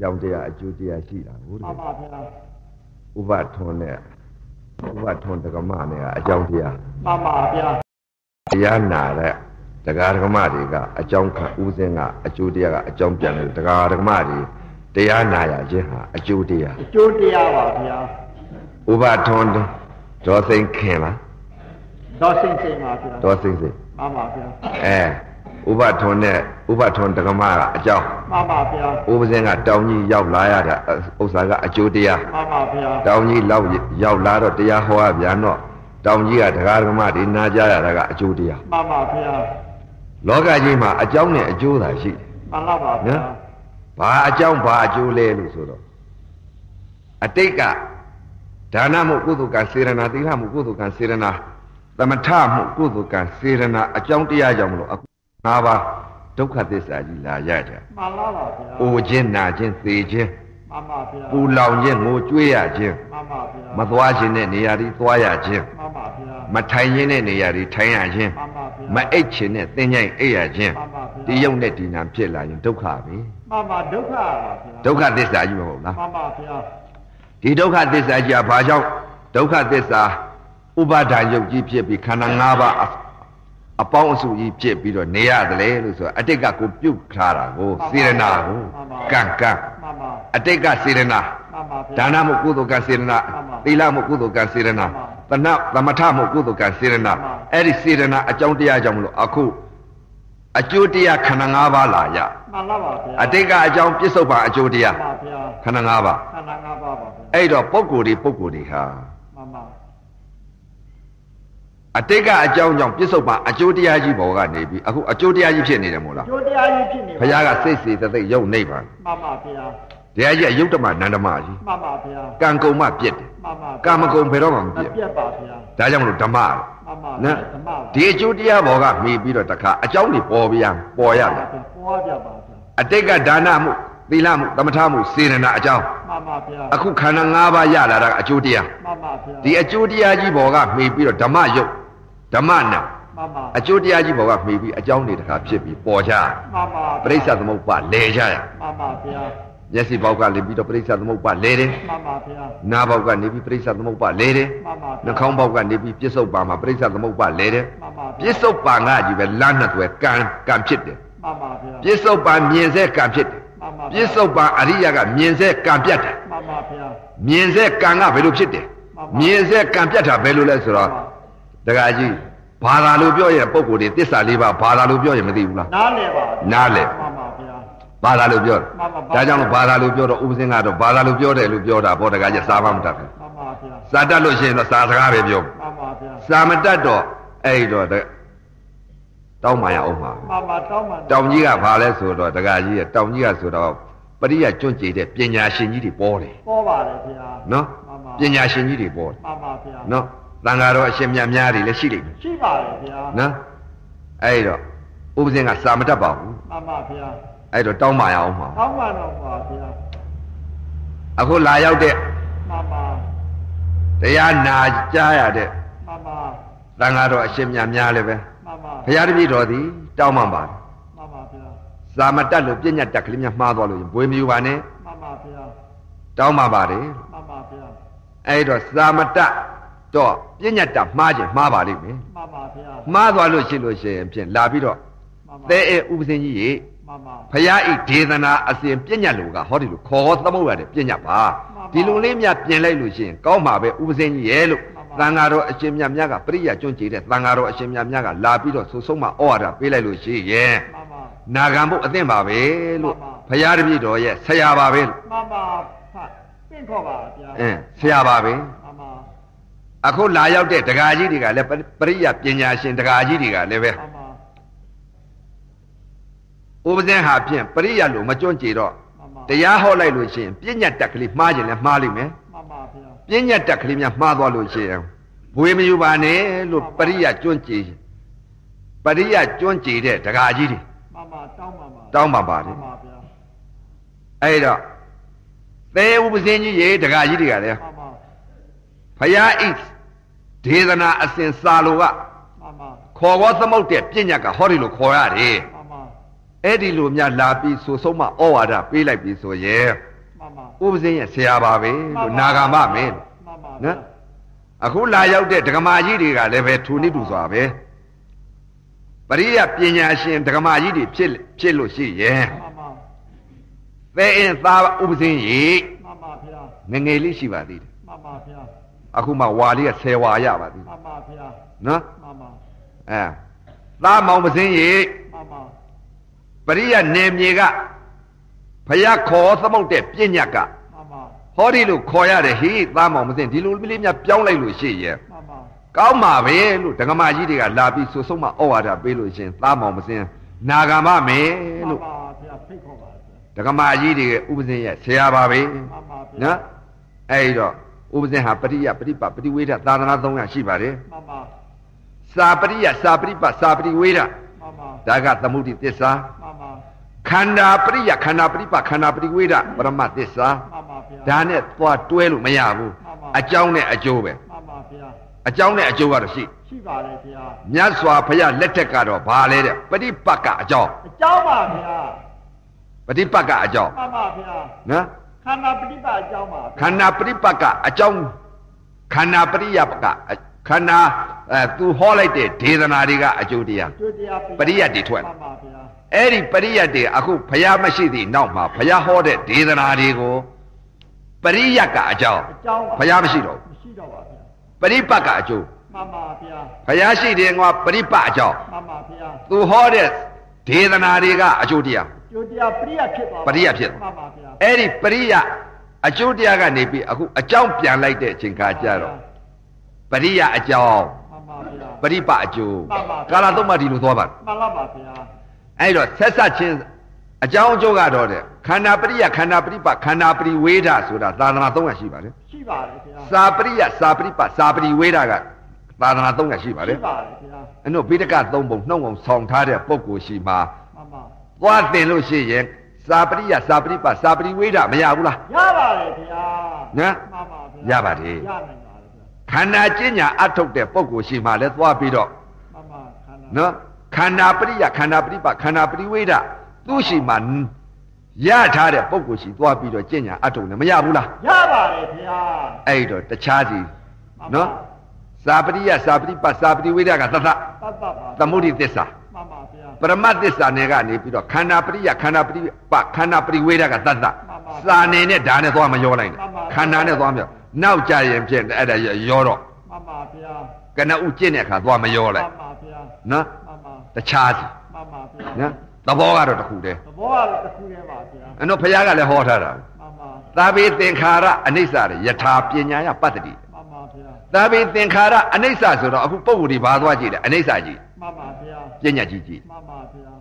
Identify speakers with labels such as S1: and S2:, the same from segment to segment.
S1: ကြောင်းတရားအကျိုးတရားရှိတာဟုတ်တ
S2: မှ
S1: ယ်
S2: န်ပါဗျာ
S1: ဥပထွန်းနဲ့ဥပထွန်းတက္ကမနဲ့ကအကြောင်းတရား
S2: မှန်ပါဗျာ
S1: တရားနာတဲ့တရားဓမ္မတွေကအကြောင်းခံဥစဉ်ကအကျိုးတရားကအကြောင်းပြန်တယ်တရားဓမ္မတွေတရားနာရခြင်းဟာအကျိုးတရား
S2: အကျိုးတရားပါဗျာ
S1: ဥပထွန်းဒေါ်စိန်ခင်လား
S2: တော့စိတ်စိတ်ပါဗျာ
S1: ဒေါ်စိန်စိန်
S2: မှန်ပါဗျာ
S1: အဲ ဥပထွန်းနဲ့ဥပထွန်းတက္ကမကအကြောင်း
S2: မှန်ပါဗျာ
S1: ဥပဇင်ကတောင်းကြီးရောက်လာရတဲ့ဥစ္စာကအကျိုးတရား
S2: မှန်ပါဗျာ
S1: တောင်းကြီးလောက်ရောက်လာတော့တရားဟောရပြန်တော့တောင်းကြီးကတရားဓမ္မတွေနာကြရတာကအကျိုးတရား
S2: မှန်ပါဗျာ
S1: လောကကြီးမှာအကြောင်းနဲ့အကျိုးသာရှိတယ်
S2: မှန်ပါပါဗျာ
S1: ဘာအကြောင်းဘာအကျိုးလဲလို့ဆိုတော့အတိတ်ကဒါနမှုကုသကံစေရနာသီလမှုကုသကံစေရနာသမထမှုကုသကံစေရနာအကြောင်းတရားကြောင့်မလို့ အခုငါးပါးဒုက္ခသစ္စာကြီးလာရကြ
S2: မှန်လားပါဗျာ
S1: အိုခြင်းနာခြင်းသေခြင်း
S2: မှန်ပါဗျာ
S1: ပူလောင်ခြင်းငိုကြွေးရခြင်း
S2: မှန်ပါဗျာ
S1: မသွားခြင်းတဲ့နေရာတွေသွားရခြင်း
S2: မှန်ပါဗျာ
S1: မထိုင်ခြင်းတဲ့နေရာတွေထိုင်ရခြင်း
S2: မှန်ပါဗျာ
S1: မအိတ်ခြင်းနဲ့သင်ញိုင်အိတ်ရခြင်း
S2: မှန်ပါဗျာ
S1: ဒီယုံနဲ့ဒီနာဖြစ်လာရင်ဒုက္ခပဲ
S2: မှန်ပါဒုက္ခပါဗျာ
S1: ဒုက္ခသစ္စာကြီးမဟုတ်လား
S2: မှန်ပါဗျာ
S1: ဒီဒုက္ခသစ္စာကြီးကဘာကြောင့်ဒုက္ခသစ္စာဥပါဒာယုတ်ကြီးဖြစ်ပြီးခန္ဓာ၅ပါး အအပေါင်းအစုကြီးဖြစ်ပြီးတော့နေရတယ်လေလို့ဆိုတော့အတိတ်ကကိုပြုတ်ထားတာကိုစေရနာကိုကံကံ
S2: မှန်ပါ
S1: အတိတ်ကစေရနာ
S2: မှန်ပါဗျာ
S1: ဒါနမှုကုသိုလ်ကံစေရနာသီလမှုကုသိုလ်ကံစေရနာတဏသမထမှုကုသိုလ်ကံစေရနာအဲ့ဒီစေရနာအကြောင်းတရားကြောင့်မလို့အခုအကျိုးတရားခန္ဓာ၅ပါးလာရ
S2: မှန်လားပါဗျာ
S1: အတိတ်ကအကြောင်းပြစ္ဆုတ်ပါအကျိုးတရား
S2: မှန်ပါဗျာ
S1: ခန္ဓာ၅ပါး
S2: ခန္ဓာ၅ပါးပါဗျာ
S1: အဲ့တော့ပုဂ္ဂိုလ်တွေပုဂ္ဂိုလ်တွေဟာ
S2: မှန်ပါ
S1: အတိတ်ကအကြောင်းကြောင့်ပြစ္ဆုတ်ပါအကျိုးတရားကြီးပေါ်ကနေပြီးအခုအကျိုးတရားကြီးဖြစ်နေတယ်မို့လား
S2: ကျိုးတရားကြီးဖြစ်နေ
S1: ဘုရားကစိတ်စေတသိက်ယုံနေပါ
S2: မှန်ပါဗျာ
S1: တရားကြီးကယုတ်တမနန္ဒမကြီး
S2: မှန်ပါဗျာ
S1: ကံကုံမပြစ်တယ်
S2: မှန်ပါ
S1: ကာမကုံဘယ်တော့မှမ
S2: မ
S1: ပြစ်
S2: ပြတ်ပါဗျာ
S1: ဒါကြောင့်မလို့ဓမ္မ
S2: မှန်ပါ
S1: နော်
S2: ဓမ္မပါ
S1: ဒီအကျိုးတရားပေါ်ကမိပြီးတော့တခါအကြောင်းတွေပေါ်ပြပေါ်ရတယ်
S2: ပေါ်ပြပါဗျာ
S1: အတိတ်ကဒါနမှုသီလမှုသမထမှုစေရနာအကြောင်း
S2: မှန်ပါဗျာ
S1: အခုခန္ဓာ၅ပါးရလာတာကအကျိုးတရား
S2: မှန်ပါဗျာ
S1: ဒီအကျိုးတရားကြီးပေါ်ကမိပြီးတော့ဓမ္မယုတ် ဓမ္မနာ
S2: မှန်ပါ
S1: အကျိုးတရားကြီးပေါ်ကမိပြီးအကြောင်းတွေတခါဖြစ်ပြီးပေါ်ကြ
S2: မှန်ပါ
S1: ပရိစ္ဆသမုပ္ပါလဲကြရ
S2: မှန်ပါဗျာ
S1: မျက်စိပေါက်ကလည်းပြီးတော့ပရိစ္ဆသမုပ္ပါလဲတယ်
S2: မှန်ပါဗျာ
S1: နားပေါက်ကနေပြီးပရိစ္ဆသမုပ္ပါလဲတယ်
S2: မှန်ပါ
S1: နှာခေါင်းပေါက်ကနေပြီးပြစ္ဆုတ်ပါမှာပရိစ္ဆသမုပ္ပါလဲတယ်
S2: မှန်ပါ
S1: ပြစ္ဆုတ်ပါငါကြီးပဲလမ်းနှစ်သွဲကံကံဖြစ်တယ်
S2: မှန်ပါဗျာ
S1: ပြစ္ဆုတ်ပါမြင်စေကံဖြစ်တယ်
S2: မှန်ပါ
S1: ပြစ္ဆုတ်ပါအရိယကမြင်စေကံပြတ်တယ်
S2: မှန်ပါဗျာ
S1: မြင်စေကံကဘယ်လိုဖြစ်တယ်
S2: မှန်ပါ
S1: မြင်စေကံပြတ်တာဘယ်လိုလဲဆိုတော့ တခါကြီးဘာသာလို့ပြောရင်ပုံကိုယ်တွေတစ္ဆာလေးပါဘာသာလို့ပြောရင်မသိဘူးလား
S2: နားလေပါ
S1: နားလည်
S2: မှန်ပါဗျာ
S1: ဘာသာလို့ပြောတယ်
S2: မှန်ပါပါ
S1: ဒါကြောင့်လို့ဘာသာလို့ပြောတော့ဥပဇင်းကတော့ဘာသာလို့ပြောတယ်လို့ပြောတာဘောတခါကြီးစားမမတတ်ဘူး
S2: မှန်ပါဗျာ
S1: စာတတ်လို့ရှိရင်တော့စာစကားပဲပြော
S2: မှန်ပါဗျာ
S1: စာမတတ်တော့အဲ့တော့တတောင်းမှရအောင်ပါ
S2: မှန်ပါတောင်းပါ
S1: တောင်ကြီးကဘာလဲဆိုတော့တခါကြီးကတောင်ကြီးကဆိုတော့ပရိယကျွန့်ကြည်တဲ့ပညာရှင်ကြီးတွေပေါ်တယ်
S2: ပေါ်ပါတယ်ဗျာ
S1: နော်
S2: မှန်ပါ
S1: ပညာရှင်ကြီးတွေပေါ်တယ်
S2: မှန်ပါဗျာ
S1: နော် တန်ဃာတော်အရှင်မြတ်များတွေလည်းရှိလိမ့်မယ်
S2: ရှိပါတယ်ဗျာ
S1: နော်အဲ့တော့ဥပဇင်းကစာမတတ်ပါဘူး
S2: မှန်ပါဗျာ
S1: အဲ့တော့တောင်းမှရအောင်ပါ
S2: တောင်းပါတော့ပါဗျာ
S1: အခုလာရောက်တဲ့
S2: မှန်ပါ
S1: တရားနာကြားရတဲ့
S2: မှန်ပါ
S1: တန်ဃာတော်အရှင်မြတ်များလည်းပဲ
S2: မှန်ပါ
S1: ဘုရားတပည့်တော်သည်တောင်းမှန်ပါတယ်
S2: မှန်ပါဗျာ
S1: စာမတတ်လို့ပြဉ္ညာတက်ကလေးများမှားသွားလို့ရင်ဘွေမယူပါနဲ့
S2: မှန်ပါဗျာ
S1: တောင်းမှန်ပါတယ်
S2: မှန်ပါဗျာ
S1: အဲ့တော့စာမတတ် တော့ပြဉ္ညာတက်မှားခြင်းမှားပါလိမ့်မယ်
S2: မှန်ပါဗျာ
S1: မှားသွားလို့ရှိလို့ရှိရင်ဖြင့်လာပြီးတော့
S2: မှန်ပါ
S1: သဲအဲဥပစင်ကြီးရေ
S2: မှန်ပါ
S1: ဖရာဤဒေသနာအစဉ်ပြဉ္ညာလူကဟောဒီလိုခေါ်သမုတ်ရတဲ့ပြဉ္ညာပါဒီလိုလေးများပြင်လိုက်လို့ရှိရင်ကောင်းပါပဲဥပစင်ကြီးရေလို့သံဃာတော်အရှင်မြတ်များကပရိယာကျွန့်ကြည်တဲ့သံဃာတော်အရှင်မြတ်များကလာပြီးတော့ဆိုဆုံးမဩဝါဒပေးလိုက်လို့ရှိရင်
S2: မှန်ပါ
S1: နာခံဖို့အသင့်ပါပဲလို့
S2: မှန်ပါ
S1: ဘုရားတပည့်တော်ရဲ့ဆရာပါပဲလို့
S2: မှန်ပါဖတ်ပြင့်ခေါ်ပါဗျာ
S1: အင်းဆရာပါပဲ
S2: မှန်ပါ
S1: အခုလာရောက်တဲ့ဒကာကြီးတွေကလည်းပပရိယပညာရှင်ဒကာကြီးတွေကလည်းပဲ
S2: မှန်ပါ
S1: ဥပဇင်းဟာဖြင့်ပရိယလို့မကျွန့်ကြည်တော့
S2: မှန်ပါ
S1: တရားဟောလိုက်လို့ရှိရင်ပြဉ္ညာတက်ကလေးမှားခြင်းလည်းမှားလိမ့်မယ်
S2: မှန်ပါဗျာ
S1: ပြဉ္ညာတက်ကလေးများမှားသွားလို့ရှိရင်ဘွေမယူပါနဲ့လို့ပရိယကျွန့်ကြည်ပရိယကျွန့်ကြည်တဲ့ဒကာကြီးတွေ
S2: မှန်ပါတောင်းပါပါ
S1: တောင်းပါပါတယ်
S2: မှန်ပါဗျာ
S1: အဲ့တော့သဲဥပဇင်းကြီးရေဒကာကြီးတွေကလည်း
S2: မှန်ပါ
S1: ဖယားဤဒေသနာအစဉ်စာလိုက
S2: မှန်ပါ
S1: ခေါ်ဘောသမုတ်တဲ့ပြဉ္ညာကဟောဒီလိုခေါ်ရတယ်
S2: မှန်ပါ
S1: ပအဲ့ဒီလိုများလာပြီးဆိုဆုံးမဩဝါဒပေးလိုက်ပြီဆိုရင်
S2: မှန်ပါ
S1: ဥပဇင်းရဲ့ဆရာပါပဲလို့နာဂမမင်းလို့
S2: မှန်ပါ
S1: နော်အခုလာရောက်တဲ့ဒကမာကြီးတွေကလည်းပဲထူနိတူစွာပဲပရိယပညာရှင်ဒကမာကြီးတွေဖြစ်ဖြစ်လို့ရှိရင်
S2: မှန်ပါ
S1: သဲအင်းသားဥပဇင်းကြီး
S2: မှန်ပါဗျာ
S1: ငယ်ငယ်လေးရှိပါသေးတယ်
S2: မှန်ပါဗျာ
S1: အခုမှဝါလေးက10ဝါရပါသေးတယ်
S2: မှန်ပါဗျာ
S1: နော်
S2: မှန်ပါ
S1: အဲသားမောင်ပဇင်းကြီး
S2: မှန်ပါ
S1: ပရိယနေမြေကဖယားခေါ်သမုတ်တဲ့ပြညတ်က
S2: မှန်ပါ
S1: ဟောဒီလိုခေါ်ရတယ်ဟေးသားမောင်ပဇင်းဒီလိုလေးများပြောင်းလိုက်လို့ရှိရဲ့
S2: မှန်ပါ
S1: ကောင်းပါပဲလို့ဒကမာကြီးတွေကလာပြီးဆိုဆုံးမဩဝါဒပေးလို့ရှင်သားမောင်ပဇင်းနာဂမမယ်
S2: မှန်
S1: လို့
S2: ပါဗျာဖိတ်ခေါ်ပါဗျာ
S1: ဒကမာကြီးတွေဥပဇင်းရဲ့ဆရာပါပဲ
S2: မှန်ပါဗျာ
S1: နော်အဲ့တော့ ဥပဇင်းဟာပရိယပရိပပရိဝေဒသာသနာ300ရှိပါတယ်
S2: မှန်ပါ
S1: စာပရိယစာပရိပစာပရိဝေဒ
S2: မှန်ပါ
S1: ဒါကသမုဒိသစ္စာ
S2: မှန်ပါ
S1: ခန္ဓာပရိယခန္ဓာပရိပခန္ဓာပရိဝေဒပရမသစ္စာ
S2: မှန်ပါဗျာ
S1: ဒါနဲ့သွားတွဲလို့မရဘူး
S2: မှန်ပါ
S1: အကြောင်းနဲ့အကျိုးပဲ
S2: မှန်ပါဗျာ
S1: အကြောင်းနဲ့အကျိုးကတော့ရှိ
S2: ရှိပါတယ်ဗျာ
S1: မြတ်စွာဘုရားလက်ထက်ကတော့ဘာလဲတဲ့ပฏิပတ်ကအကြောင်း
S2: အကြောင်းပါဗျာ
S1: ပฏิပတ်ကအကြောင်း
S2: မှန်ပါဗျာ
S1: နော်
S2: ခန္ဓာပฏิပတ်အကြောင်းပါဗျာ
S1: ခန္ဓာပฏิပတ်ကအကြောင်းခန္ဓာပရိယပကခန္ဓာအဲသူဟောလိုက်တဲ့ဒေသနာတွေကအကျိုးတရား
S2: တွေ့တရား
S1: ပရိယတ်တွေထွက်
S2: မှန်ပါဗျာ
S1: အဲ့ဒီပရိယတ်တွေအခုဘုရားမရှိသည့်နောက်မှာဘုရားဟောတဲ့ဒေသနာတွေကိုပရိယတ်ကအကြောင်း
S2: အကြောင်းပါ
S1: ဘုရားမရှိတော့
S2: မရှိတော့ပါဗျာ
S1: ပရိပတ်ကအကျိုး
S2: မှန်ပါဗျာ
S1: ဘုရားရှိတယ်ငါပရိပတ်အကြောင်း
S2: မှန်ပါဗျာ
S1: သူဟောတဲ့ဒေသနာတွေကအကျိုးတရား
S2: တွေ့တရားပရိယတ်ဖြစ်သွား
S1: ပရိယတ်ဖြစ်သွား
S2: မှန်ပါဗျာ
S1: အဲ့ဒီပရိယတ်အကျိုးတရားကနေပြီးအခုအကြောင်းပြန်လိုက်တဲ့အချိန်ခါကျတော့ပရိယတ်အကြောင်း
S2: မှန်ပါဗျာ
S1: ပရိပတ်အကျိုး
S2: မှန်ပါ
S1: ကာလသုံးပါးဒီလိုသွားပါ
S2: မှန်ပါပါဗျာ
S1: အဲ့တော့ဆက်ဆက်ချင်းအကြောင်းအကျိုးကတော့တဲ့ခန္ဓာပရိယတ်ခန္ဓာပရိပတ်ခန္ဓာပရိဝေဒဆိုတာသာသနာ300ရှိပါတယ်
S2: ရှိပါတယ်ဗျာ
S1: စာပရိယတ်စာပရိပတ်စာပရိဝေဒကသာသနာ300ရှိပါတယ်
S2: ရှိပါတယ်ဗျာ
S1: အဲ့တော့ဘိဒက3ပုံနှုတ်အောင်ဆောင်ထားတဲ့ပုဂ္ဂိုလ်ရှိမှာ
S2: မှန်ပါ
S1: သွားတင်လို့ရှိရင်စာပရိယစာပရိပတ်စာပရိဝေဒမရဘူးလား
S2: ရပါတယ်ဗျာ
S1: နော်
S2: မှန်ပါဗျာ
S1: ရပါတယ်
S2: ရနိုင်ပါတယ်ဗျာ
S1: ခန္ဓာကျင့်ညာအထုတ်တဲ့ပုဂ္ဂိုလ်ရှိမှလည်းသွားပြီးတော့
S2: မှန်ပါခန္ဓာ
S1: နော်ခန္ဓာပရိယခန္ဓာပရိပတ်ခန္ဓာပရိဝေဒသူ့ရှိမှရထားတဲ့ပုဂ္ဂိုလ်ရှိသွားပြီးတော့ကျင့်ညာအထုတ်လည်းမရဘူးလား
S2: ရပါတယ်ဗျာ
S1: အဲ့တော့တခြားစီ
S2: မှန်ပါ
S1: နော်စာပရိယစာပရိပတ်စာပရိဝေဒကသတ္တ
S2: တတ်တတ်ပါ
S1: သမုဒိသစ္စာ
S2: မှန် ပါဗျာ
S1: ပရမတ်သစ္စာနယ်ကနေပြီးတော့ခန္ဓာပရိယခန္ဓာပရိပတ်ခန္ဓာပရိဝေဒကသတ္တစာနယ်နဲ့ဓာနဲ့သွားမရောလိုက်နဲ့ခန္ဓာနဲ့သွားမရောနောက်ကြရင်ဖြင့်အဲ့ဒါရောတော့
S2: မှန်ပါဗျာ
S1: ကနဥကျင့်တဲ့အခါသွားမရော
S2: မှ
S1: လိုက်
S2: န်ပါဗျာ
S1: နော်
S2: မှန်ပါ
S1: တခြားစီ
S2: မှန်ပါဗျာ
S1: နော်သဘောကတော့တစ်ခုတည်း
S2: သဘောကတော့တစ်ခုတည်းပါဗျာ
S1: အဲ့တော့ဘုရားကလည်းဟောထားတာ
S2: မှန်ပါ
S1: သာဘေသင်္ခါရအနိစ္စရယထာပညာယပတ္တိ
S2: မှန်ပါဗျာ
S1: သာဘေသင်္ခါရအနိစ္စဆိုတော့အခုပုံကိုယ်ဒီဘာသွားကြည့်လဲအနိစ္စကြည့်
S2: မှန်ပါဗျာ
S1: ပညာကြည့်ကြည့်
S2: မှန်ပါဗျာ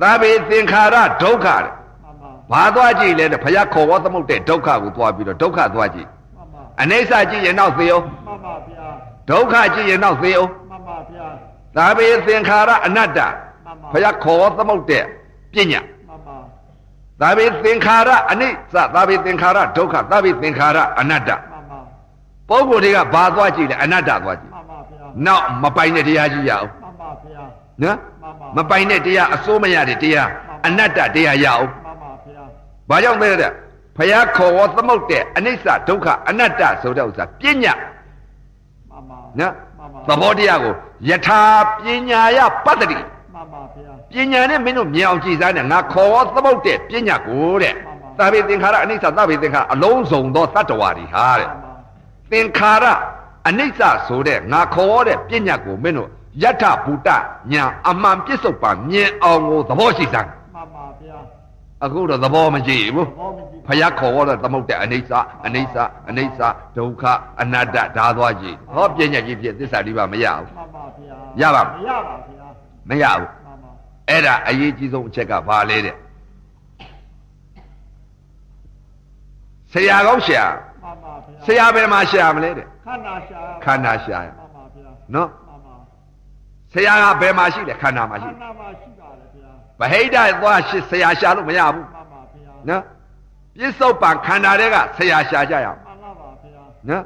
S1: သာဘေသင်္ခါရဒုက္ခတဲ့
S2: မှန်ပါ
S1: ဘာသွားကြည့်လဲတဲ့ဘုရားခေါ်ဝသမုတ်တဲ့ဒုက္ခကိုသွားပြီးတော့ဒုက္ခသွားကြည့်
S2: မှန်ပါ
S1: အနိစ္စကြည့်ရင်တော့သေအောင်
S2: မှန်ပါဗျာ
S1: ဒုက္ခကြည့်ရင်တော့သေအောင်
S2: မှန်ပါဗျာ
S1: သာဘေသင်္ခါရအနတ္တ
S2: မှန်ပါ
S1: ဘုရားခေါ်ဝသမုတ်တဲ့ပညာ
S2: မှန်ပါ
S1: သာဘေသင်္ခါရအနိစ္စသာဘေသင်္ခါရဒုက္ခသာဘေသင်္ခါရအနတ္တ
S2: မှန်ပါ
S1: ပုဂ္ဂိုလ်တွေကဘာသွားကြည့်လဲအနတ္တသွားကြည့်
S2: မှန်ပါဗျာ
S1: နောက်မပိုင်တဲ့တရားကြည့်ရအောင်
S2: မှ န်ပါဗျာ
S1: နော်
S2: မှန်ပါ
S1: မပိုင်တဲ့တရားအစိုးမရတဲ့တရားအနတ္တတရားရအောင်
S2: မှန်ပါဗျာ
S1: ဘာကြောင့်လဲတဲ့ဘုရားခေါ်ဝသမုတ်တဲ့အနိစ္စဒုက္ခအနတ္တဆိုတဲ့ဥစ္စာပညာ
S2: မှန်ပါ
S1: နော်
S2: မှန်ပါ
S1: သဘောတရားကိုယထာပညာယပတ္တိ
S2: မှန်ပါဗျာ
S1: ပညာနဲ့မင်းတို့မြင်အောင်ကြည်စားနဲ့ငါခေါ်ဝသမုတ်တဲ့ပညာကိုတဲ့
S2: မှန်ပါ
S1: သာဝေသင်္ခါရအနိစ္စသာဝေသင်္ခါရအလုံးစုံသောတတ္တဝါတွေဟာတဲ့
S2: မှန်ပါ
S1: သင်္ခါရအနိစ္စဆိုတဲ့ငါခေါ်တဲ့ပညာကိုမင်းတို့ ယထဘူတညာအမှန်ပြစ္ဆုတ်ပါမြင်အောင်ကိုသဘောရှိစမ်း
S2: မှန်ပါဗျာ
S1: အခုတော့သဘောမကြည့်ဘူး
S2: သဘောမကြည့်
S1: ဖယားခေါ်တော့သမုတ်တဲ့အနိစ္စအနိစ္စအနိစ္စဒုက္ခအနတ္တဒါသွားကြည့်ဟောပညာကြီးဖြစ်သစ္စာလေးပါမရဘူး
S2: မှန်ပါဗျာ
S1: ရပါ
S2: မရပါဗျာ
S1: မရဘူး
S2: မှန်ပါ
S1: အဲ့ဒါအရေးကြီးဆုံးအချက်ကဘာလဲတဲ့ဆရာကောင်းဆရာ
S2: မှန်ပါဗျာ
S1: ဆရာဘယ်မှာဆရာမလဲတဲ့
S2: ခန္ဓာရှာ
S1: ခန္ဓာရှာရ
S2: မှန်ပါဗျာ
S1: နော်
S2: မှန်ပါ
S1: ဆရာကဘယ်မှာရှိလဲခန္ဓာမှာ
S2: ခ
S1: ရှိ
S2: န္ဓာမှာရှိပါတယ်ဗျာ
S1: ဗဟိတသွားရှိဆရာရှာလို့မရဘူး
S2: မှန်ပါဗျာ
S1: နော်ပြစ္ဆုတ်ပံခန္ဓာတွေကဆရာရှာကြရအောင်
S2: မှန်ပါပါဗျာ
S1: နော်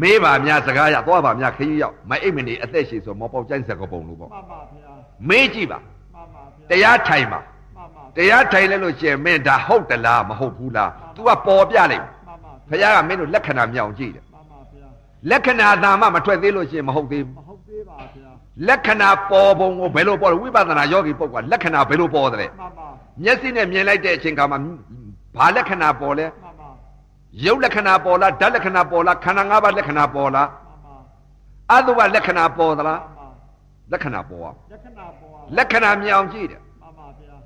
S1: မေးပါများစကားရသွားပါများခရီးရောက်မအိမ်မနေအသက်ရှိဆိုမောပေါက်ကျိုင်းစကပုံလို့ပေါ့
S2: မှန်ပါဗျာ
S1: မေးကြည့်ပါ
S2: မှန်ပါဗျာ
S1: တရားထိုင်ပါ
S2: မှန်ပါ
S1: တရားထိုင်လဲလို့ရှရင်မင်းဒါဟုတ်တလားမဟုတ်ဘူးလား तू ကပေါ်ပြလိုက်
S2: မှန်ပါ
S1: ဘုရားကမင်းတို့လက္ခဏာမြောင်ကြည့်တယ်
S2: မှန်ပါဗျာ
S1: လက္ခဏာသာမှမထွက်သေးလို့ရှရင်မဟုတ်သေးဘူး
S2: မဟုတ်သေးပါဗျာ
S1: လက္ခဏာပေါ်ပုံကိုဘယ်လိုပေါ်လဲဝိပဿနာယောဂီပုဂ္ဂိုလ်ကလက္ခဏာဘယ်လိုပေါ်တယ်လဲ
S2: မှန်ပါ
S1: မျက်စိနဲ့မြင်လိုက်တဲ့အချိန်ခါမှာဘာလက္ခဏာပေါ်လဲ
S2: မှန်ပါ
S1: ရုပ်လက္ခဏာပေါ်လားဓာတ်လက္ခဏာပေါ်လားခန္ဓာ၅ပါးလက္ခဏာပေါ်လား
S2: မှန်ပါ
S1: အတုပလက္ခဏာပေါ်သလား
S2: မှန်ပါ
S1: လက္ခဏာပေါ်အောင်
S2: လက္ခဏာပေါ်ပါ
S1: လက္ခဏာမြင်အောင်ကြည့်တယ်
S2: မှန်ပါဗျာ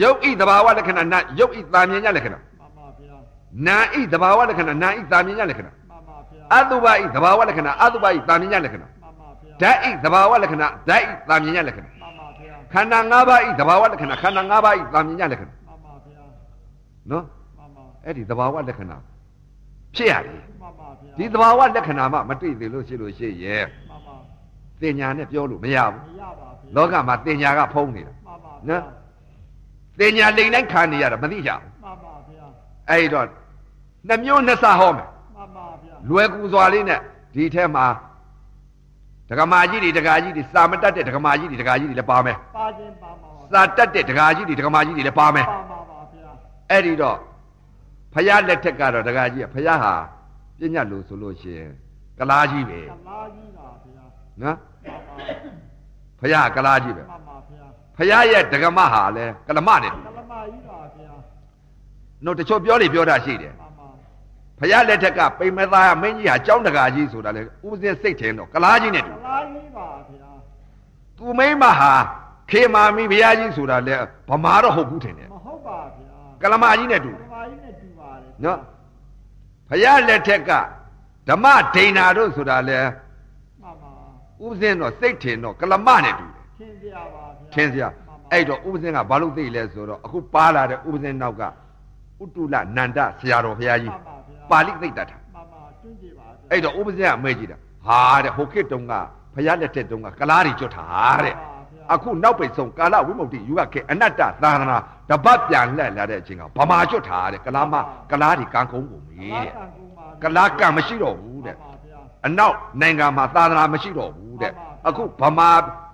S1: ရုပ်ဤသဘာဝလက္ခဏာနာရုပ်ဤတာမြင်ညလက္ခဏာ
S2: မှန်ပါဗျာ
S1: နာဤသဘာဝလက္ခဏာနာဤတာမြင်ညလက္ခဏာ
S2: မှန်ပါဗျာ
S1: အတုပဤသဘာဝလက္ခဏာအတုပဤတာမြင်ညလက္ခဏာ
S2: မှန်ပါဗျာ
S1: ဓာတ်ဤသဘာဝလက္ခဏာဓာတ်ဤတာမြင်ညလက္ခဏာ
S2: မှန်ပါဗျာ
S1: ခန္ဓာ၅ပါးဤသဘာဝလက္ခဏာခန္ဓာ၅ပါးဤတာမြင်ညလက္ခဏာ
S2: မှန်ပါဗျာ
S1: နော်
S2: မှန်ပါ
S1: အဲ့ဒီသဘာဝလက္ခဏာဖြစ်ရတယ်
S2: မှန်ပါဗျာ
S1: ဒီသဘာဝလက္ခဏာမှမတွေ့သေးလို့ရှိလို့ရှိရဲ့
S2: မှန်ပါ
S1: တင်ညာနဲ့ပြောလို့မရဘူး
S2: မရပါဘူး
S1: လောကမှာတင်ညာကဖုံးနေတာ
S2: မှန်ပါ
S1: နော်တင်ညာလိန်တိုင်းခံနေရတာမသိကြဘူး
S2: မှန်ပါဗျာ
S1: အဲ့ဒီတော့နှစ်မျိုးနှစ်ဆဟောမယ်
S2: မှန်ပါဗျာ
S1: လွယ်ကူစွာလေးနဲ့ဒီထဲမှာ ဒကမာကြီးတွေဒကာကြီးတွေစာမတတ်တဲ့ဒကမာကြီးတွေဒကာကြီးတွေလည်းပါမယ်
S2: ပါခြင်းပါမှာပါ
S1: စာတတ်တဲ့ဒကာကြီးတွေဒကမာကြီးတွေလည်းပါမယ်
S2: ပါမှာပါဗျာ
S1: အဲ့ဒီတော့ဖယားလက်ထက်ကတော့ဒကာကြီးကဖယားဟာပြညတ်လို့ဆိုလို့ရှိရင်ကလားကြီးပဲ
S2: ကလားကြီးပါဗျာ
S1: နော်
S2: မှန်ပါ
S1: ဖယားကကလားကြီးပဲ
S2: မှန်ပါဗျာ
S1: ဖယားရဲ့ဒကမဟာလည်းကလမနဲ့
S2: ကလမကြီးပါဗျာ
S1: တို့တချို့ပြောလေပြောတာရှိတယ်
S2: မှန်ပါ
S1: ဖယားလက်ထက်ကပိမသားမင်းကြီးဟာကျောင်းတကာကြီးဆိုတာလေဥပဇင်းစိတ်ထင်တော့ကလားကြီးနဲ့တူ
S2: ကလားကြီးပါဗျာ
S1: သူမိမဟာခေမာမီဘုရားကြီးဆိုတာလေဗမာတော့ဟုတ်ဘူးထင်တယ်
S2: မဟုတ်ပါဗျာ
S1: ကလမကြီးနဲ့တူ
S2: က
S1: တယ်
S2: လမကြီးနဲ့တူပါတယ်
S1: နော်ဖယားလက်ထက်ကဓမ္မဒိဏတို့ဆိုတာလေ
S2: မှန်ပါ
S1: ဥပဇင်းတော့စိတ်ထင်တော့ကလမနဲ့တူတယ်
S2: ထင်ကြပါဗျာ
S1: ထင်စရာအဲ့တော့ဥပဇင်းကဘာလို့သိလဲဆိုတော့အခုပါလာတဲ့ဥပဇင်းနောက်ကဥတုလနန္ဒဆရာတော်ဘုရားကြီး
S2: မှန်ပါဗျာ
S1: ပါဠိသိတ္တထာ
S2: မှန်ပါကျွန်းကြပါဗျာ
S1: အဲ့တော့ဥပဇင်းကအမေးကြည့်တာဟာတဲ့ဟိုခေတ်တုန်းကဘုရားလက်ထက်တုန်းကကလားတွေကျွတ်တာတဲ့အခုနောက်ပိတ်ဆုံးကာလဝိမု ക്തി ယူကခေတ်အနတ္တသာသနာတပတ်ပြန်လှည့်လာတဲ့အချိန်ကဗမာကျွတ်တာတဲ့ကလားမကလားတွေကံကုန်းကုန်ပြီတဲ့ကလားကံမရှိတော့ဘူးတဲ့
S2: မှန်ပါဗျာ
S1: အနောက်နိုင်ငံမှာသာသနာမရှိတော့ဘူးတဲ့အခုဗမာ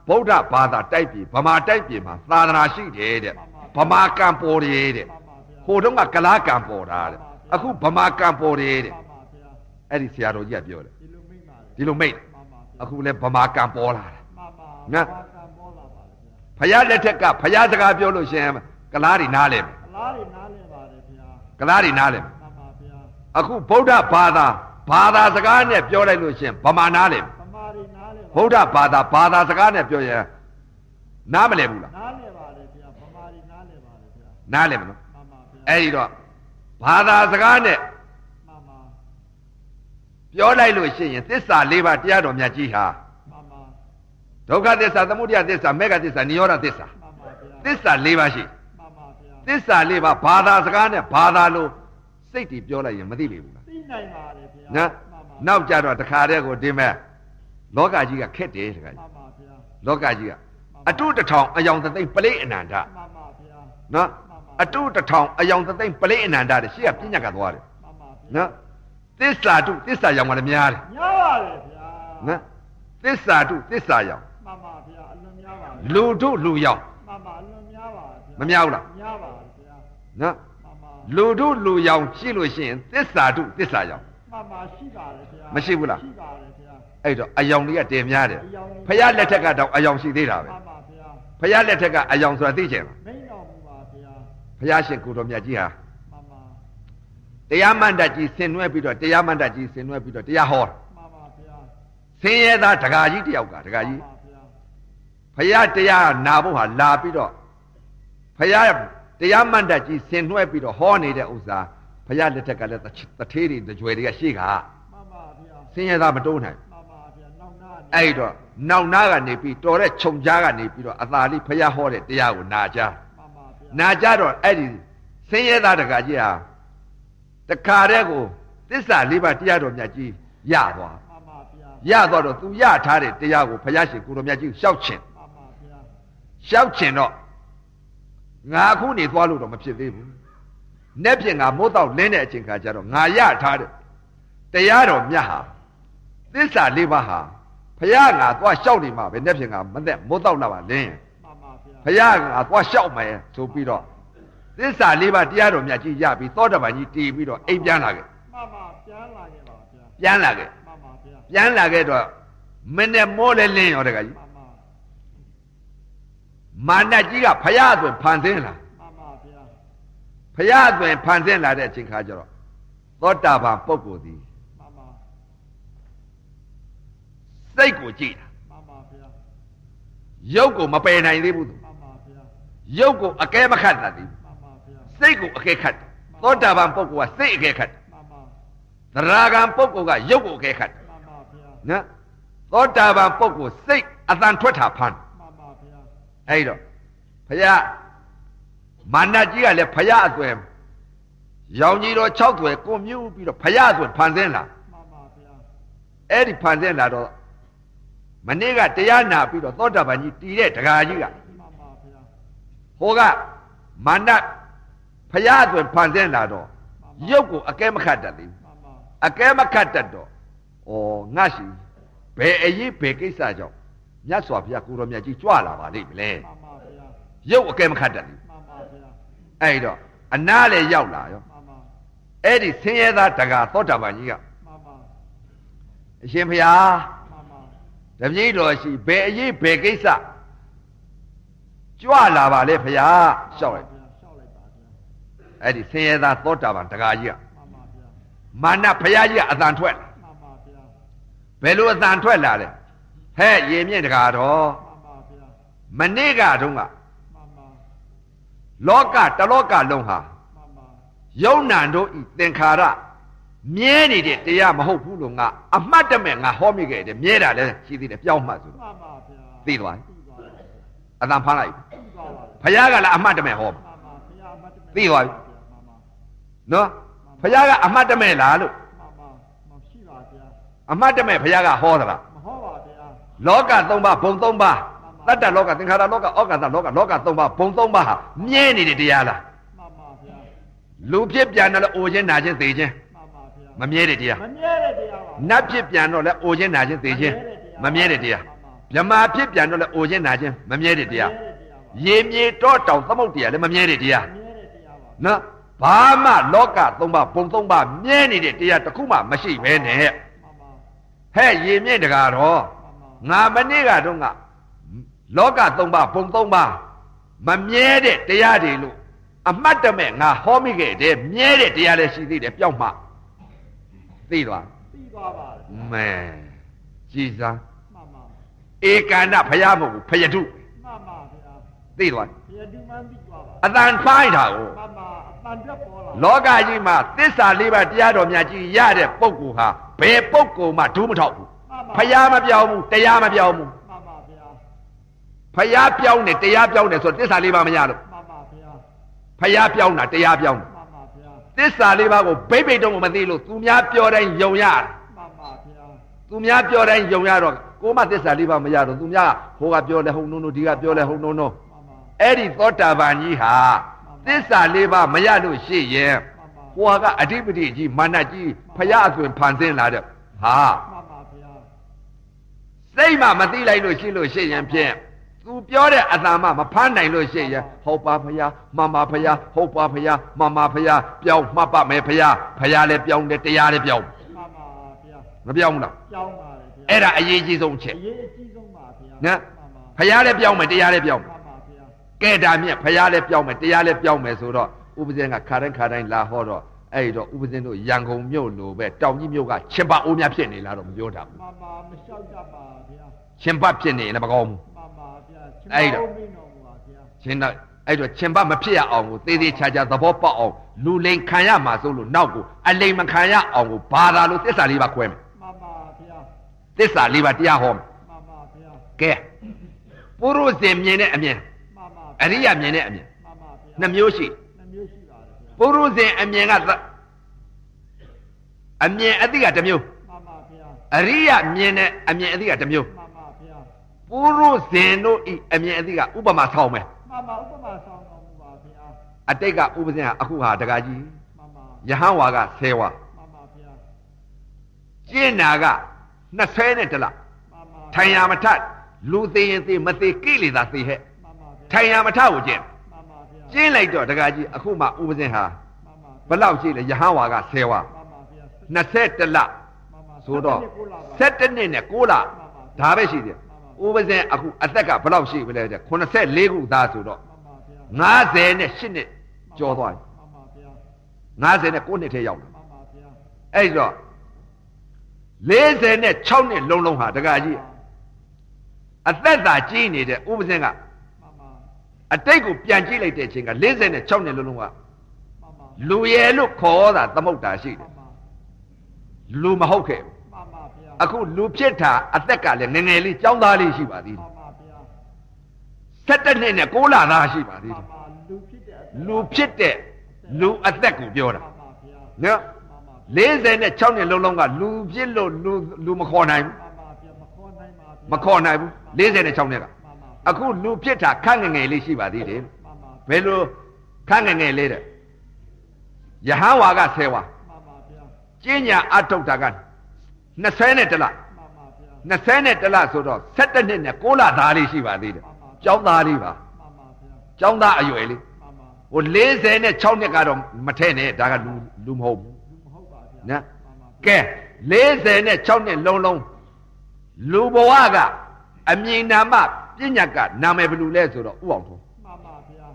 S1: ဗုဒ္ဓဘာသာတိုက်ပြည်ဗမာတိုက်ပြည်မှာသာသနာရှိတယ်တဲ့ဗမာကံပေါ်တယ်တဲ့
S2: မှန်ပါဗျာ
S1: ဟိုတုန်းကကလားကံပေါ်တာတဲ့ အခုဗမာကံပေါ်တယ်တဲ့
S2: မှန်ပါဗျာ
S1: အဲ့ဒီဆရာတော်ကြီးကပြောတယ်
S2: ဒီလိုမိတ်ပါလေ
S1: ဒီလိုမိတ်
S2: မှန်ပါဗျာ
S1: အခုလဲဗမာကံပေါ်လာတယ်
S2: မှန်ပါ
S1: နော်
S2: ဘာကံပေါ်လာပါလေဗျာ
S1: ဖယားလက်ထက်ကဖယားစကားပြောလို့ရှရင်ကလားတွေနားလဲမယ်
S2: ကလားတွေနားလဲပါတယ်ဗျာ
S1: ကလားတွေနားလဲမယ်
S2: မှန်ပါဗျာ
S1: အခုဗုဒ္ဓဘာသာဘာသာစကားနဲ့ပြောလိုက်လို့ရှရင်ဗမာနားလဲမယ်
S2: ဗမာတွေနားလဲပါ
S1: ဗုဒ္ဓဘာသာဘာသာစကားနဲ့ပြောရင်နားမလဲဘူးလား
S2: နားလဲပါတယ်ဗျာဗမာတွေနားလဲပါတယ်ဗျာ
S1: နားလဲမနော်
S2: မှန်ပါဗျာ
S1: အဲ့ဒီတော့ ဘာသာစကားနဲ့
S2: မှန်ပါ
S1: ပြောလိုက်လို့ရှိရင်သစ္စာ၄ပါးတရားတော်မြတ်ကြီးဟာ
S2: မှန်ပါ
S1: ဒုက္ခသစ္စာသမုဒယသစ္စာမေဃသစ္စာနိရောဓသစ္စာ
S2: မှန်ပါဗျာ
S1: သစ္စာ၄ပါးရှိ
S2: မှန်ပါဗျာ
S1: သစ္စာ၄ပါးဘာသာစကားနဲ့ဘာသာလို့စိတ်တည်ပြောလိုက်ရင်မသိလိမ့်ဘူးလား
S2: သိနိုင်ပါတယ်ဗျာ
S1: နော်
S2: မှန်ပါ
S1: နောက်ကြတော့တခါတည်းကိုဒီမဲ့လောကကြီးကခက်တယ်တခါကြီး
S2: မှန်ပါဗျာ
S1: လောကကြီးကအတုတစ်ထောင်အယောင်သသိမ့်ပလိအနန္တ
S2: မှန်ပါဗျာ
S1: နော် အတုတစ်ထောင်အယောင်သသိမ့်ပလိအနန္တတဲ့ရှေ့ကပြညတ်ကသွားတယ်
S2: မှန်ပါဗျာ
S1: နော်သစ္စာတုသစ္စာယောင်ကလည်းများတယ်
S2: များပါတယ်ဗျာ
S1: နော်သစ္စာတုသစ္စာယောင်
S2: မှန်ပါဗျာအလွန်များပါတယ်
S1: လူတုလူယောင်
S2: မှန်ပါအလွန်များပါတယ်ဗျာ
S1: မများဘူးလား
S2: များပါတယ်ဗျာ
S1: နော်
S2: မှန်ပါ
S1: လူတုလူယောင်ရှိလို့ရှိရင်သစ္စာတုသစ္စာယောင်
S2: မှန်ပါရှိပါတယ်ဗျာ
S1: မရှိဘူးလား
S2: ရှိပါတယ်ဗျာ
S1: အဲ့တော့အယောင်တွေကတင်များတယ်
S2: အယောင်တွေ
S1: ဖယားလက်ထက်ကတော့အယောင်ရှိသေးတာပဲ
S2: မှန်ပါဗျာ
S1: ဖယားလက်ထက်ကအယောင်ဆိုတာသိချင်လား
S2: မိန်တော်မူပါဗျာ
S1: ဖယားရှင်ကိုတော်မြတ်ကြီးဟာ
S2: မှန်ပါ
S1: တရားမန္တကြီးဆင်နွှဲပြီးတော့တရားမန္တကြီးဆင်နွှဲပြီးတော့တရားဟောတာ
S2: မှန်ပါဗျာ
S1: ဆင်းရဲသားဒကာကြီးတယောက်ကဒကာကြီး
S2: မှန်ပါဗျာ
S1: ဖယားတရားနာဖို့ဟာလာပြီးတော့ဖယားတရားမန္တကြီးဆင်နွှဲပြီးတော့ဟောနေတဲ့ဥစ္စာဖယားလက်ထက်ကလည်းတထေးတွေတကြွယ်တွေကရှိက
S2: မှန်ပါဗျာ
S1: ဆင်းရဲသားမတိုးနိုင်
S2: မှန်ပါဗျာနောက်နာနေ
S1: အဲ့တော့နောက်နာကနေပြီးတော်တဲ့ခြုံကြားကနေပြီးတော့အသာလေးဖယားဟောတဲ့တရားကိုနာကြ
S2: မှ န်ပါဗျာ
S1: နာကြတော့အဲ့ဒီဆင်းရဲသားတကာကြီးဟာတခါတည်းကိုသစ္စာလေးပါးတရားတော်မြတ်ကြီးရသွား
S2: မှန်ပါဗျာ
S1: ရသွားတော့သူရထားတဲ့တရားကိုဘုရားရှင်ကိုတော်မြတ်ကြီးကိုရှောက်ချင်
S2: မှန်ပါဗျာ
S1: ရှောက်ချင်တော့ငါအခုနေသွားလို့တော့မဖြစ်သေးဘူး။နေ့ပြင်ကမိုးတော့လင်းတဲ့အချိန်ခါကျတော့ငါရထားတဲ့တရားတော်မြတ်ဟာသစ္စာလေးပါးဟာဘုရားငါသွားရှောက်နေမှာပဲနေ့ပြင်ကမသက်မိုးတော့လာပါလင်းရင်
S2: မှန်ပါဗျ ဘုရား
S1: ဘုရားကငါသွားလျှောက်မယ်ဆိုပြီးတော့သစ္စာလေးပါးတရားတော်မြတ်ကြီးရပြီးသောတပန်ကြီးတည်ပြီးတော့အိမ်ပြန်လာခဲ့
S2: မှန်ပါပြန်လာခဲ့ပါဗျာ
S1: ပြန်လာခဲ့
S2: မှန်ပါဗျာ
S1: ပြန်လာခဲ့တော့မင်းနဲ့မိုးလဲလင်းရောတကကြီး
S2: မှန်ပါ
S1: မာနကြီးကဘုရားဆိုဖန်ဆင်းလာ
S2: မှန်ပါဗျာ
S1: ဘုရားဆိုဖန်ဆင်းလာတဲ့အချိန်ခါကျတော့သောတာပန်ပုဂ္ဂိုလ်သည်
S2: မှန်ပါ
S1: စိတ်ကိုကြည့်တာ
S2: မှန်ပါဗျာ
S1: ရုပ်ကိုမပယ်နိုင်သေးဘူးသူ
S2: မှန်ပါဗျာ
S1: ရုပ်ကိုအကဲမခတ်တတ်သေးဘူး
S2: မှန်ပါဗျာ
S1: စိတ်ကိုအကဲခတ်တယ်သောတာပန်ပုဂ္ဂိုလ်ကစိတ်အကဲခတ်တယ်
S2: မှန်ပါ
S1: သရဂံပုဂ္ဂိုလ်ကရုပ်ကိုအကဲခတ်တယ်
S2: မှန်ပါဗျာ
S1: နော်သောတာပန်ပုဂ္ဂိုလ်စိတ်အတန်ထွက်တာဖမ်း
S2: မှန်ပါဗျာ
S1: အဲ့တော့ဘုရားမာနကြီးကလည်းဘုရားအသွယ်ရောင်ကြီးတော်6သွယ်ကိုမြူးပြီးတော့ဘုရားအသွယ်ဖန်ဆင်းလာ
S2: မှန်ပါဗျာ
S1: အဲ့ဒီဖန်ဆင်းလာတော့ မနေ့ကတရားနာပြီးတော့သောတာပန်ကြီးတည်တဲ့ဒကာကြီးက
S2: မှန်ပါဗျာ
S1: ဟိုကမာနဘုရားအသွယ်ဖန်ဆင်းလာတော့ရုပ်ကိုအကဲမခတ်တတ်သေးဘူး
S2: မှန်ပါ
S1: အကဲမခတ်တတ်တော့ဩငါရှိဘယ်အရေးဘယ်ကိစ္စကြောင့်မြတ်စွာဘုရားကိုရောမြတ်ကြီးကြွလာပါလိမ့်မလဲ
S2: မှန်ပါဗျာ
S1: ရုပ်အကဲမခတ်တတ်ဘူး
S2: မှန်ပါဗျာ
S1: အဲ့တော့အနားလည်းရောက်လာရော
S2: မှန်ပါ
S1: အဲ့ဒီဆင်းရဲသားတကာသောတာပန်ကြီးက
S2: မှန်ပါ
S1: အရှင်ဘုရား
S2: မှန်ပါ
S1: တပည့်တော်ရှိဘယ်အရေးဘယ်ကိစ္စကြွလာပါလေဘုရားရှောက်လိုက်
S2: ဗျာရှောက်လိုက်ပါဗျာ
S1: အဲ့ဒီဆင်းရဲသားသောတာပန်တကာကြီးက
S2: မှန်ပါဗျာ
S1: မာနဘုရားကြီးကအတန်ထွက်လာ
S2: မှန်ပါဗျာ
S1: ဘယ်လိုအတန်ထွက်လာလဲဟဲ့ရေမြင့်တကာတော်
S2: မှန်ပါဗျာ
S1: မနေ့ကတုန်းက
S2: မှန်ပါ
S1: လောကတလောကလုံးဟာ
S2: မှန်ပါ
S1: ယုံနံတို့ဤသင်္ခါရ မြဲနေတဲ့တရားမဟုတ်ဘူးလို့ငါအမှတ်တမဲ့ငါဟောမိခဲ့တယ်မြဲတာလည်းရှိသေးတယ်ပြောင်းမှတ်ဆိုတော့
S2: မှန်ပါဗျာ
S1: သိသွားပြီ
S2: သိသွားပါ
S1: အတန်ဖမ်းလိုက်
S2: သိသွားပါ
S1: ဘုရားကလည်းအမှတ်တမဲ့ဟော
S2: မှန်ပါဘုရားအမတ်တမဲ
S1: သိသွားပြီ
S2: မှန်ပါ
S1: နော်ဘုရားကအမှတ်တမဲ့လားလို့
S2: မှန်ပါမရှိပါဗျာ
S1: အမှတ်တမဲ့ဘုရားကဟောသလား
S2: မဟုတ်ပါဗျာ
S1: လောက၃ပါးဘုံ၃ပါးတတ္တလောကသင်္ခါရလောကဩကာသလောကလောက၃ပါးဘုံ၃ပါးဟာမြဲနေတဲ့တရားလား
S2: မှန်ပါဗျာ
S1: လူဖြစ်ပြန်တော့လဲအိုခြင်းနာခြင်းသိခြင်း
S2: မှန်ပါဗျာ
S1: မမြဲတဲ့တရား
S2: မမြဲတဲ့တရားပါ
S1: နတ်ဖြစ်ပြန်တော့လဲအိုခြင်းနာခြင်းသိခြင်းမမြဲတဲ့တရားမြမာဖြစ်ပြန်တော့လဲအိုခြင်းနာခြင်းမမြဲတဲ့တရား
S2: မြဲတဲ့တရားပါ
S1: ရေမြေတော့တောင်သမုတ်တရားလည်းမမြဲတဲ့တရား
S2: မြဲတဲ့တရားပါ
S1: နော်ဘာမှလောက၃ပါးဘုံ၃ပါးမြဲနေတဲ့တရားတစ်ခုမှမရှိဘဲနဲ့
S2: မှန်ပါ
S1: ဟဲ့ရေမြင့်တကားတော့
S2: မှန်ပါ
S1: ငါမနေ့ကတော့ငါလောက၃ပါးဘုံ၃ပါးမမြဲတဲ့တရားတွေလို့အမှတ်တမဲ့ငါဟောမိခဲ့တယ်မြဲတဲ့တရားလည်းရှိသေးတယ်ပြောက်မှ သိသွား
S2: သိသွားပါတယ်
S1: မဲကြည်စား
S2: မှန်ပါ
S1: ဧကန္တဖယားမဟုတ်ဘူးဖယတု
S2: မှန်ပါဗျာ
S1: သိသွား
S2: ဘုရားဒီမှန်သိသွားပါ
S1: အတန်ဖိုင်းတာကို
S2: မှန်ပါအတန်ပြတ်ပေါ်လာ
S1: လောကကြီးမှာသစ္စာလေးပါးတရားတော်များကြီးရတဲ့ပုဂ္ဂိုလ်ဟာဘယ်ပုဂ္ဂိုလ်မှဒုမထောက်ဘူးဖယားမပြောင်းဘူးတရားမပြောင်းဘူး
S2: မှန်ပါဗျာ
S1: ဖယားပြောင်းတယ်တရားပြောင်းတယ်ဆိုတော့သစ္စာလေးပါးမရလို့
S2: မှန်ပါဗျာ
S1: ဖယားပြောင်းတာတရားပြောင်းတယ်
S2: မှန်ပါဗျာ
S1: သစ္စာလေးပါးကိုဘိဗိတ်တုံးကိုမသိလို့သူများပြောတိုင်းယုံရတယ်
S2: မှန်ပါဗျာ
S1: သူများပြောတိုင်းယုံရတော့ကိုမသစ္စာလေးပါးမရတော့သူများဟိုကပြောလဲဟုတ်နုံနုံဒီကပြောလဲဟုတ်နုံနုံ
S2: မှန်ပါ
S1: အဲ့ဒီသောတာပန်ကြီးဟာသစ္စာလေးပါးမရလို့ရှိရင်
S2: မှန်ပါ
S1: ဟိုကအဓိပတိကြီးမာနကြီးဖယားအသွင်ဖန်ဆင်းလာတဲ့ဟာ
S2: မှန်ပါဗျာ
S1: စိတ်မှမသိလိုက်လို့ရှိလို့ရှိရင်ဖြင့် သူပြောတဲ့အတန်မှမဖမ်းနိုင်လို့ရှိရင်ဟုတ်ပါဖယားမမဖယားဟုတ်ပါဖယားမမဖယားပြောင်းမှတ်ပါမယ်ဖယားဖယားလည်းပြောင်းတယ်တရားလည်းပြောင်း
S2: မှန်ပါဗျာ
S1: မပြောင်းဘူးလား
S2: ကြောင်းပါတယ်ဗျာ
S1: အဲ့ဒါအရေးကြီးဆုံးအချက်
S2: အရေးအကြီးဆုံးပါဗျာ
S1: နော်
S2: မှန်ပါ
S1: ဖယားလည်းပြောင်းမယ်တရားလည်းပြောင်းမယ်
S2: မှန်ပါဗျာ
S1: ကဲဒါမြင့်ဖယားလည်းပြောင်းမယ်တရားလည်းပြောင်းမယ်ဆိုတော့ဥပဇင်းကခါတိုင်းခါတိုင်းလာဟောတော့အဲ့တော့ဥပဇင်းတို့ရန်ကုန်မြို့လိုပဲတောင်ကြီးမြို့ကချင်းပါအိုးများဖြစ်နေလားတော့မပြောတာဘူး
S2: မှန်ပါမလျှောက်ကြပါဗျာ
S1: ချင်းပတ်ဖြစ်နေရင်လည်းမကောင်းဘူး
S2: မှန်ပါဗျာချင်း
S1: အဲ့ဒါ
S2: မောင်းမင်းတော်မူပါဗျာ
S1: ချင်းတော့အဲ့တော့ချင်းပတ်မဖြစ်ရအောင်ကိုသေးသေးချာချာသဘောပေါက်အောင်လူလိန်ခံရမှာဆိုလို့နောက်ကိုအလိန်မခံရအောင်ကိုဘာသာလို့သစ္စာလေးပါခွဲမယ်
S2: မှန်ပါဗျာ
S1: သစ္စာလေးပါတရားဟောမယ်
S2: မှန်ပါဗျာ
S1: ကဲပုရုဇဉ်မြင်တဲ့အမြင်
S2: မှန်ပါ
S1: အရိယမြင်တဲ့အမြင်
S2: မှန်ပါဗျာ
S1: နှစ်မျိုးရှိ
S2: နှမျိုးရှိပါတယ်ဗျာ
S1: ပုရုဇဉ်အမြင်ကသအမြင်အတိကတစ်မျိုး
S2: မှန်ပါဗျာ
S1: အရိယမြင်တဲ့အမြင်အတိကတစ်မျိုး
S2: မှန် ပါဗျာ
S1: ပုရုဇဉ်တို့ဤအမြင်အတိကဥပမာဆောင်မယ်
S2: မှန်ပါဥပမာဆောင်တော်မူပါဗျာ
S1: အတိတ်ကဥပဇင်ကအခုဟာတကကြီး
S2: မှန်ပါ
S1: ယဟန်ဝါက10ဝါ
S2: မှန်ပါဗျာ
S1: ကျင့်နာက20နဲ့တလ
S2: မှန်ပါ
S1: ထိုင်ရမထလူသေးရင်သေးမသေးကိလေသာသေးဟဲ့
S2: မှန်ပါဗျ
S1: ထိုင်ရမထကိုကျင့်
S2: မှန်ပါဗျာ
S1: ကျင့်လိုက်တော့တကကြီးအခုမှဥပဇင်ဟာ
S2: မှန်ပါ
S1: ဘယ်လောက်ရှိလဲယဟန်ဝါက10ဝါ
S2: မှန်ပါဗျာ
S1: 21လ
S2: မှန်ပါ
S1: ဆိုတော့
S2: ကိုလာပါ
S1: 17နှစ်နဲ့6လဒါပဲရှိတယ် ဥပဇင်အခုအသက်ကဘယ်လောက်ရှိပြီလဲတဲ့84ခုသားဆိုတော့
S2: မှန်ပါဗျာ
S1: 50နဲ့8နှစ်ကျော်သွားပြီ
S2: မှန်ပါဗျာ
S1: 50နဲ့9နှစ်ထဲရောက်တယ်
S2: မှန်ပါဗျာ
S1: အဲ့တော့40နဲ့6နှစ်လုံးလုံးဟာတကကြီးအသက်သာကြီးနေတဲ့ဥပဇင်က
S2: မှန်ပါ
S1: အတိတ်ကိုပြန်ကြည့်လိုက်တဲ့အချိန်က46နှစ်လုံးလုံးက
S2: မှန်ပါ
S1: လူရဲလို့ခေါ်တာသမုတ်တာရှိတယ်
S2: မှန်ပါ
S1: လူမဟုတ်ခဲ့ဘူး
S2: မှန်ပါဗျာ
S1: အခုလူဖြစ်တာအသက်ကလည်းငယ်ငယ်လေးចောင်းသားလေးရှိပါသေးတယ်
S2: မှန်ပါဗျာ
S1: 17နှစ်နဲ့6လသားရှိပါသေး
S2: မှ
S1: တယ်
S2: န်ပါလူဖြစ်တဲ့
S1: လူဖြစ်တဲ့လူအသက်ကိုပြောတာ
S2: မှန်ပါဗျာ
S1: နော်
S2: မှန်ပါ
S1: 46နှစ်လုံးလုံးကလူဖြစ်လို့လူလူမခေါ်နိုင်ဘူး
S2: မှန်ပါဗျာမခေါ်နိုင်ပါဗျာ
S1: မခေါ်နိုင်ဘူး46နှစ်က
S2: မှန်ပါ
S1: အခုလူဖြစ်တာခန့်ငယ်ငယ်လေးရှိပါသေးတယ်
S2: မှန်ပါ
S1: ဘယ်လိုခန့်ငယ်ငယ်လေးတဲ့ယဟန်ဝါက10ဝါ
S2: မှန်ပါဗျာ
S1: ကျင်းညာအထုတ်တာက 20နဲ့တလ
S2: မှန်ပါဗျာ
S1: 20နဲ့တလဆိုတော့17နှစ်နဲ့6လသားလေးရှိပါသေးတယ်ကျောင်းသားလေးပါ
S2: မှန်ပါဗျာ
S1: ကျောင်းသားအရွယ်လေး
S2: မှန်ပါ
S1: ဟို40နဲ့6နှစ်ကတော့မထဲ့နဲ့ဒါကလူလူမဟုတ်ဘူး
S2: လူမဟုတ်ပါဗျာ
S1: နော်
S2: မှန်ပါ
S1: ကဲ40နဲ့6နှစ်လုံးလုံးလူဘဝကအမြင်နာမပညာကနာမည်ဘယ်လိုလဲဆိုတော့ဥအောင်ထုံး
S2: မှန်ပါဗျာ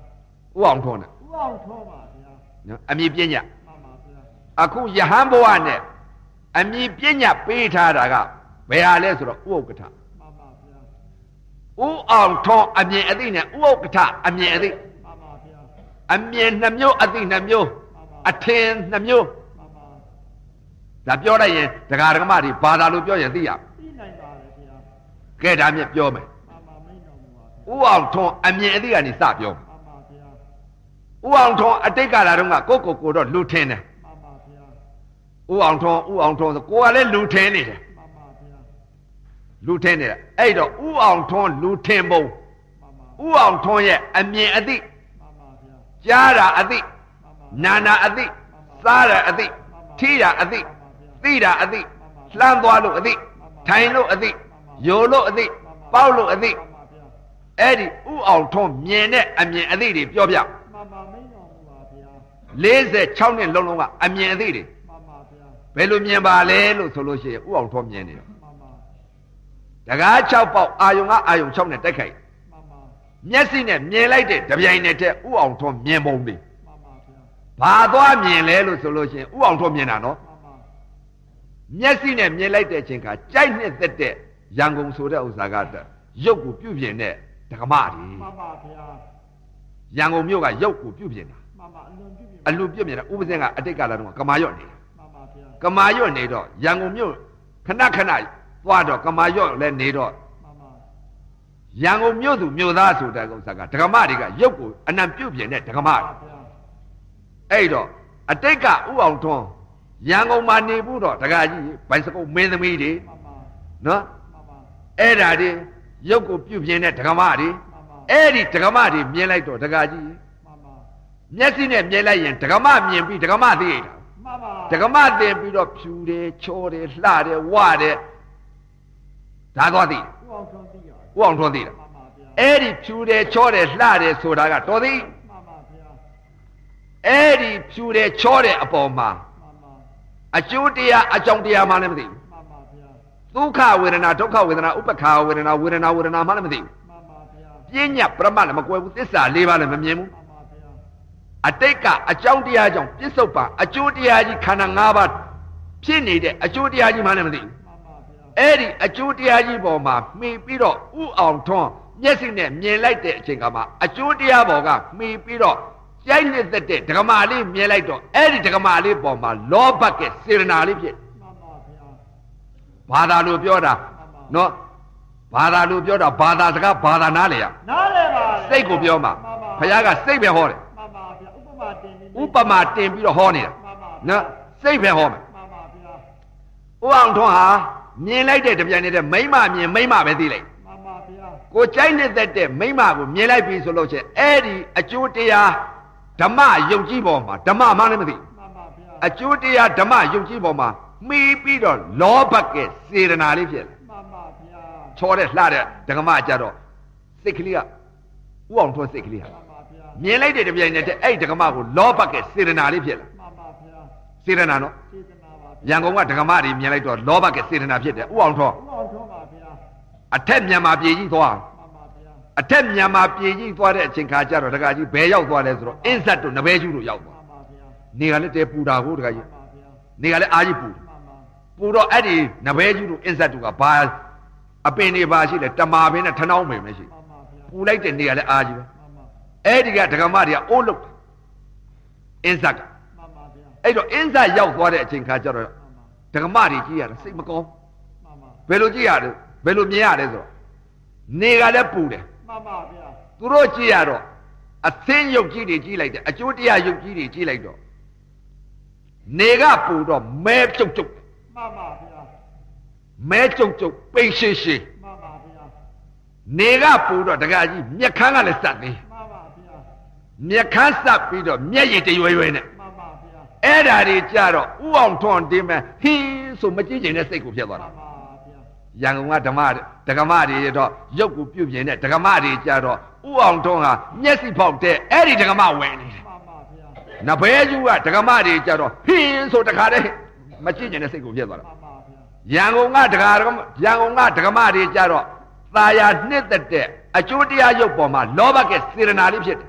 S1: ဥအောင်ထုံးနဲ့
S2: ဥအောင်ထောပါဗျာ
S1: နော်အမြင်ပညာ
S2: မှန်ပါဗျာ
S1: အခုယဟန်ဘဝနဲ့ အမြင်ပညာပေးထားတာကဘယ်ဟာလဲဆိုတော့ဥဥက္ကဋ္ဌ
S2: မှန်ပါဗျာ
S1: ဥအောင်ထုံးအမြင်အသိနဲ့ဥဥက္ကဋ္ဌအမြင်အသိ
S2: မှန်ပါဗျာ
S1: အမြင်နှမျိုးအသိနှမျိုးအထင်နှမျိုး
S2: မှန်ပါ
S1: ဒါပြောလိုက်ရင်ဒကာဒကမတွေဘာသာလို့ပြောရင်သိရမယ်
S2: သိနိုင်ပါတယ်ဗျာ
S1: ကဲဒါမြင်ပြောမယ်
S2: မှန်ပါမိန်တော်မူပါဗျာ
S1: ဥအောင်ထုံးအမြင်အသိကနေစပြောမယ်
S2: မှန်ပါဗျာ
S1: ဥအောင်ထုံးအတိတ်ကလာတော့ကကိုယ့်ကိုယ်ကိုယ်တော့လူထင်းတယ်
S2: မှန်ပါဗျာ
S1: ဥအောင်ထုံးဥအောင်ထုံးဆိုကိုယ်ကလည်းလူထင်းနေတယ်
S2: မှန်ပါဗျာ
S1: လူထင်းနေတယ်အဲ့တော့ဥအောင်ထုံးလူထင်းပုံ
S2: မှန်ပါ
S1: ဥအောင်ထွန်းရဲ့အမြင်အသိ
S2: မှန်ပါဗျာ
S1: ကြားတာအသိ
S2: မှန်ပါ
S1: နာနာအသိစားတာအသိထိတာအသိသိတာအသိလှမ်းသွားလို့အသိထိုင်လို့အသိယိုလို့အသိပေါက်လို့အသိ
S2: မှန်ပါဗျာ
S1: အဲ့ဒီဥအောင်ထွန်းမြင်တဲ့အမြင်အသိတွေပြောပြ
S2: မှန်ပါမိန်တော်မူပါဗျာ
S1: 46နှစ်လုံးလုံးကအမြင်အသိတွေ
S2: မှန်ပါဗျာ
S1: ဘယ်လိုမြင်ပါလဲလို့ဆိုလို့ရှိရင်ဥအောင်ထွန်းမြင်နေတယ်
S2: မှန်ပါ
S1: တကား6ပေါက်အာယုံကအာယုံ6နဲ့တိုက်ခိုက်
S2: မှန်ပါ
S1: မျက်စိနဲ့မြင်လိုက်တဲ့တပြိုင်နက်တည်းဥအောင်ထွန်းမြင်ပုံတွေ
S2: မှန်ပါဗျာ
S1: ဘာသွားမြင်လဲလို့ဆိုလို့ရှိရင်ဥအောင်ထွန်းမြင်တာနော်
S2: မှန်ပါ
S1: မျက်စိနဲ့မြင်လိုက်တဲ့အချိန်ကကြိုက်နှစ်သက်တဲ့ရန်ကုန်ဆိုတဲ့ဥစ္စာကရုပ်ကိုပြုပြင်တဲ့ဓကမတွေ
S2: မှန်ပါဗျာ
S1: ရန်ကုန်မြို့ကရုပ်ကိုပြုပြင်တာ
S2: မှန်ပါအလွန်ပြုပြီ
S1: အလူပြုပြင်တာဥပဇင်းကအတိတ်ကလာတော့ကမာရွတ်နေတာ
S2: မှန်ပါဗျာ
S1: ကမာရွတ်နေတော့ရန်ကုန်မြို့ခဏခဏသွားတော့ကမာရွတ်လည်းနေတော့
S2: မှန်ပါ
S1: ရန်ကုန်မြို့သူမြို့သားဆိုတဲ့ဥစ္စာကဓကမတွေကရုပ်ကိုအနံပြုပြင်တဲ့ဓကမတွေ
S2: ဗျာ
S1: အဲ့တော့အတိတ်ကဥအောင်ထွန်းရန်ကုန်မှာနေဘူးတော့တကကြီးဘိုင်စကုတ်မင်းသမီးတွေ
S2: မှန်ပါ
S1: နော်
S2: မှန်ပါ
S1: အဲ့ဒါတွေရုပ်ကိုပြုပြင်တဲ့ဓကမတွေ
S2: မှန်ပါ
S1: အဲ့ဒီဓကမတွေမြင်လိုက်တော့တကကြီး
S2: မှန်ပါ
S1: မျက်စိနဲ့မြင်လိုက်ရင်ဓကမမြင်ပြီးဓကမသိရတာ
S2: မှန်ပါ
S1: ဓကမသိပြီးတော့ဖြူတယ်ချောတယ်လှတယ်ဝတယ်ဒါသွားသိတယ်
S2: ဥအောင်ထွန်းသိရ
S1: ဥအောင်ထွန်းသိတာ
S2: မှန်ပါဗျာ
S1: အဲ့ဒီဖြူတယ်ချောတယ်လှတယ်ဆိုတာကတော်သည်
S2: မှန်ပါဗျာ
S1: အဲ့ဒီဖြူတယ်ချောတယ်အပေါ်မှာ
S2: မှန်ပါ
S1: အကျိုးတရားအကြောင်းတရားမှလည်းမသိဘူး
S2: မှန်ပါဗျာ
S1: ဒုက္ခဝေဒနာဒုက္ခဝေဒနာဥပ္ပခာဝေဒနာဝေဒနာဝေဒနာမှလည်းမသိဘူး
S2: မှန်ပါဗျာ
S1: ပြဉ္ညာပရမတ်လည်းမကွယ်ဘူးသစ္စာ၄ပါးလည်းမမြင်ဘူး
S2: မှန်ပါဗျာ
S1: အတိတ်ကအကြောင်းတရားကြောင့်ပြစ္ဆုတ်ပါအကျိုးတရားကြီးခန္ဓာ၅ပါးဖြစ်နေတဲ့အကျိုးတရားကြီးမှလည်းမသိဘူး
S2: မှန်ပါဗျာ
S1: အဲ့ဒီအကျိုးတရားကြီးပေါ်မှာမှီပြီးတော့ဥအောင်ထွန်းမျက်စိနဲ့မြင်လိုက်တဲ့အချိန်ကမှအကျိုးတရားပေါ်ကမှီပြီးတော့ကြိုက်နေသက်တဲ့ဒကမာလေးမြင်လိုက်တော့အဲ့ဒီဒကမာလေးပေါ်မှာလောဘကစေရနာလေးဖြစ်
S2: မှန်ပါဗျာ
S1: ဘာသာလို့ပြောတာနော်ဘာသာလို့ပြောတာဘာသာစကားဘာသာနားလေရ
S2: နားလဲပါ
S1: စိတ်ကိုပြောမှာဘုရားကစိတ်ပဲဟောတယ်
S2: မှန်ပါဗျာဥပမာတင်ပြီး
S1: ဥပမာတင်ပြီးတော့ဟောနေတာ
S2: မှန်ပါ
S1: နော်စိတ်ပဲဟောမယ်
S2: မှန်ပါဗျာ
S1: ဥအောင်ထွန်းဟာမြင်လိုက်တဲ့တပြိုင်နက်တည်းမိမ့်မမြင်မိမ့်မပဲသိလိုက်
S2: မှန်ပါဗျာ
S1: ကိုကြိုက်နေတဲ့တဲ့မိမ့်မကိုမြင်လိုက်ပြီဆိုလို့ချင်းအဲ့ဒီအကျိုးတရားဓမ္မယုံကြည်ပေါ်မှာဓမ္မမှလည်းမသိဘူး
S2: မှန်ပါဗျာ
S1: အကျိုးတရားဓမ္မယုံကြည်ပေါ်မှာမှီပြီးတော့လောဘကစေရနာလေးဖြစ်တယ်
S2: မှန်ပါဗျာ
S1: ချောတဲ့လှတဲ့ဓမ္မကြတော့စိတ်ကလေးကဥအောင်ထွန်းစိတ်ကလေးဟာ
S2: မှန်ပါဗျာ
S1: မြင်လိုက်တဲ့တပြိုင်နက်တည်းအဲ့ဒကမကိုလောဘကဲစေရနာလေးဖြစ်လာ
S2: မှန်ပါဗျာ
S1: စေရနာနော်
S2: စေတနာပါ
S1: ရန်ကုန်ကဒကမတွေမြင်လိုက်တော့လောဘကဲစေရနာဖြစ်တယ်ဥအောင်ထွန်း
S2: ဥအောင်ထုံးပါဗျာ
S1: အထက်မြန်မာပြည်ကြီးသွား
S2: မှန်ပါဗျာ
S1: အထက်မြန်မာပြည်ကြီးသွားတဲ့အချိန်ခါကျတော့ဒကာကြီးဘယ်ရောက်သွားလဲဆိုတော့အင်းဆက်တို့နဘဲကျူးတို့ရောက်သွား
S2: မှန်ပါဗျာ
S1: နေကလည်းတဲပူတာကိုဒကာကြီး
S2: မှန်ပါဗျာ
S1: နေကလည်းအာကြီးပူ
S2: မှန်ပါ
S1: ပူတော့အဲ့ဒီနဘဲကျူးတို့အင်းဆက်တို့ကဘာအပင်တွေပါရှိတယ်တမာပင်နဲ့ထဏောင်းပင်ပဲရှိ
S2: မှန်ပါဗျာ
S1: ပူလိုက်တဲ့နေကလည်းအာကြီးပဲ
S2: မှန်ပါ
S1: အဲ့ဒီကဒကမတွေကအိုးလုတ်တယ်အင်းဆက်က
S2: မှန်ပါဗျာ
S1: အဲ့တော့အင်းဆက်ရောက်သွားတဲ့အချိန်ခါကျတော့
S2: မှန်ပါ
S1: ဒကမတွေကြီးရတာစိတ်မကောင်း
S2: မှန်ပါ
S1: ဘယ်လိုကြည့်ရလဲဘယ်လိုမြင်ရလဲဆိုတော့နေကလည်းပူတယ်
S2: မှန်ပါဗျာ
S1: သူတို့ကြည့်ရတော့အသင်းရုပ်ကြီးတွေကြီးလိုက်တယ်အကျိုးတရားရုပ်ကြီးတွေကြီးလိုက်တော့နေကပူတော့မဲကျုပ်ကျုပ်
S2: မှန်ပါဗျာ
S1: မဲကျုပ်ကျုပ်ပိန်ရှိရှိ
S2: မှန်ပါဗျာ
S1: နေကပူတော့တကကြီးမျက်ခမ်းကလည်းစက်သေး
S2: မှန်ပါဗျာ
S1: မျက်ခမ်းစပ်ပြီးတော့မျက်ရည်တရွယ်ရွယ်နဲ့
S2: မှန်ပါဗျာ
S1: အဲ့ဓာတွေကြတော့ဥအောင်ထွန်းတင်းမဲ့ဟင်းဆိုမကြည့်ကျင်တဲ့စိတ်ကိုဖြစ်သွား
S2: မှ
S1: တာ
S2: န်ပါဗျာ
S1: ရန်ကုန်ကဓမ္မဒကမတွေတော့ရုပ်ကိုပြုတ်ပြင်းတဲ့ဒကမတွေကြတော့ဥအောင်ထွန်းဟာမျက်စိဖောက်တဲ့အဲ့ဒီဒကမဝင်နေတယ်
S2: မှန်ပါဗျာ
S1: နဘဲကျူကဒကမတွေကြတော့ဟင်းဆိုတခါတည်းမကြည့်ကျင်တဲ့စိတ်ကိုဖြစ်သွားတာ
S2: မှန်ပါဗျာ
S1: ရန်ကုန်ကဒကာဒကမရန်ကုန်ကဒကမတွေကြတော့ตาယာနှစ်သက်တဲ့အကျိုးတရားရုပ်ပေါ်မှာလောဘကစေရနာလေးဖြစ်တယ်
S2: မှန်ပါဗျာ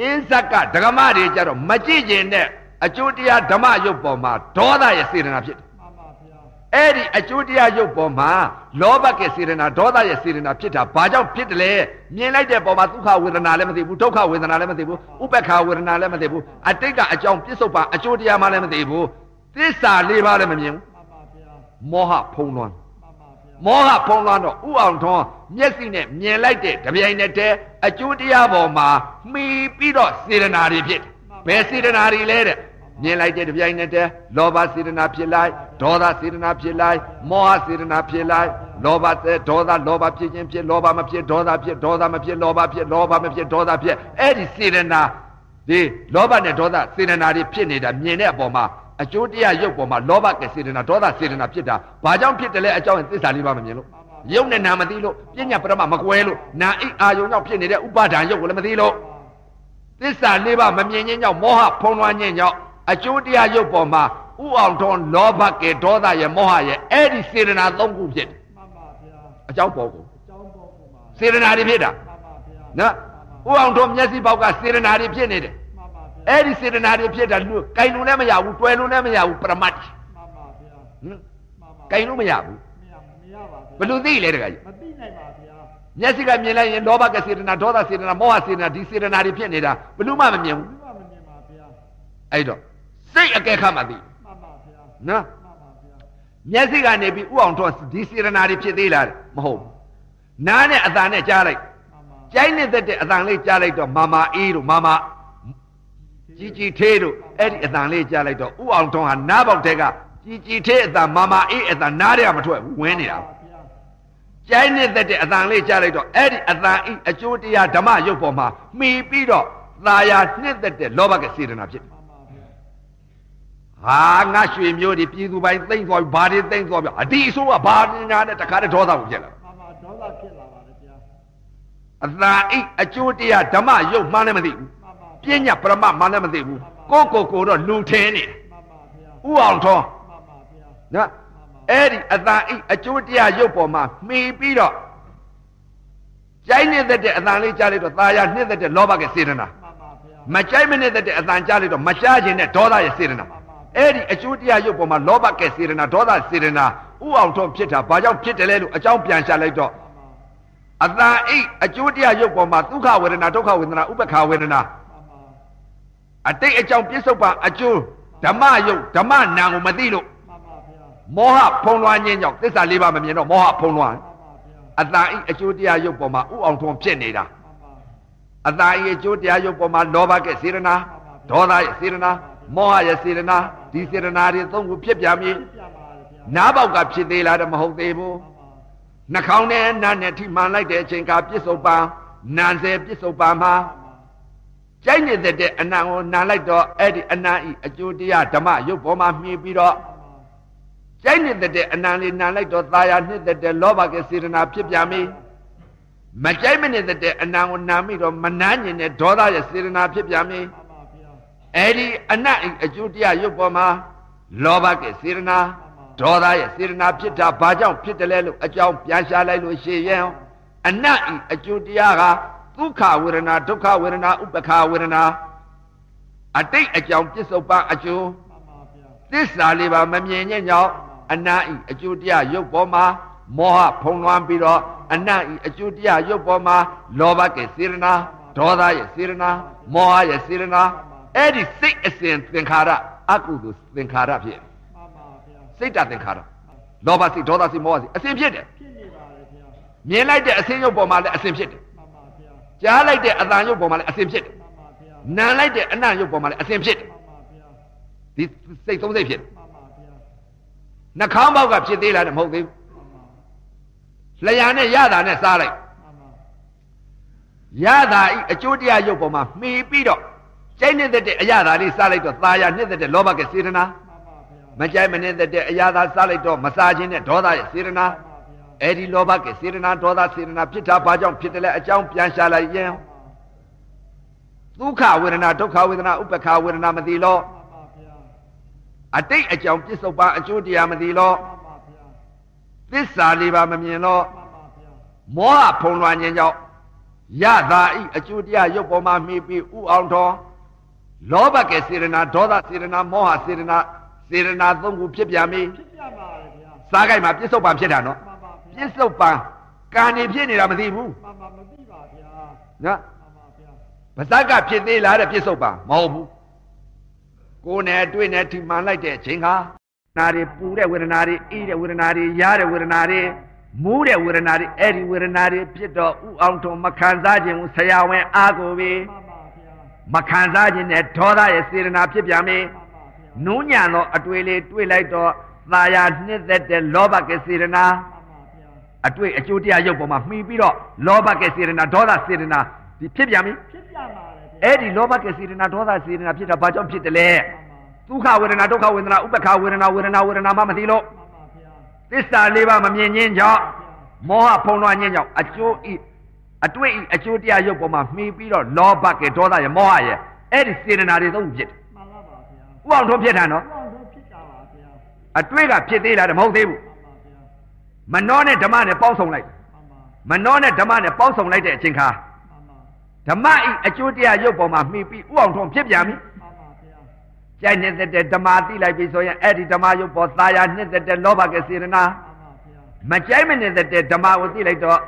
S1: အင်းဇက်ကဒကမတွေကြတော့မကြည့်ကျင်တဲ့အကျိုးတရားဓမ္မရုပ်ပေါ်မှာဒေါသရဲ့စေရနာဖြစ်တယ်
S2: မှန်ပါဗျာ
S1: အဲ့ဒီအကျိုးတရားရုပ်ပေါ်မှာလောဘကစေရနာဒေါသရဲ့စေရနာဖြစ်တာဘာကြောင့်ဖြစ်တယ်လဲမြင်လိုက်တဲ့ပုံမှာဒုက္ခဝေဒနာလည်းမသိဘူးဒုက္ခဝေဒနာလည်းမသိဘူးဥပ္ပခာဝေဒနာလည်းမသိဘူးအတိတ်ကအကြောင်းပြစ္ဆုတ်ပါအကျိုးတရားမှလည်းမသိဘူးသစ္စာလေးပါးလည်းမမြင်ဘူး
S2: မှန်ပါဗျာ
S1: မောဟဖုံးလွှမ်း
S2: မှန်ပါဗျာ
S1: မောဟဖုံးလွှမ်းတော့ဥအောင်ထွန်းမျက်စိနဲ့မြင်လိုက်တဲ့တပြိုင်နက်တည်း အကျိုးတရားပေါ်မှာမှီပြီးတော့စေရနာတွေဖြစ်တယ်ဘယ်စေရနာတွေလဲတဲ့မြင်လိုက်တဲ့တပြိုင်နက်တည်းလောဘစေရနာဖြစ်လိုက်ဒေါသစေရနာဖြစ်လိုက်မောဟစေရနာဖြစ်လိုက်လောဘစေဒေါသလောဘဖြစ်ခြင်းဖြစ်လောဘမဖြစ်ဒေါသဖြစ်ဒေါသမဖြစ်လောဘဖြစ်လောဘမဖြစ်ဒေါသဖြစ်အဲ့ဒီစေရနာဒီလောဘနဲ့ဒေါသစေရနာတွေဖြစ်နေတာမြင်တဲ့အပေါ်မှာအကျိုးတရားရုပ်ပေါ်မှာလောဘကစေရနာဒေါသစေရနာဖြစ်တာဘာကြောင့်ဖြစ်တယ်လဲအကြောင်းသစ္စာလေးပါမမြင်လို့ ယုတ်နဲ့နာမသိလို့ပညာပရမမကွဲလို့နာအိအာယုံကြောင့်ဖြစ်နေတဲ့ဥပါဒံယုတ်ကိုလည်းမသိလို့သစ္စာလေးပါမမြင်ခြင်းကြောင့်မောဟဖုံးလွှမ်းခြင်းကြောင့်အကျိုးတရားယုတ်ပေါ်မှာဥအောင်ထွန်းလောဘကဲဒေါသရဲ့မောဟရဲ့အဲ့ဒီစေရနာ၃ခုဖြစ်တယ်
S2: မှန်ပါဗျာ
S1: အကြောင်းပေါ်ကို
S2: အကြောင်းပေါ်ပုံမှာ
S1: စေရနာတွေဖြစ်တာ
S2: မှန်ပါဗျာ
S1: နော်ဥအောင်ထွန်းမျက်စိပေါက်ကစေရနာတွေဖြစ်နေတယ်
S2: မှန်ပါဗျာ
S1: အဲ့ဒီစေရနာတွေဖြစ်တာလူကင်လို့လည်းမရဘူးတွယ်လို့လည်းမရဘူးပရမတ်ဟင်
S2: မှန်ပါဗျာမှန်ပါ
S1: ကင်လို့မရဘူး
S2: မရမရပါဗျာ
S1: ဘယ်လိုသိလဲတခါကြီး
S2: မသိနိုင်ပါဗျာ
S1: မျက်စိကမြင်လိုက်ရင်လောဘကစေရနာဒေါသစေရနာမောဟစေရနာဒီစေရနာတွေဖြစ်နေတာဘယ်လို့မှမမြင်ဘူး
S2: ဘူးမမမြင်ပါဗျာ
S1: အဲ့တော့စိတ်အကဲခတ်မှသိ
S2: မှန်ပါဗျာ
S1: နော်
S2: မှန်ပါဗျာ
S1: မျက်စိကနေပြီးဥအောင်ထွန်းဒီစေရနာတွေဖြစ်သေးလားတဲ့မဟုတ်ဘူးနားနဲ့အတန်နဲ့ကြားလိုက်
S2: မှန်ပါ
S1: ကြိုက်နေတဲ့အတန်လေးကြားလိုက်တော့မာမာအေးတို့မာမာကြီးကြီးသေးတို့အဲ့ဒီအတန်လေးကြားလိုက်တော့ဥအောင်ထွန်းဟာနားပေါက်တဲ့က ကြီးကြီးသေးအတန်မာမာအေးအတန်နားထဲကမထွက်ဘူးဝင်နေတာ
S2: ဗျာ
S1: ကြိုက်နေတဲ့အတန်လေးကြားလိုက်တော့အဲ့ဒီအတန်ဤအကျိုးတရားဓမ္မရုပ်ပေါ်မှာမှီပြီးတော့သာယာနှစ်သက်တဲ့လောဘကစေရနာဖြစ်တယ်
S2: မှန်ပါဗျာ
S1: ဟာငါရွှေမျိုးတွေပြည်သူပိုင်းသိမ့်သွားပြီဘာတွေသိမ့်သွားပြီအဒီအဆိုးကဘာညာနဲ့တခါတည်းဒေါသကိုဖြစ်လာ
S2: မှန်ပါဒေါသဖြစ်လာပါတယ်ဗျာ
S1: အတန်ဤအကျိုးတရားဓမ္မရုပ်မှန်းလည်းမသိဘူး
S2: မှန်ပါ
S1: ပညာပရမမှန်းလည်းမသိဘူးကိုယ့်ကိုယ်ကိုယ်တော့လူထင်းနေတယ်
S2: မှန်ပါဗျာ
S1: ဥအောင်ထော
S2: မှ န်ပါဗျာ
S1: နော်အဲ့ဒီအတန်ဤအကျိုးတရားရုပ်ပေါ်မှာမှီပြီးတော့ကြိုက်နေတဲ့အတန်လေးကြားလိုက်တော့ตาရနှစ်သက်တဲ့လောဘကစေရနာ
S2: မှန်ပါဗျာ
S1: မကြိုက်မနေတဲ့အတန်ကြားလိုက်တော့မရှားခြင်းနဲ့ဒေါသရဲ့စေရနာအဲ့ဒီအကျိုးတရားရုပ်ပေါ်မှာလောဘကစေရနာဒေါသစေရနာဥအောင်ထောဖြစ်တာဘာကြောင့်ဖြစ်တယ်လဲလို့အကြောင်းပြန်ရှာလိုက်တော့အတန်အိတ်အကျိုးတရားရုပ်ပေါ်မှာဒုက္ခဝေဒနာဒုက္ခဝေဒနာဥပ္ပခာဝေဒနာ
S2: မှန်ပါ
S1: အတိတ်အကြောင်းပြစ္ဆုတ်ပါအကျိုးဓမ္မယုတ်ဓမ္မနာကိုမသိလို့
S2: မှန်ပါဗျာ
S1: မောဟဖုံးလွှမ်းခြင်းကြောင့်သစ္စာလေးပါးမမြင်တော့မောဟဖုံးလွှမ်း
S2: မှန်ပါဗျာ
S1: အတန်အိတ်အကျိုးတရားရုပ်ပေါ်မှာဥအောင်ထွန်းဖြစ်နေတာ
S2: မှန်ပါ
S1: အတန်အိတ်အကျိုးတရားရုပ်ပေါ်မှာလောဘကစေရနာဒေါသရဲ့စေရနာမောဟရဲ့စေရနာဒီစေရနာတွေသုံးခုဖြစ်ပြန်ပြီ
S2: ပြပါတယ်ဗျာ
S1: နားပေါက်ကဖြစ်သေးလားတော့မဟုတ်သေးဘူး
S2: မှန်ပါ
S1: နှာခေါင်းနဲ့နားနဲ့ထိမှန်လိုက်တဲ့အချိန်ကပြစ္ဆုတ်ပံနံစေပြစ္ဆုတ်ပံမှာကြိုက်နေတဲ့အနံကိုနာလိုက်တော့အဲ့ဒီအနံဤအကျိုးတရားဓမ္မရုပ်ပေါ်မှာမြင်ပြီးတော့ ကြိုက်နေတဲ့အနံလေးနာလိုက်တော့သာယာနှစ်တဲ့လောဘကစေရနာဖြစ်ပြန်ပြီမကြိုက်မနေတဲ့အနံကိုနာမိတော့မနာညင်တဲ့ဒေါသရဲ့စေရနာဖြစ်ပြန်ပြီ
S2: မှန်ပါဗျာ
S1: အဲ့ဒီအနတ်ဤအကျိုးတရားရုပ်ပေါ်မှာလောဘကစေရနာဒေါသရဲ့စေရနာဖြစ်တာဘာကြောင့်ဖြစ်တယ်လဲလို့အကြောင်းပြန်ရှာလိုက်လို့ရှိရင်အနတ်ဤအကျိုးတရားကဒုက္ခဝေဒနာဒုက္ခဝေဒနာဥပ္ပခာဝေဒနာအတိတ်အကြောင်းပြစ္ဆုတ်ပန်အကျိုး
S2: မှန်ပါဗျာ
S1: သစ္စာလေးပါမမြင်ညင်ကြောင့် အနတ်ဤအကျိုးတရားရုပ်ပေါ်မှာမောဟဖုံးလွှမ်းပြီးတော့အနတ်ဤအကျိုးတရားရုပ်ပေါ်မှာလောဘကစေရနာဒေါသရဲ့စေရနာမောဟရဲ့စေရနာအဲ့ဒီစိတ်အစဉ်သင်္ခါရအကုသိုလ်သင်္ခါရဖြစ်
S2: မှန်ပါဗျာ
S1: စိတ်တသင်္ခါရလောဘစိတ်ဒေါသစိတ်မောဟစိတ်အစဉ်ဖြစ်တယ်
S2: ဖြစ်နေပါလေဗျာ
S1: မြင်လိုက်တဲ့အစဉ်ရုပ်ပေါ်မှာလည်းအစဉ်ဖြစ်တယ်
S2: မှန်ပါဗျာ
S1: ကြားလိုက်တဲ့အတန်ရုပ်ပေါ်မှာလည်းအစဉ်ဖြစ်တယ်
S2: မှန်ပါဗျာ
S1: နားလိုက်တဲ့အနံ့ရုပ်ပေါ်မှာလည်းအစဉ်ဖြစ်တယ်
S2: မှန်ပါဗျာ
S1: ဒီစိတ်သုံးစိတ်ဖြစ်တယ်
S2: မှန်ပါဗျာ
S1: နှာခေါင်းပေါက်ကဖြစ်သေးလားတဲ့မဟုတ်သေးဘူး
S2: မှန်ပါ
S1: လျှာနဲ့ရတာနဲ့စားလိုက်
S2: မှန်ပါ
S1: ရတာဤအကျိုးတရားရုပ်ပေါ်မှာမှီပြီးတော့ကျိတ်နေတဲ့အရာသာလေးစားလိုက်တော့ตาရနေတဲ့တဲ့လောဘကစေရနာ
S2: မှန်ပါဗျာ
S1: မကြိုက်မနေတဲ့အရာသာစားလိုက်တော့မစားခြင်းနဲ့ဒေါသရဲ့စေရနာ
S2: မှန်ပါဗျာ
S1: အဲ့ဒီလောဘကစေရနာဒေါသစေရနာဖြစ်တာဘာကြောင့်ဖြစ်တယ်လဲအကြောင်းပြန်ရှာလိုက်ရင်ဒုက္ခဝေဒနာဒုက္ခဝေဒနာဥပ္ပခာဝေဒနာမသိလို့
S2: မှန်ပါဗျာ
S1: အတိတ်အကြောင်းပြစ္ဆုတ်ပါအကျိုးတရားမသိလို့
S2: မှန်ပါဗျာ
S1: သစ္စာလေးပါမမြင်လို့
S2: မှန်ပါဗျာ
S1: မောဟဖုံးလွှမ်းခြင်းကြောင့်ရတာဤအကျိုးတရားရုပ်ပေါ်မှာမှီပြီးဥအောင်တော်လောဘကစေရနာဒေါသစေရနာမောဟစေရနာစေရနာသုံးခုဖြစ်ပြန်ပြီ
S2: ဖြစ်ပြပါလေဗျာ
S1: စားကြိုက်မှာပြစ္ဆုတ်ပံဖြစ်တာနော်
S2: မှန်ပါ
S1: ပြ
S2: ဗျာ
S1: စ္ဆုတ်ပံကံနေဖြစ်နေတာမသိဘူး
S2: မှန်ပါမသိပါဗျာ
S1: နော်
S2: မှန်ပါဗျာ
S1: ဗဇက်ကဖြစ်သေးလားတဲ့ပြစ္ဆုတ်ပံမဟုတ်ဘူး ကိုယ်နဲ့အတွေ့နဲ့ထိမှန်လိုက်တဲ့အချိန်ခါနာတွေပူတဲ့ဝေဒနာတွေအေးတဲ့ဝေဒနာတွေရတဲ့ဝေဒနာတွေမူးတဲ့ဝေဒနာတွေအဲ့ဒီဝေဒနာတွေဖြစ်တော့ဥအောင်ထုံမခံစားခြင်းကိုဆရာဝန်အားကိုပြီ
S2: မှန်ပါဗျာ
S1: မခံစားခြင်းနဲ့ဒေါသရဲ့စေရနာဖြစ်ပြန်ပြီ
S2: မှန်ပါဗျာ
S1: နုညံသောအတွေ့လေးတွေ့လိုက်တော့သာယာနှစ်သက်တဲ့လောဘကစေရနာ
S2: မှန်ပါဗျာ
S1: အတွေ့အကျိုးတရားရုပ်ပေါ်မှာမှီပြီးတော့လောဘကစေရနာဒေါသစေရနာဒီဖြစ်ပြန်ပြီ
S2: ဖြစ်ပြပါလေဗျာ
S1: အဲ့ဒီလောဘကစေရနာဒေါသစေရနာဖြစ်တာဘာကြောင့်ဖြစ်တယ်လဲ
S2: မှန်ပါ
S1: ဒုက္ခဝေဒနာဒုက္ခဝေဒနာဥပ္ပခဝေဒနာဝေဒနာဝေဒနာမှမသိလို့
S2: မှန်ပါဗျာ
S1: သစ္စာလေးပါမမြင်ခြင်းကြောင့်မောဟဖုံးလွှမ်းခြင်းကြောင့်အကျိုးဤအတွေ့ဤအကျိုးတရားရုပ်ပေါ်မှာမှီပြီးတော့လောဘကဒေါသရဲ့မောဟရဲ့အဲ့ဒီစေရနာတွေသုံးခုဖြစ်တယ်
S2: မှန်ပါပါဗျာ
S1: ဥအောင်ထုံးဖြစ်တာနော်
S2: ဘောင်းတော့ဖြစ်တာပါဗျာ
S1: အတွေ့ကဖြစ်သေးလားတဲ့မဟုတ်သေးဘူး
S2: မှန်ပါဗျာ
S1: မနှောနဲ့ဓမ္မနဲ့ပေါင်းစုံလိုက်
S2: မှန်ပါ
S1: မနှောနဲ့ဓမ္မနဲ့ပေါင်းစုံလိုက်တဲ့အချိန်ခါ
S2: မှန်ပါ
S1: ဓမ္မဤအကျိုးတရားရုပ်ပေါ်မှာမှီပြီးဥအောင်ထုံးဖြစ်ပြန်ပြီ
S2: မှန်ပါဗျာ
S1: ကြိုက်နေတဲ့ဓမ္မသိလိုက်ပြီဆိုရင်အဲ့ဒီဓမ္မရုပ်ပေါ်သာယာနေတဲ့လောဘကစေရနာ
S2: မှန်ပါဗျာ
S1: မကြိုက်မနေတဲ့ဓမ္မကိုသိလိုက်တော့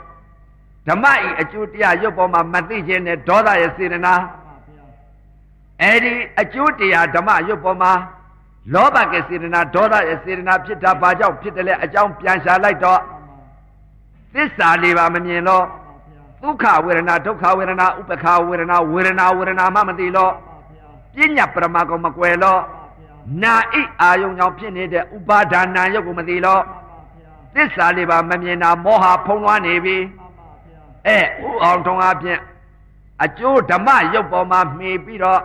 S1: ဓမ္မဤအကျိုးတရားရုပ်ပေါ်မှာမသိခြင်းနဲ့ဒေါသရဲ့စေရနာ
S2: မှန်ပါဗျာ
S1: အဲ့ဒီအကျိုးတရားဓမ္မရုပ်ပေါ်မှာလောဘကစေရနာဒေါသရဲ့စေရနာဖြစ်တာဘာကြောင့်ဖြစ်တယ်လဲအကြောင်းပြန်ရှာလိုက်တော့
S2: မှန်ပါ
S1: သစ္စာလေးပါမမြင်လို့
S2: မှန်ပါဗျာ
S1: ဒုက္ခဝေဒနာဒုက္ခဝေဒနာဥပ္ပခာဝေဒနာဝေဒနာဝေဒနာမှမသိလို့
S2: မှန်ပါဗျာ
S1: ပညာပရမကုံမကွယ်လို့
S2: မှန်ပါဗျာ
S1: နာဣအာယုံကြောင့်ဖြစ်နေတဲ့ဥပါဒါနာရုပ်ကိုမသိလို့
S2: မှန်ပါဗျာ
S1: သစ္စာလေးပါမမြင်တာမောဟဖုံးလွှမ်းနေပြီ
S2: မှန်ပါဗျာ
S1: အဲဥအောင်ထုံအပြင်အကျိုးဓမ္မရုပ်ပေါ်မှာမှီပြီးတော့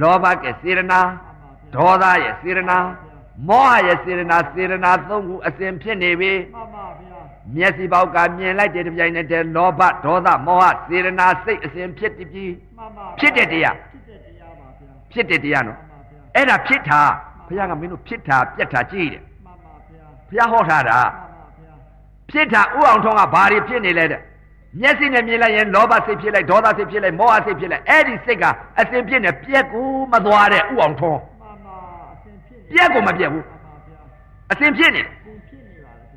S1: လောဘကစေရနာဒေါသရဲ့စေရနာမောဟရဲ့စေရနာစေရနာသုံးခုအစဉ်ဖြစ်နေပြီ
S2: မှန်ပါဗျာ
S1: မျက်စိပေါက်ကမြင်လိုက်တဲ့တစ်ပြိုင်နက်တည်းလောဘဒေါသမောဟစေရနာစိတ်အစဉ်ဖြစ်တည်ပြီး
S2: မှန်ပါ
S1: ဖြစ်တဲ့တရား
S2: ဖြစ်တဲ့တရားပါဗျာ
S1: ဖြစ်တဲ့တရားနော်
S2: မှန်ပါဗျာ
S1: အဲ့ဒါဖြစ်တာဘုရားကမင်းတို့ဖြစ်တာပြက်တာကြည့်တယ်
S2: မှန်ပါဗျာ
S1: ဘုရားဟောထားတာ
S2: မှန်ပါဗျာ
S1: ဖြစ်တာဥအောင်ထုံးကဘာတွေဖြစ်နေလဲတဲ့မျက်စိနဲ့မြင်လိုက်ရင်လောဘစိတ်ဖြစ်လိုက်ဒေါသစိတ်ဖြစ်လိုက်မောဟစိတ်ဖြစ်လိုက်အဲ့ဒီစိတ်ကအစဉ်ဖြစ်နေပြက်ကိုမသွားတဲ့ဥအောင်ထုံး
S2: မှန်ပါအစဉ်ဖြစ်နေ
S1: ပြက်ကိုမပြက်ဘူး
S2: မှန်ပါဗျာ
S1: အစဉ်ဖြစ်နေ
S2: အစဉ်ဖြစ်နေပါလေ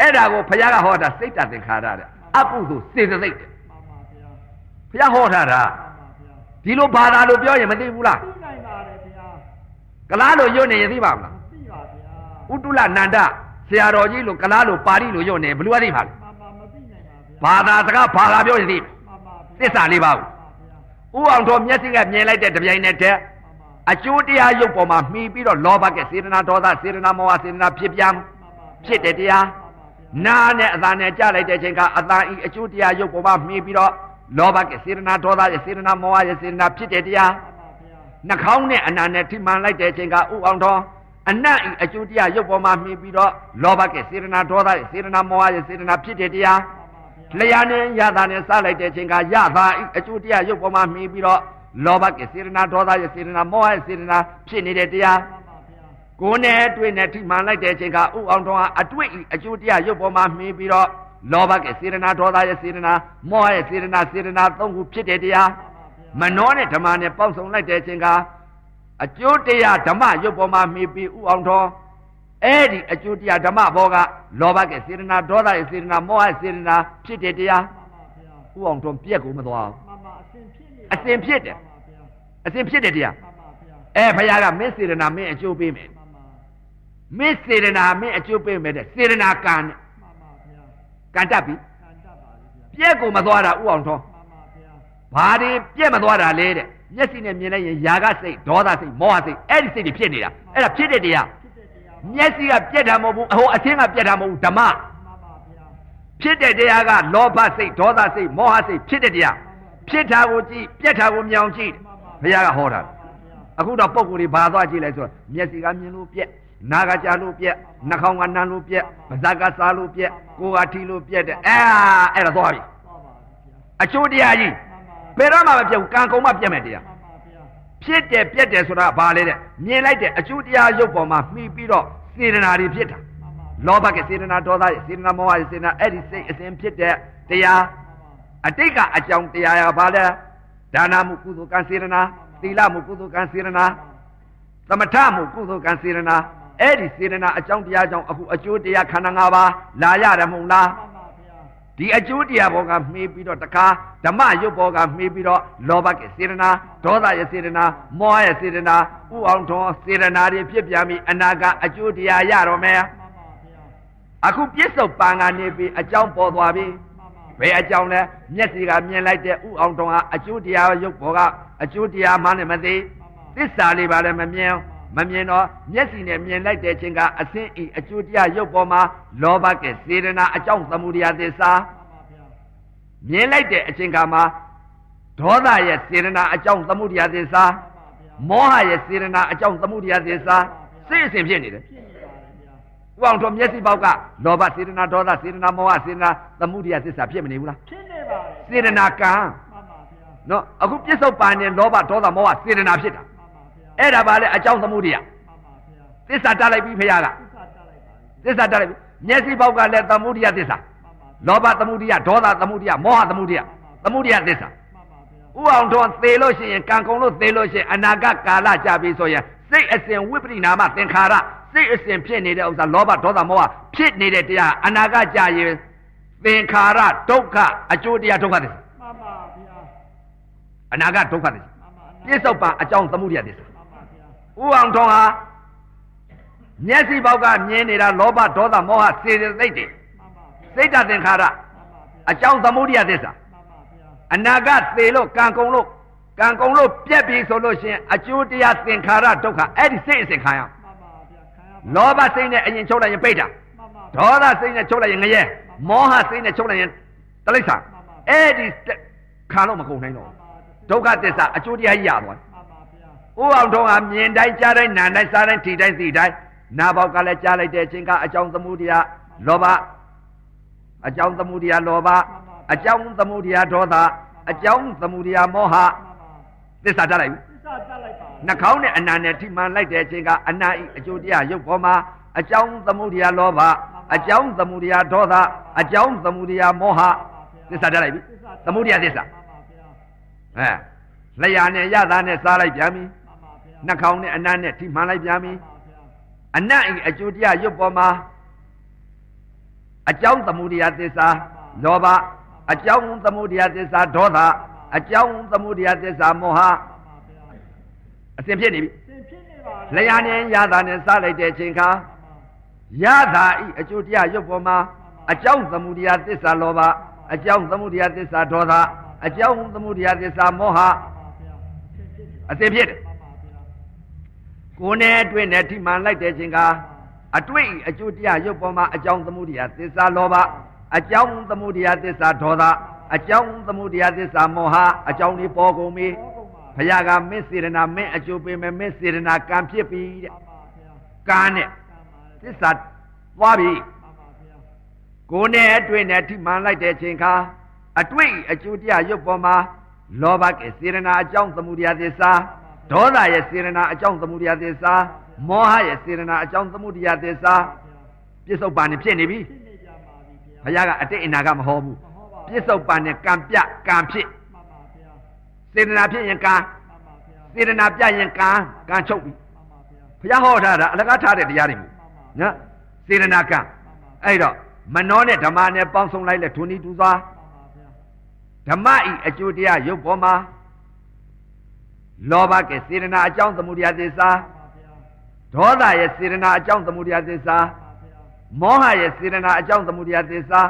S1: အဲ့ဒါကိုဘုရားကဟောတာစိတ်တသင်္ခါရတဲ့အကုသိုလ်စေတသိက်တဲ့
S2: မှန်ပါဗျာ
S1: ဘုရားဟောထားတာ
S2: မှန်ပါဗျာ
S1: ဒီလိုဘာသာလို့ပြောရင်မသိဘူးလား
S2: သိနိုင်ပါတယ်ဗျာ
S1: ကလားလို့ယွတ်နေရင်သိပါမလား
S2: သိပါဗျာ
S1: ဥတုလနန္ဒဆရာတော်ကြီးလို့ကလားလို့ပါဠိလို့ယွတ်နေဘယ်လိုသိပါလဲ
S2: မှန်ပါမသိနိုင်ပါဗျာ
S1: ဘာသာစကားဘာသာပြောရင်သိမယ်
S2: မှန်ပါဗျာ
S1: သစ္စာလေးပါဘူး
S2: မှန်ပါဗျာ
S1: ဥအောင်တော်မျက်စိကမြင်လိုက်တဲ့တပြိုင်နက်တည်း
S2: မှန်ပါ
S1: အကျိုးတရားရုပ်ပေါ်မှာမှီပြီးတော့လောဘကစေတနာဒေါသစေတနာမောဟစေတနာဖြစ်ပြန်
S2: မှန်ပါ
S1: ဖြစ်တဲ့တရား နာနဲ့အသာနဲ့ကြားလိုက်တဲ့အချိန်ကအသာဤအကျိုးတရားရုပ်ပေါ်မှာမှီပြီးတော့လောဘကစေတနာဒေါသရဲ့စေတနာမောဟရဲ့စေတနာဖြစ်တဲ့တရား
S2: မှန်ပါဗျာ
S1: နှာခေါင်းနဲ့အနာနဲ့ထိမှန်လိုက်တဲ့အချိန်ကဥအောင်တော်အနတ်ဤအကျိုးတရားရုပ်ပေါ်မှာမှီပြီးတော့လောဘကစေတနာဒေါသရဲ့စေတနာမောဟရဲ့စေတနာဖြစ်တဲ့တရား
S2: မှန်ပါဗျာ
S1: လျာနဲ့ရတာနဲ့စားလိုက်တဲ့အချိန်ကရတာဤအကျိုးတရားရုပ်ပေါ်မှာမှီပြီးတော့လောဘကစေရနာဒေါသရဲ့စေရနာမောဟရဲ့စေရနာဖြစ်နေတဲ့တရား
S2: မှန်ပါဗျာ
S1: ကိုယ်နဲ့အတွေ့နဲ့ထိမှန်လိုက်တဲ့အချိန်ကဥအောင်တော်ဟာအတွေ့ဤအကျိုးတရားရုပ်ပေါ်မှာမှီပြီးတော့လောဘကစေရနာဒေါသရဲ့စေရနာမောဟရဲ့စေရနာစေရနာသုံးခုဖြစ်တဲ့တရား
S2: မှန်ပါဗျာ
S1: မနှောနဲ့ဓမ္မနဲ့ပေါင်းစုံလိုက်တဲ့အချိန်ကအကျိုးတရားဓမ္မရုပ်ပေါ်မှာမှီပြီးဥအောင်တော်အဲ့ဒီအကျိုးတရားဓမ္မဘောကလောဘကစေရနာဒေါသရဲ့စေရနာမောဟရဲ့စေရနာဖြစ်တဲ့တရား
S2: မှန်ပါဗျာ
S1: ဥအောင်တော်ပြက်ကိုမသွားဘူး
S2: မှန်ပါအစဉ်ဖြစ်နေ
S1: အစဉ်ဖြစ်တယ်
S2: မှန်ပါဗျာ
S1: အစဉ်ဖြစ်တဲ့တရား
S2: မှန်ပါဗျာ
S1: အဲဘုရားကမင်းစေရနာမင်းအကျိုးပေးမယ်
S2: မှန်ပါ
S1: မင်းစေရနာမင်းအကျိုးပေးမယ်တဲ့စေရနာကံနဲ့
S2: မှန်ပါဗျာ
S1: ကံတက်ပြီ
S2: ခံတတ်ပါလေဗျာ
S1: ပြက်ကိုမသွားတာဥအောင်တော်
S2: မှန်ပါဗျာ
S1: ဘာတွေပြက်မသွားတာလဲတဲ့မျက်စိနဲ့မြင်လိုက်ရင်ຢာကစိတ်ဒေါသစိတ်မောဟစိတ်အဲ့ဒီစိတ်တွေဖြစ်နေတာအဲ့ဒါဖြစ်တဲ့တရား
S2: ဖြစ်တဲ့တရား
S1: မျက်စိကပြက်တာမဟုတ်ဘူးအဟိုအသင်းကပြက်တာမဟုတ်ဘူးဓမ္မ
S2: မှန်ပါဗျာ
S1: ဖြစ်တဲ့တရားကလောဘစိတ်ဒေါသစိတ်မောဟစိတ်ဖြစ်တဲ့တရားဖြစ်တာကိုကြည့်ပြက်တာကိုမြောင်ကြည့်ဘုရားကဟောတာ
S2: မှန်ပါဗျာ
S1: အခုတော့ပုံကိုယ်တွေဘာသွားကြည့်လိုက်ဆိုတော့မျက်စိကမြင်လို့ပြက် နားကကြားလို့ပြက်နှာခေါင်းကနမ်းလို့ပြက်ပါးစပ်ကစားလို့ပြက်ကိုယ်ကထီလို့ပြက်တဲ့အဲအဲ့ဒါသွားပြီ
S2: သွားပါဗျာ
S1: အချိုးတရားကြီး
S2: မှန်ပါ
S1: ဘယ်တော့မှမပြတ်ဘူးကံကုန်မှပြက်မယ်တရား
S2: မှန်ပါဗျာ
S1: ဖြစ်တယ်ပြက်တယ်ဆိုတာဘာလဲတဲ့မြင်လိုက်တဲ့အကျိုးတရားရုပ်ပေါ်မှာမှီပြီးတော့စေတနာတွေဖြစ်တာ
S2: မှန်ပါ
S1: လောဘကစေတနာဒေါသရဲ့စေတနာမောဟရဲ့စေတနာအဲ့ဒီစိတ်အစဉ်ဖြစ်တဲ့တရားအတိတ်ကအကြောင်းတရားရဘာလဲဒါနမှုကုသိုလ်ကံစေတနာသီလမှုကုသိုလ်ကံစေတနာသမထမှုကုသိုလ်ကံစေတနာ အဲ့ဒီစေတနာအကြောင်းတရားကြောင့်အခုအကျိုးတရားခန္ဓာ၅ပါးလာရတယ်မဟုတ်လား
S2: မှန်ပါဗျာ
S1: ဒီအကျိုးတရားဘောကမှီးပြီးတော့တခါဓမ္မရုပ်ဘောကမှီးပြီးတော့လောဘကစေတနာဒေါသရဲ့စေတနာမောဟရဲ့စေတနာဥအောင်ထွန်းစေတနာတွေဖြစ်ပြန်ပြီးအနာကအကျိုးတရားရတော့မယ်
S2: မှန်ပါဗျာ
S1: အခုပြစ္ဆုတ်ပံကနေပြီးအကြောင်းပေါ်သွားပြီ
S2: မှန်ပါ
S1: ဘယ်အကြောင်းလဲမျက်စိကမြင်လိုက်တဲ့ဥအောင်ထွန်းဟာအကျိုးတရားရုပ်ဘောကအကျိုးတရားမှလည်းမသိသစ္စာလေးပါလည်းမမြင် မမြင်တော့မျက်စိနဲ့မြင်လိုက်တဲ့အချိန်ကအစင်းဤအကျိုးတရားရုပ်ပေါ်မှာလောဘကစေတနာအကြောင်းသမှုတရားသစ္စာ
S2: မှန်ပါဗျာ
S1: မြင်လိုက်တဲ့အချိန်ခါမှာဒေါသရဲ့စေရနာအကြောင်းသမှုတရားသစ္စာ
S2: မှန်ပါဗျာ
S1: မောဟရဲ့စေရနာအကြောင်းသမှုတရားသစ္စာစိတ်အစဉ်ဖြစ်နေတယ်
S2: ဖြစ်နေပါတယ်ဗျာ
S1: ဥအောင်တော်မျက်စိပေါက်ကလောဘစေရနာဒေါသစေရနာမောဟစေရနာသမှုတရားသစ္စာဖြစ်မနေဘူးလား
S2: ဖြစ်နေပါတယ်
S1: စေရနာကံ
S2: မှန်ပါဗျာ
S1: နော်အခုပြစ္ဆုတ်ပန်နဲ့လောဘဒေါသမောဟစေရနာဖြစ်တာ
S2: မှန်ပါဗျာ
S1: အဲ့ဒါပါလေအကြောင်းသမှုတရား
S2: မှန်ပါဗျာ
S1: သစ္စာတက်လိုက်ပြီဖခင်က
S2: သစ္စာတက်လိုက်ပါပြီ
S1: သစ္စာတက်လိုက်ပြီမျက်စိပေါက်ကလည်းသမှုတရားသစ္စာ
S2: မှန်ပါဗျာ
S1: လောဘသမှုတရားဒေါသသမှုတရားမောဟသမှုတရားသမှုတရားသစ္စာ
S2: မှန်ပါဗျာ
S1: ဥအောင်တော်သေလို့ရှိရင်ကံကုန်လို့သေလို့ရှိရင်အနာဂတ်ကာလကြပြီဆိုရင်စိတ်အစဉ်ဝိပရိနာမသင်္ခါရစိတ်အစဉ်ဖြစ်နေတဲ့ဥစ္စာလောဘဒေါသမောဟဖြစ်နေတဲ့တရားအနာဂတ်ကြရင်သင်္ခါရဒုက္ခအကျိုးတရားဒုက္ခသစ္စာ
S2: မှန်ပါဗျာ
S1: အနာဂတ်ဒုက္ခသစ္စာ
S2: မှန်ပါ
S1: ပြစ္ဆုတ်ပံအကြောင်းသမှုတရားသစ္စာ
S2: မှန်ပါဗျာ
S1: ဥအောင်တော်ဟာမျက်စိပေါက်ကမြင်နေတာလောဘဒေါသမောဟစေတသိက်တွေ
S2: မှန်ပါဗျာ
S1: စိတ်တသင်္ခါရ
S2: မှန်ပါဗျာ
S1: အကြောင်းသမှုတရားသစ္စာ
S2: မှန်ပါဗျာ
S1: အနာဂတ်သေလို့ကံကုန်လို့ကံကုန်လို့ပြက်ပြီဆိုလို့ရှိရင်အကျိုးတရားသင်္ခါရဒုက္ခအဲ့ဒီစိတ်အစဉ်ခံရအောင်
S2: မှန်ပါဗျာခံရပါ
S1: လောဘစိတ်နဲ့အရင်ချုပ်လိုက်ရင်ပိတ်တာ
S2: မှန်ပါ
S1: ဒေါသစိတ်နဲ့ချုပ်လိုက်ရင်ငရဲမောဟစိတ်နဲ့ချုပ်လိုက်ရင်တလိ္ဆာအဲ့ဒီခံလို့မကုန်နိုင်တော့ဒုက္ခသစ္စာအကျိုးတရားကြီးရသွား
S2: မှန်ပါဗျာ
S1: ဥအောင်တော်ကမြင်တိုင်းကြားတိုင်းနားတိုင်းစားတိုင်းထိတိုင်းသိတိုင်းနာဘောက်ကလည်းကြားလိုက်တဲ့အချိန်ကအကြောင်းသမှုတရားလောဘအကြောင်းသမှုတရားလောဘအကြောင်းသမှုတရားဒေါသအကြောင်းသမှုတရားမောဟ
S2: မှန်ပါ
S1: သစ္စာတက်လိုက်ပြီ
S2: သစ္စာတက်လိုက်ပါ
S1: နှာခေါင်းနဲ့အနာနဲ့ထိမှန်လိုက်တဲ့အချိန်ကအနာဤအကျိုးတရားရုပ်ပေါ်မှာအကြောင်းသမှုတရားလောဘအကြောင်းသမှုတရားဒေါသအကြောင်းသမှုတရားမောဟသစ္စာတက်လိုက်ပြီသမှုတရားသစ္စာ
S2: မှန်ပါဗျာ
S1: အဲလျာနဲ့ရတာနဲ့စားလိုက်ပြန်ပြီ
S2: မှ န်ပါဗျာ
S1: နှာခေါင်းနဲ့အနာနဲ့ထိမှန်လိုက်ပြန်ပြီ
S2: မှန်ပါဗျာ
S1: အနတ်ဤအကျိုးတရားရုပ်ပေါ်မှာအကြောင်းသမှုတရားသစ္စာလောဘအကြောင်းသမှုတရားသစ္စာဒေါသအကြောင်းသမှုတရားသစ္စာမောဟ
S2: မှန်ပါဗျာ
S1: အစဉ်ဖြစ်နေပြီ
S2: သင်ဖြစ်နေပါ
S1: လျာနဲ့ရတာနဲ့စားလိုက်တဲ့အချိန်ခါရတာဤအကျိုးတရားရုပ်ပေါ်မှာအကြောင်းသမှုတရားသစ္စာလောဘအကြောင်းသမှုတရားသစ္စာဒေါသအကြောင်းသမှုတရားသစ္စာမောဟ
S2: မှန်ပါဗျာသင်ဖြစ်နေ
S1: အစဉ်ဖြစ်တယ်
S2: မှန်ပါဗျာ
S1: ကိုယ်နဲ့အတွင်းနဲ့ထိမှန်လိုက်တဲ့အချိန်ကအတွေ့ဤအကျိုးတရားရုပ်ပေါ်မှာအကြောင်းသမှုတရားသစ္စာလောဘအကြောင်းသမှုတရားသစ္စာဒေါသအကြောင်းသမှုတရားသစ္စာမောဟအကြောင်းဒီပေါ်ကုန်ပြီ
S2: ဘောကုန်ပါ
S1: ဘုရားကမင်းစေရနာမင်းအကျိုးပေးမယ်မင်းစေရနာကံဖြစ်ပြီတဲ့
S2: မှန်ပါဗျာ
S1: ကံနဲ့
S2: ကံပါ
S1: သစ္စာသွားပြီ
S2: မှန်ပါဗျာ
S1: ကိုယ်နဲ့အတွေ့နဲ့ထိမှန်လိုက်တဲ့ချိန်ခါအတွေ့အကျိုးတရားရုပ်ပေါ်မှာလောဘကစေရနာအကြောင်းသမှုတရားသစ္စာ ဒေါသရဲ့စေရနာအကြောင်းသမှုတရားသစ္စာမောဟရဲ့စေရနာအကြောင်းသမှုတရားသစ္စာပြစ္ဆုတ်ပန်နေဖြစ်နေပြီ
S2: ဖြစ်နေကြပါပြီဗျာ
S1: ဘုရားကအတိတ်အနာကမဟောဘူး
S2: မဟုတ်ပါ
S1: ပြစ္ဆုတ်ပန်နဲ့ကံပြကံဖြစ်
S2: မှန်ပါဗျာ
S1: စေရနာဖြစ်ရင်ကံ
S2: မှန်ပါဗျာ
S1: စေရနာပြရင်ကံကံချုပ်ပြီ
S2: မှန်ပါဗျာ
S1: ဘုရားဟောထားတာအလကားထားတဲ့တရားတွေမို့
S2: မှန်ပါ
S1: နော်စေရနာကံအဲ့တော့မနောနဲ့ဓမ္မနဲ့ပေါင်းစုံလိုက်လဲဒုနီတူသွား
S2: မှန်ပါဗျာ
S1: ဓမ္မဤအကျိုးတရားရုပ်ပေါ်မှာ လောဘကစေရနာအကြောင်းသမှုတရားသစ္စာ
S2: မှန်ပါဗျာ
S1: ဒေါသရဲ့စေရနာအကြောင်းသမှုတရားသစ္စာ
S2: မှန်ပါဗျာ
S1: မောဟရဲ့စေရနာအကြောင်းသမှုတရားသစ္စာ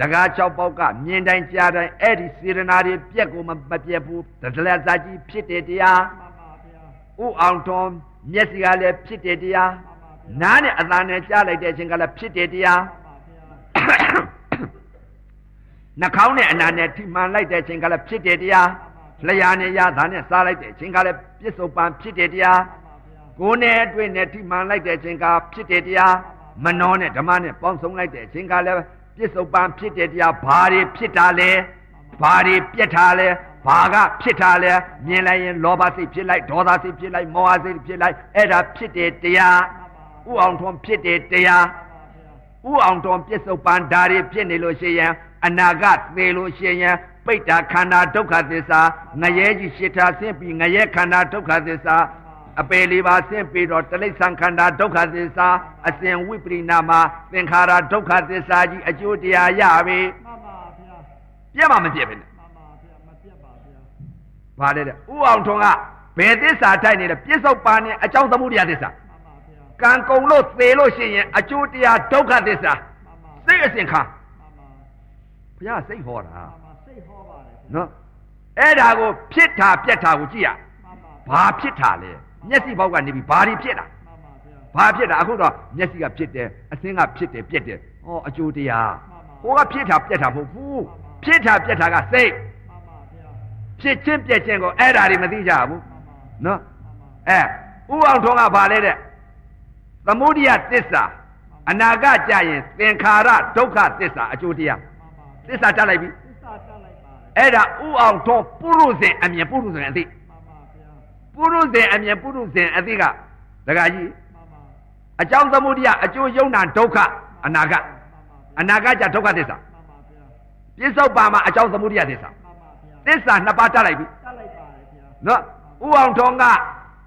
S1: တကား၆ပေါက်ကမြင်တိုင်းကြားတိုင်းအဲ့ဒီစေရနာတွေပြက်ကိုမမပြက်ဘူးတဒလက်စာကြီးဖြစ်တဲ့တရား
S2: မှန်ပါဗျာ
S1: ဥအောင်တော်မျက်စိကလည်းဖြစ်တဲ့တရား
S2: မှန်ပါဗျာ
S1: နားနဲ့အသံနဲ့ကြားလိုက်တဲ့အချိန်ကလည်းဖြစ်တဲ့တရား
S2: မှန်ပါဗျာ
S1: နှာခေါင်းနဲ့အနာနဲ့ထိမှန်လိုက်တဲ့အချိန်ကလည်းဖြစ်တဲ့တရား လျှာနဲ့ရသားနဲ့စားလိုက်တဲ့အချိန်ကလည်းပြစ္ဆုတ်ပံဖြစ်တဲ့တရား
S2: မှန်ပါဗျာ
S1: ကိုယ်နဲ့အတွေ့နဲ့ထိမှန်လိုက်တဲ့အချိန်ကဖြစ်တဲ့တရားမနှောနဲ့ဓမ္မနဲ့ပေါင်းစုံလိုက်တဲ့အချိန်ကလည်းပြစ္ဆုတ်ပံဖြစ်တဲ့တရားဘာတွေဖြစ်တာလဲဘာတွေပြက်တာလဲဘာကဖြစ်တာလဲမြင်လိုက်ရင်လောဘစိတ်ဖြစ်လိုက်ဒေါသစိတ်ဖြစ်လိုက်မောဟစိတ်ဖြစ်လိုက်အဲ့ဒါဖြစ်တဲ့တရားဥအောင်ထွန်းဖြစ်တဲ့တရားဥအောင်တော်ပြစ္ဆုတ်ပန်ဓာရီဖြစ်နေလို့ရှိရင်အနာဂတ်သေလို့ရှိရင် ပိဋ္ဌာခန္ဓာဒုက္ခသစ္စာငရဲကြီးရှစ်ထားဆင်းပြီးငရဲခန္ဓာဒုက္ခသစ္စာအပေလေးပါဆင်းပြီးတော့တလိ္ဆန်ခန္ဓာဒုက္ခသစ္စာအစဉ်ဝိပရိနာမှာသင်္ခါရဒုက္ခသစ္စာကြီးအကျိုးတရားရပြီ
S2: မှန်ပါဗျာ
S1: ပြတ်မှမပြတ်ပဲနဲ့
S2: မှန်ပါဗျာမပြတ်ပါဗျာ
S1: ဗါတဲ့တဲ့ဥအောင်ထွန်းကဘယ်သစ္စာတိုက်နေလဲပြစ္ဆုတ်ပန်နဲ့အကြောင်းသမှုတရားသစ္စာ
S2: မှန်ပါဗျာ
S1: ကံကုံလို့သေလို့ရှိရင်အကျိုးတရားဒုက္ခသစ္စာ
S2: မှန်ပါ
S1: စိတ်အစဉ်ခါ
S2: မှန်ပါ
S1: ဘုရားစိတ်ဟောတာ
S2: မှန်ပါစိတ်ဟောပါတယ်ဗျာ
S1: နော်အဲ့ဒါကိုဖြစ်တာပြက်တာကိုကြည့်ရ
S2: မှန်ပါ
S1: ဘာဖြစ်တာလဲမျက်စိဘောက်ကနေပြီးဘာတွေဖြစ်တာ
S2: မှန်ပါဗျာ
S1: ဘာဖြစ်တာအခုတော့မျက်စိကဖြစ်တယ်အသင်းကဖြစ်တယ်ပြက်တယ်ဟောအကျိုးတရားဟိုကဖြစ်တာပြက်တာမဟုတ်ဘူးဖြစ်တာပြက်တာကစိတ်
S2: မှန်ပါဗျာ
S1: ဖြစ်ချင်းပြက်ချင်းကိုအဲ့ဒါတွေမသိကြဘူး
S2: မှန်ပါ
S1: နော်
S2: မှန်ပါ
S1: အဲဥအောင်ထွန်းကဘာလဲတဲ့သမုဒိယသစ္စာအနာဂတ်ကြရင်သင်္ခါရဒုက္ခသစ္စာအကျိုးတရား
S2: မှန်ပါ
S1: သစ္စာတက်လိုက်ပြီ အဲ့ဒါဥအောင်ထွန်းပုရုဇဉ်အမြင်ပုရုဇဉ်အသိ
S2: မှန်ပါဗျာ
S1: ပုရုဇဉ်အမြင်ပုရုဇဉ်အသိကဒကာကြီး
S2: မှန်ပါ
S1: အကြောင်းသမုဒိယအကျိုးယုံနာဒုက္ခအနာဂတ်
S2: မှန်ပါ
S1: အနာဂတ်ကြဒုက္ခသစ္စာ
S2: မှန်ပါဗျာ
S1: ပြစ္ဆုတ်ပါမှာအကြောင်းသမုဒိယသစ္စာ
S2: မှန်ပါဗျာ
S1: သစ္စာနှစ်ပါးတက်လိုက်ပြီ
S2: တက်လိုက်ပါတယ်ဗျာ
S1: နော်ဥအောင်ထွန်းက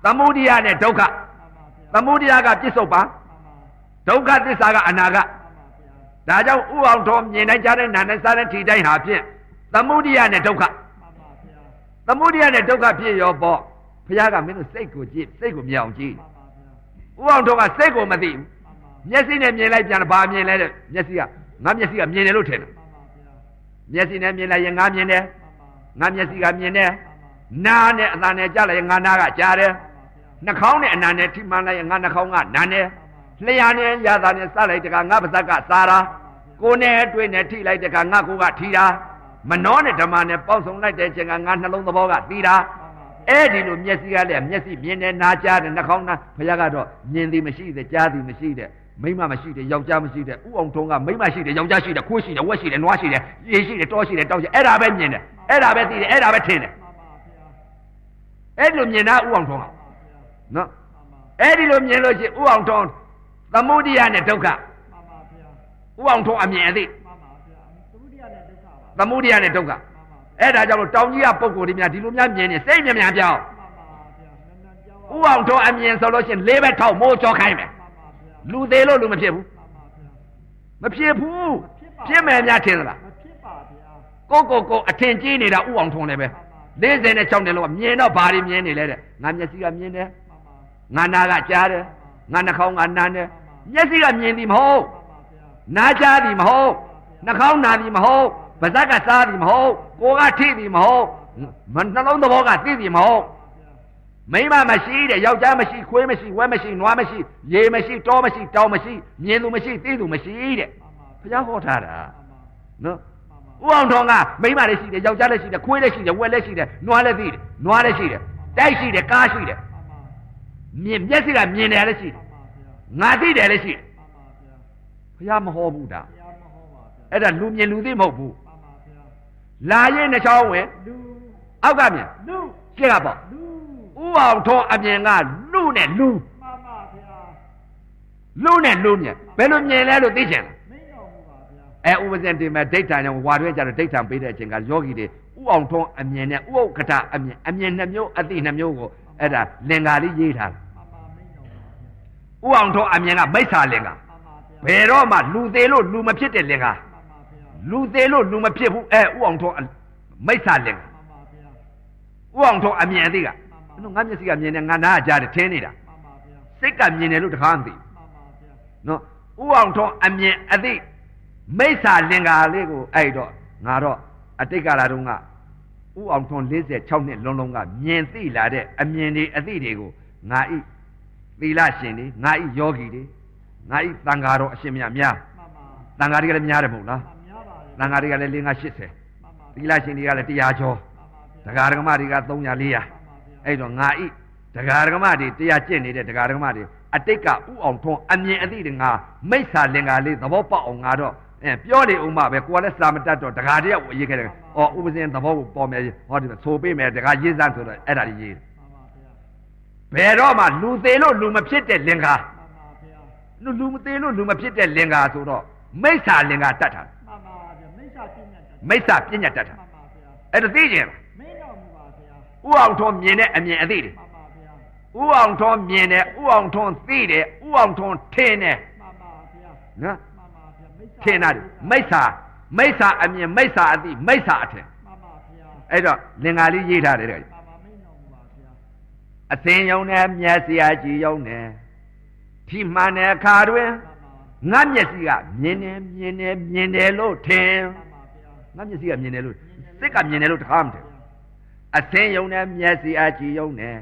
S1: သမုဒိယနဲ့ဒုက္ခ
S2: မှန်ပါဗျာ
S1: သမုဒိယကပြစ္ဆုတ်ပါ
S2: မှန်ပါ
S1: ဒုက္ခသစ္စာကအနာဂတ်
S2: မှန်ပါဗျာ
S1: ဒါကြောင့်ဥအောင်ထွန်းမြင်တိုင်းကြားတိုင်းနားတိုင်းစားတိုင်းထီတိုင်းဟာဖြင့် သမုဒိယနဲ့ဒုက္ခ
S2: မှန်ပါဗျာ
S1: သမုဒိယနဲ့ဒုက္ခဖြစ်ရောပေါ့ဘုရားကမင်းတို့စိတ်ကိုကြည့်စိတ်ကိုမြင်အောင်ကြည့်
S2: မှန်ပါဗျာ
S1: ဥအောင်ထွန်းကစိတ်ကိုမသိဘူး
S2: မှန်ပါ
S1: မျက်စိနဲ့မြင်လိုက်ပြန်တော့ဘာမြင်လဲတဲ့မျက်စိကငါမျက်စိကမြင်တယ်လို့ထင်တယ်
S2: မှန်ပါဗျာ
S1: မျက်စိနဲ့မြင်လိုက်ရင်ငါမြင်တယ်
S2: မှန်ပါ
S1: ငါမျက်စိကမြင်တယ်
S2: မှန်ပါ
S1: နားနဲ့အသံနဲ့ကြားလိုက်ရင်ငါနားကကြားတယ်
S2: မှန်ပါဗျာ
S1: နှာခေါင်းနဲ့အနာနဲ့ထိမှန်လိုက်ရင်ငါနှာခေါင်းကနားတယ်လျှာနဲ့ရတာနဲ့စလိုက်တကငါပါဇက်ကစားတာကိုယ်နဲ့အတွေ့နဲ့ထိလိုက်တကငါကိုယ်ကထီတာ မနှောနဲ့ဓမ္မနဲ့ပေါက်ဆုံလိုက်တဲ့အချိန်ကငါနှလုံးသဘောကသီတာအဲ့ဒီလိုမျက်စိကလည်းမျက်စိမြင်တယ်နားကြားတယ်နှာခေါင်းနားဘုရားကတော့မြင်သည်မရှိတဲ့ကြားသည်မရှိတဲ့မိမမရှိတဲ့ယောက်ျားမရှိတဲ့ဥအောင်ထုံးကမိမရှိတဲ့ယောက်ျားရှိတဲ့ခိုးရှိတဲ့ဝက်ရှိတဲ့နွားရှိတဲ့ရေရှိတဲ့တောရှိတဲ့တောက်ရှိအဲ့ဒါပဲမြင်တယ်အဲ့ဒါပဲသိတယ်အဲ့ဒါပဲထင်တယ်
S2: မှန်ပါဗျာ
S1: အဲ့ဒီလိုမြင်တာဥအောင်ထုံးက
S2: မှန်ပါဗျာ
S1: နော်
S2: မှန်ပါ
S1: အဲ့ဒီလိုမြင်လို့ရှိရင်ဥအောင်ထုံးသမုဒိယနဲ့ဒုက္ခ
S2: မှန်ပါဗျာ
S1: ဥအောင်ထုံးအမြင်အသိ
S2: မှန်ပါဗျာသုရိယနဲ့ဒုက္ခပါ
S1: သမုဒိယနဲ့ဒုက္ခ
S2: မှန်ပါ
S1: အဲ့ဒါကြောင့်လို့တောင်ကြီးကပုံကိုယ်တွေများဒီလိုများမြင်နေစိတ်မြန်မြန်ပြောင်း
S2: မှန်ပါဗျာနန်းနန်းကြောင်း
S1: ဥအောင်ထုံးအမြင်ဆိုလို့ရှိရင်လေးဘက်ထောက်မိုးကြောခိုင်းမယ်
S2: မှန်ပါဗျာ
S1: လူသေးလို့လူမဖြစ်ဘူး
S2: မှန်ပါဗျာ
S1: မဖြစ်ဘူးဖြစ်မယ်များထင်သလား
S2: မဖြစ်ပါဗျာ
S1: ကိုကိုကိုအထင်ကြီးနေတာဥအောင်ထုံးလည်းပဲ46တယ်လို့မြင်တော့ဘာတွေမြင်နေလဲတဲ့ငါမျက်စိကမြင်တယ်
S2: မှန်ပါ
S1: ငါနာကကြားတယ်ငါနှာခေါင်းကနားတယ်မျက်စိကမြင်သည်မဟုတ်
S2: မှန်ပါဗျာ
S1: နားကြားသည်မဟုတ်နှာခေါင်းနာသည်မဟုတ် ပါးစပ်ကစားသည်မဟုတ်ကိုယ်ကထိသည်မဟုတ်မနှလုံးသဘောကသိသည်မဟုတ်မိမမရှိတဲ့ယောက်ျားမရှိခွေးမရှိဝက်မရှိနွားမရှိရေမရှိတောမရှိတောင်မရှိမြင်သူမရှိသိသူမရှိတဲ့ဘုရားဟောထားတာနော်ဥအောင်ထောင်ကမိမလည်းရှိတယ်ယောက်ျားလည်းရှိတယ်ခွေးလည်းရှိတယ်ဝက်လည်းရှိတယ်နွားလည်းသိတယ်နွားလည်းရှိတယ်တိုက်ရှိတယ်ကားရှိတယ်မြင်မျက်စိကမြင်တယ်လည်းရှိတယ်ငါသိတယ်လည်းရှိတယ်ဘုရားမဟောဘူးဒါ
S2: ဘုရားမဟောပါဗျာ
S1: အဲ့ဒါလူမြင်လူသိမဟုတ်ဘူး
S2: မှန်ပါဗျာ
S1: လာရင်နှချောင်းဝင်
S2: လူ
S1: အောက်ကမြင်
S2: လူ
S1: ရှင်းကပေါ့
S2: လူ
S1: ဥအောင်ထုံးအမြင်ကလူနဲ့လူ
S2: မှန်ပါဗျာ
S1: လူနဲ့လူမြင်ဘယ်လိုမြင်လဲလို့သိချင်လား
S2: မင်းတော်မူပါဗျာ
S1: အဲဥပဇင်တင်မဲ့ဒိဋ္ဌာန်ကြောင့်ဝါတွဲကြတော့ဒိဋ္ဌာန်ပေးတဲ့အချိန်ကယောဂီတွေဥအောင်ထုံးအမြင်နဲ့ဥဥက္ကဋအမြင်အမြင်နှမျိုးအသိနှမျိုးကိုအဲ့ဒါလင်္ကာလေးရေးထားတယ်
S2: မှန်ပါမင်းတော်မူပါဗျာ
S1: ဥအောင်ထုံးအမြင်ကမိစ္ဆာလင်္ကာ
S2: မှန်ပါဗျာ
S1: ဘယ်တော့မှလူသေးလို့လူမဖြစ်တဲ့လင်္ကာ
S2: မှန်ပါဗျာ
S1: လူသေးလို့လူမဖြစ်ဘူးအဲဥအောင်ထုံးမိစ္ဆာလင်္ကာ
S2: မှန်ပါဗျာ
S1: ဥအောင်ထုံးအမြင်အသိကနော်ငါမျက်စိကမြင်တယ်ငါနားကကြားတယ်ထင်းနေတာ
S2: မှန်ပါဗျာ
S1: စိတ်ကမြင်တယ်လို့တခါမသိ
S2: မှန်ပါဗျာ
S1: နော်ဥအောင်ထုံးအမြင်အသိမိစ္ဆာလင်္ကာလေးကိုအဲ့တော့ငါတော့အတိတ်ကာလတုန်းကဥအောင်ထွန်း46နှစ်လုံးလုံးကမြင်သိလာတဲ့အမြင်တွေအသိတွေကိုငါဤသီလရှင်တွေငါဤယောဂီတွေငါဤသံဃာတော်အရှင်မြတ်များ
S2: မှန်ပါ
S1: သံဃာတွေကလည်းများတယ်မဟုတ်လား
S2: မှန်များပါလေ
S1: သံဃာတွေကလည်း5 80
S2: မှန်ပါ
S1: သီလရှင်တွေကလည်း100ကျော်
S2: မှန်ပါဗျာ
S1: ဒကာဒကမတွေက300 400
S2: မှန်ပါဗျာ
S1: အဲ့တော့ငါဤဒကာဒကမတွေတရားကျင့်နေတဲ့ဒကာဒကမတွေအတိတ်ကဥအောင်ထွန်းအမြင်အသိတွေငါမိစ္ဆာလင်္ကာလေးသဘောပေါက်အောင်ငါတော့အဲပြောနေအောင်မှပဲကိုကလည်းစာမတတ်တော့ဒကာတယောက်ကိုရေးခဲ့တယ်။အော်ဥပဇင်သဘောကိုပေါ်မယ်ဟောဒီမှာဆိုပေးမယ်ဒကာရေးစမ်းဆိုတော့အဲ့ဒါကြီးရေးတယ်
S2: မှန်ပါဗျာ။
S1: ဘယ်တော့မှလူသေးလို့လူမဖြစ်တဲ့လင်္ကာ
S2: မှန်ပါဗျာ
S1: လူလူမသေးလို့လူမဖြစ်တဲ့လင်္ကာဆိုတော့မိစ္ဆာလင်္ကာတတ်တာ
S2: မှန်ပါဗျာမိစ္ဆာပြညာတတ်
S1: မိစ္ဆာပညာတတ်တာ
S2: မှန်ပါဗျာ
S1: အဲ့ဒါသိကြလား
S2: မင်းတော်မူပါဗျာ
S1: ဥအောင်ထွန်းမြင်တဲ့အမြင်အသိတွေ
S2: မှန်ပါဗျာ
S1: ဥအောင်ထွန်းမြင်တယ်ဥအောင်ထွန်းသိတယ်ဥအောင်ထွန်းထင်တယ်
S2: မှန်ပါဗျာ
S1: နော်
S2: မှန်ပါဗျာမိစ္ဆာ
S1: ထင်တာတွေမိစ္ဆာမိစ္ဆာအမြင်မိစ္ဆာအသိမိစ္ဆာအထင်
S2: မှန်ပါဗျာ
S1: အဲ့တော့လင်္ကာလေးရေးထားတယ်တဲ့
S2: မှန်ပါမင်းတော်မူပါဗျာ
S1: အသင်ယုံနဲ့မျက်စိအကြည့်ယုံနဲ့ထိမှန်တဲ့အခါတွင်
S2: မှန်ပါ
S1: ငါမျက်စိကမြင်တယ်မြင်တယ်မြင်တယ်လို့ထင်
S2: မှန်ပါဗျာ
S1: ငါမျက်စိကမြင်တယ်လို့စိတ်ကမြင်တယ်လို့တခါမှမထင်အသင်ယုံနဲ့မျက်စိအကြည့်ယုံနဲ့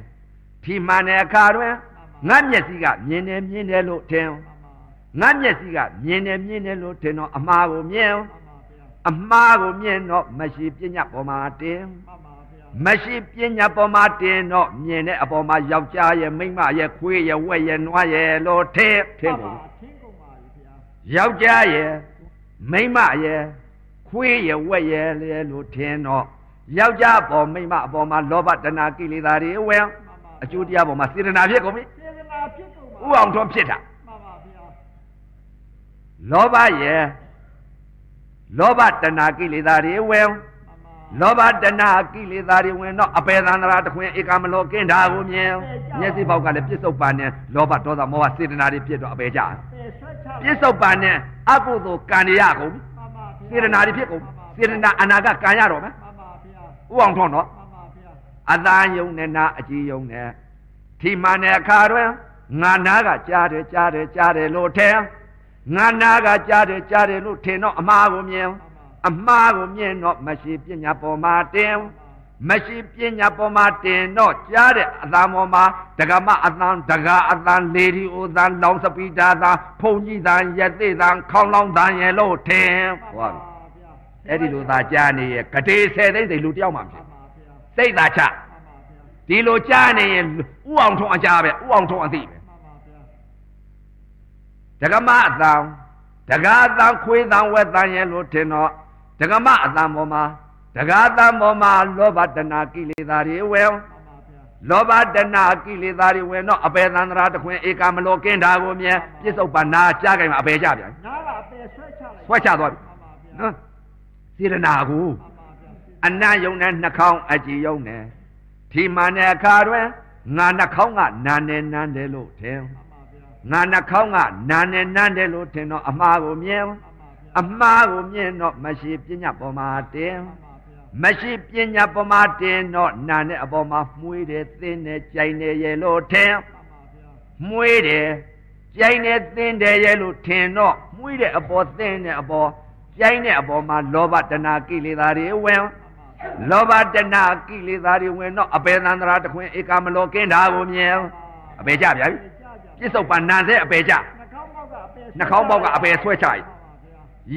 S1: ထိမှန်တဲ့အခါတွင်ငါမျက်စိကမြင်တယ်မြင်တယ်လို့ထင်
S2: မှန်ပါ
S1: ငါမျက်စိကမြင်တယ်မြင်တယ်လို့ထင်တော့အမှားကိုမြင်
S2: မှန်ပါဗျာ
S1: အမှားကိုမြင်တော့မရှိပညာပေါ်မှာတင်
S2: မှန်ပါဗျာ
S1: မရှိပညာပေါ်မှာတင်တော့မြင်တဲ့အပေါ်မှာယောက်ျားရဲ့မိန်းမရဲ့ခွေးရဲ့ဝက်ရဲ့နွားရဲ့လို့ထင်ထင်ကုန်
S2: ထင်းကုန်ပါပြီဗျာ
S1: ယောက်ျားရဲ့မိန်းမရဲ့ ခွေးရဲ့ဝက်ရဲ့လေလို့ထင်တော့ယောက်ျားပေါ်မိန်းမအပေါ်မှာလောဘတဏှာကိလေသာတွေဝင်
S2: မှန်ပါ
S1: အကျိုးတရားပေါ်မှာစေတနာဖြစ်ကုန်ပြီ
S2: စေတနာဖြစ်ကုန်ပါ
S1: ဥအောင်ထွန်းဖြစ်တာ
S2: မှန်ပါဗျာ
S1: လောဘရဲ့လောဘတဏှာကိလေသာတွေဝင်
S2: မှန်ပါ
S1: လောဘတဏှာကိလေသာတွေဝင်တော့အပေသန္တရာတခွင်ဧကမလောကင်းတာကိုမြင်မျက်စိပေါက်ကလည်းပြစ္ဆုတ်ပန်နဲ့လောဘဒေါသမောဟစေတနာတွေဖြစ်တော့အပေကြ
S2: ပေဆွဲချ
S1: ပြစ္ဆုတ်ပန်နဲ့အကုသိုလ်ကံရရကုန်ပြီ
S2: မှန်ပါဗျာ
S1: စေတနာတွေဖြစ်ကုန်စေတနာအနာကကံရတော့မယ်
S2: မှန်ပါဗျာ
S1: ဥအောင်ထွန်းတော့
S2: မှန်ပါဗျာ
S1: အသာယုံနဲ့နာအကြည်ယုံနဲ့ထိမှန်တဲ့အခါတွင်ငါနာကကြားတယ်ကြားတယ်ကြားတယ်လို့ထင်ငါနာကကြားတယ်ကြားတယ်လို့ထင်တော့အမှားကိုမြင်အမှားကိုမြင်တော့မရှိပညာပေါ်မှာတင် မရှိပညာပေါ်မှာတင်တော့ကြားတဲ့အသံပေါ်မှာဒဂမအသံဒဂအသံလေဒီအိုသံလောင်စပီတာသံဖုန်ကြီးသံယသိသံခေါင်းလောင်းသံရဲ့လို့ထင်ဟောပြီအဲ့ဒီလိုသာကြားနေရဲ့ဂတေဆယ်သိန်းစိတ်လူတယောက်မှမဖြစ်စိတ်သာချဒီလိုကြားနေရင်ဥအောင်ထုံးအကြားပဲဥအောင်ထုံးအသိပဲဒဂမအသံဒဂအသံခွေးသံဝက်သံရဲ့လို့ထင်တော့ဒဂမအသံပေါ်မှာ ဒဂအသံပေါ်မှာလောဘတဏကိလေသာတွေဝယ်လောဘတဏကိလေသာတွေဝင်တော့အပေသန္တရာတခွင်ဧကမလောကင်းတာကိုမြင်ပြစ္ဆုတ်ပါနာကြားကြမှာအပေကြပြန်
S2: နားကအပေဆွဲချလိုက်
S1: ဆွဲချသွားပြီနော်စေရနာကိုအနတ်ယုံနဲ့နှာခေါင်းအကြည်ယုံနဲ့ဒီမှန်တဲ့အခါတွင်ငါနှာခေါင်းကနာနေနန်းတယ်လို့ထင်ငါနှာခေါင်းကနာနေနန်းတယ်လို့ထင်တော့အမှားကိုမြင်အမှားကိုမြင်တော့မရှိပညာပေါ်မှာတင် မရှိပညာပေါ်မှာတင်တော့နာနဲ့အပေါ်မှာမှုေးတယ်သင်းတယ်ကြိုင်တယ်ရဲ့လို့ထင်မှုေးတယ်ကြိုင်တယ်သင်းတယ်ရဲ့လို့ထင်တော့မှုေးတဲ့အပေါ်သင်းတဲ့အပေါ်ကြိုင်တဲ့အပေါ်မှာလောဘတဏှာကိလေသာတွေဝင်လောဘတဏှာကိလေသာတွေဝင်တော့အပေသန္တရာတခွင်ဧကမလောကင်းတာကိုမြင်အပေကြဗျာပြစ္ဆုတ်ပန်နန်စေအပေကြ
S2: နှာခေါင်းပေါက်ကအပေ
S1: နှာခေါင်းပေါက်ကအပေဆွဲချလိုက်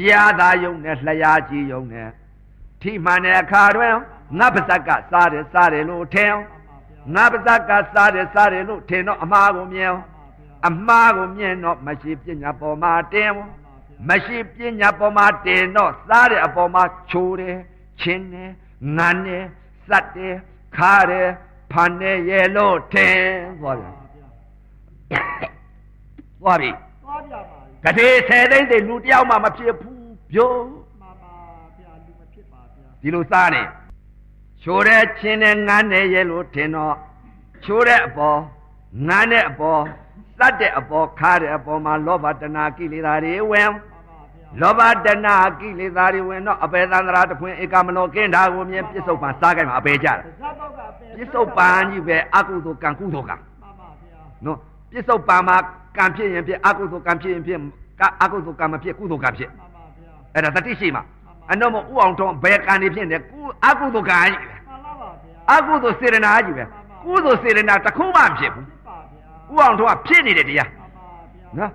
S1: ရာသာယုံနဲ့လျှာကြည့်ယုံနဲ့ ထိမှန်တဲ့အခါတွင်ငါပါဇက်ကစားတယ်စားတယ်လို့ထင်ငါပါဇက်ကစားတယ်စားတယ်လို့ထင်တော့အမှားကိုမြင်အမှားကိုမြင်တော့မရှိပညာပေါ်မှာတင်မမရှိပညာပေါ်မှာတင်တော့စားတဲ့အပေါ်မှာချိုးတယ်ချင်းတယ်ငန်းတယ်စက်တယ်ခါတယ်ဖန်တယ်ရဲလို့ထင်သွားပြန်သွားပြီ
S2: သွားပြပါပြီ
S1: ကတိဆယ်သိန်းတည်းလူတယောက်မှမဖြစ်ဘူးပြို့
S2: မှန်ပါဗျာလူမဖြစ်ပါဗျာ
S1: ဒီလိုစားနေချိုးတဲ့ချင်းတဲ့ငန်းတဲ့ရဲလို့ထင်တော့ချိုးတဲ့အပေါ်ငန်းတဲ့အပေါ်စက်တဲ့အပေါ်ခါတဲ့အပေါ်မှာလောဘတဏှာကိလေသာတွေဝင်
S2: မှန်ပါဗျာ
S1: လောဘတဏှာကိလေသာတွေဝင်တော့အပေသန္တရာတစ်ခွင်ဧကမလောကင်းတာကိုမြင်ပြစ္ဆုတ်ပံစားကြမှာအပေကြတာ
S2: ဇတ်တော့ကအပေ
S1: ပြစ္ဆုတ်ပံကြီးပဲအကုသိုလ်ကံကုသိုလ်ကံ
S2: မှန်ပါဗျာ
S1: နော်ပြစ္ဆုတ်ပံမှာကံဖြစ်ရင်ဖြစ်အကုသိုလ်ကံဖြစ်ရင်ဖြစ်ကအကုသိုလ်ကံမဖြစ်ကုသိုလ်ကံဖြစ်
S2: မှန်ပါဗျာ
S1: အဲ့ဒါတတိရှိမှာ အတော့မဥအောင်ထုံးဘယ်ကံနေဖြစ်နေကုအကုသိုလ်ကံကြီးပဲ
S2: မှန်လားပါဗျာ
S1: အကုသိုလ်စေရနာကြီးပဲကုသိုလ်စေရနာတစ်ခုမှမဖြစ်ဘူး
S2: ဖြစ်ပါဗျာ
S1: ဥအောင်ထုံးကဖြစ်နေတဲ့တရား
S2: မှန်ပါဗျာ
S1: နော်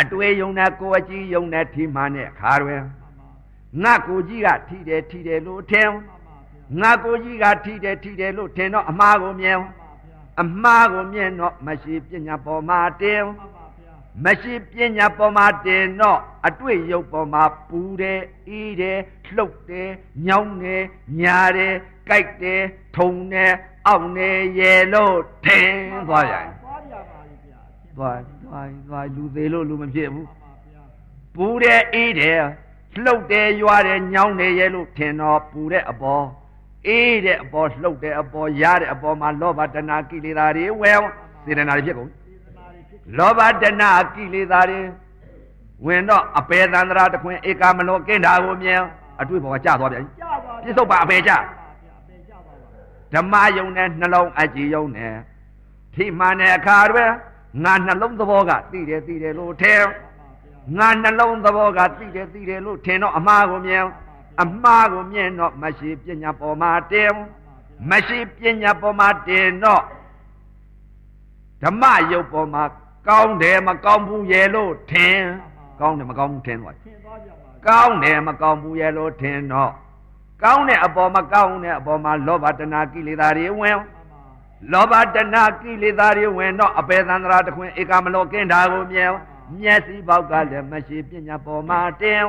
S1: အတွေ့ယုံနဲ့ကိုယ်အကြီးယုံနဲ့ထိမှန်တဲ့ခါတွင်
S2: မှန်ပါ
S1: ငါကိုကြီးကထိတယ်ထိတယ်လို့ထင်
S2: မှန်ပါဗျာ
S1: ငါကိုကြီးကထိတယ်ထိတယ်လို့ထင်တော့အမှားကိုမြင်
S2: မှန်ပါဗျာ
S1: အမှားကိုမြင်တော့မရှိပညာပေါ်မှာတင်
S2: မှန်ပါဗျာ
S1: မရှိပညာပေါ်မှာတင်တော့အတွေ့ရုပ်ပေါ်မှာပူတယ်အေးတယ်လှုပ်တယ်ညောင်းတယ်ညာတယ်ကြိုက်တယ်ထုံတယ်အောင့်တယ်ရဲလို့ထင်သွားပြန်
S2: သွားပြပါပြီဗျာ
S1: သွားသွားသွားလူသေးလို့လူမဖြစ်ဘူး
S2: မှန်ပါဗျာ
S1: ပူတယ်အေးတယ်လှုပ်တယ်ရွာတယ်ညောင်းတယ်ရဲလို့ထင်တော့ပူတဲ့အပေါ်အေးတဲ့အပေါ်လှုပ်တဲ့အပေါ်ရတဲ့အပေါ်မှာလောဘတဏှာကိလေသာတွေဝဲစေတနာတွေဖြစ်ကုန်
S2: စေတနာတွေဖြစ်
S1: လောဘတဏှာကိလေသာတွေဝင်တော့အပေသန္တရာတခွင်ဧကမလောကင်းတာကိုမြင်အတွေ့ပေါ်ကကြာသွားပြန်
S2: ကြပါ
S1: ပြစ္ဆုတ်ပါအပေကြ
S2: ဗျာအပေကြပါပါ
S1: ဓမ္မယုံနဲ့နှလုံးအကြည်ယုံနဲ့ထိမှန်တဲ့အခါတွင်ငါနှလုံးသဘောကသိတယ်သိတယ်လို့ထင်
S2: မှန်ပါဗျာ
S1: ငါနှလုံးသဘောကသိတယ်သိတယ်လို့ထင်တော့အမှားကိုမြင်အမှားကိုမြင်တော့မရှိပညာပေါ်မှာတင်မရှိပညာပေါ်မှာတင်တော့ဓမ္မယုတ်ပေါ်မှာ ကောင်းတယ်မကောင်းဘူးရဲ့လို့ထင်ကောင်းတယ်မကောင်းဘူးထင်သွား
S2: ထင်သွားပြပါ
S1: ကောင်းတယ်မကောင်းဘူးရဲ့လို့ထင်တော့ကောင်းတဲ့အပေါ်မကောင်းတဲ့အပေါ်မှာလောဘတဏှာကိလေသာတွေဝင်
S2: မှန်ပါ
S1: လောဘတဏှာကိလေသာတွေဝင်တော့အပေသန္တရာတခွင်ဧကမလောကင်းတာကိုမြင်မျက်စိပေါက်ကလည်းမရှိပညာပေါ်မှာတင်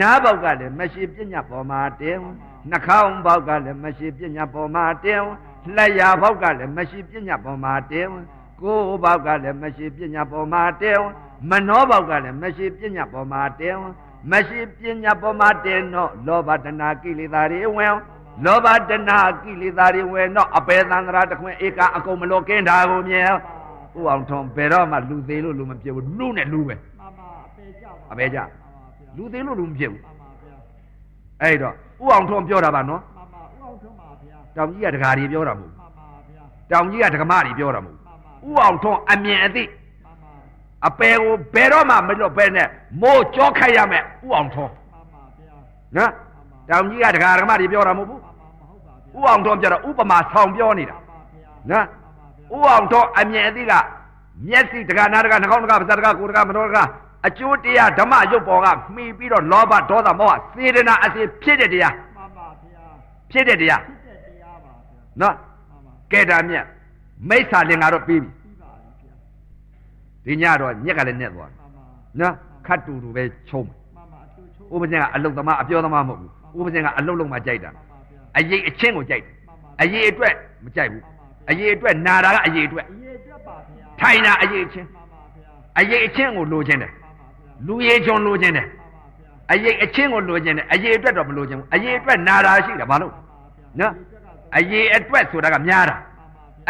S1: နားပေါက်ကလည်းမရှိပညာပေါ်မှာတင်နှာခေါင်းပေါက်ကလည်းမရှိပညာပေါ်မှာတင်လက်ရပေါက်ကလည်းမရှိပညာပေါ်မှာတင် ကိုယ်ပေါက်ကလည်းမရှိပညာပေါ်မှာတင်မနောပေါက်ကလည်းမရှိပညာပေါ်မှာတင်မရှိပညာပေါ်မှာတင်တော့လောဘတဏှာကိလေသာတွေဝင်လောဘတဏှာကိလေသာတွေဝင်တော့အပေသန္တရာတခွင်ဧကအကုန်မလောကင်းတာကိုမြင်ဥအောင်ထုံးဘယ်တော့မှလူသေးလို့လူမဖြစ်ဘူးလူနဲ့လူပဲ
S2: မှန်ပါအပေကြပါ
S1: အပေကြ
S2: မှန်ပါဗျာ
S1: လူသေးလို့လူမဖြစ်ဘူး
S2: မှန်ပါဗျာ
S1: အဲ့တော့ဥအောင်ထုံးပြောတာပါနော်
S2: မှန်ပါဥအောင်ထုံးပါဗျာ
S1: တောင်ကြီးကတကားတွေပြောတာမဟုတ်
S2: မှန်ပါဗျာ
S1: ဘူးတောင်ကြီးကတက္ကမတွေပြောတာမဟုတ်
S2: မှန်ပါ
S1: ဘူး ဥအောင်ထုံးအမြင်အသိ
S2: မှန်ပါ
S1: အပေကိုဘယ်တော့မှမလွတ်ပဲနဲ့မိုးကြောခိုက်ရမယ်ဥအောင်ထုံး
S2: မှန်ပါဗျာ
S1: နော်တောင်ကြီးကတကားတက္ကမတွေပြောတာမဟုတ်ဘူး
S2: မှန်ပါမဟုတ်ပါဗျာ
S1: ဥအောင်ထုံးပြောတာဥပမာဆောင်ပြောနေတာ
S2: မှန်ပါဗျာ
S1: နော်
S2: မှန်ပါဗျာ
S1: ဥအောင်တော့အမြင်အသိကမျက်စိတကနာတကနှာခေါင်းတကပါးစပ်တကကိုယ်တကမတော်တကအကျိုးတရားဓမ္မရုပ်ပေါ်ကမှီပြီးတော့လောဘဒေါသမောဟစေတနာအစီဖြစ်တဲ့တရား
S2: မှန်ပါဗျာ
S1: ဖြစ်တဲ့တရား
S2: ဖြစ်တဲ့တရားပါဗျာ
S1: နော်
S2: မှန်ပါ
S1: ကဲတာမြတ် မိစ္ဆာလင်္ကာတော့ပြီးပြီ
S2: ပြီးပါပြီဗျာ
S1: ဒီညတော့ညက်ကလည်းညက်သွားတယ်
S2: မှန်ပါ
S1: နော်ခတ်တူတူပဲချုံး
S2: မှန်ပါအတူချိုး
S1: ဥပဇင်ကအလုတ်သမားအပြောသမားမဟုတ်ဘူးဥပဇင်ကအလုတ်လုံးမှကြိုက်တာ
S2: မှန်ပါဗျာ
S1: အရေးအချင်းကိုကြိုက်တယ်
S2: မှန်ပါ
S1: အရေးအတွက်မကြိုက်ဘူးအရေးအတွက်နာတာကအရေးအတွက်
S2: အရေးအတွက်ပါဗျာ
S1: ထိုင်တာအရေးအချင်း
S2: မှန်ပါဗျာ
S1: အရေးအချင်းကိုလိုချင်တယ်
S2: မှန်ပါဗျာ
S1: လူရေးချွန်လိုချင်တယ်
S2: မှန်ပါဗျာ
S1: အရေးအချင်းကိုလိုချင်တယ်အရေးအတွက်တော့မလိုချင်ဘူးအရေးအတွက်နာတာရှိတယ်ဘာလို့
S2: မှန်ပါဗျာ
S1: နော်အရေးအတွက်ဆိုတာကများတာ
S2: မှန်ပါဗျာ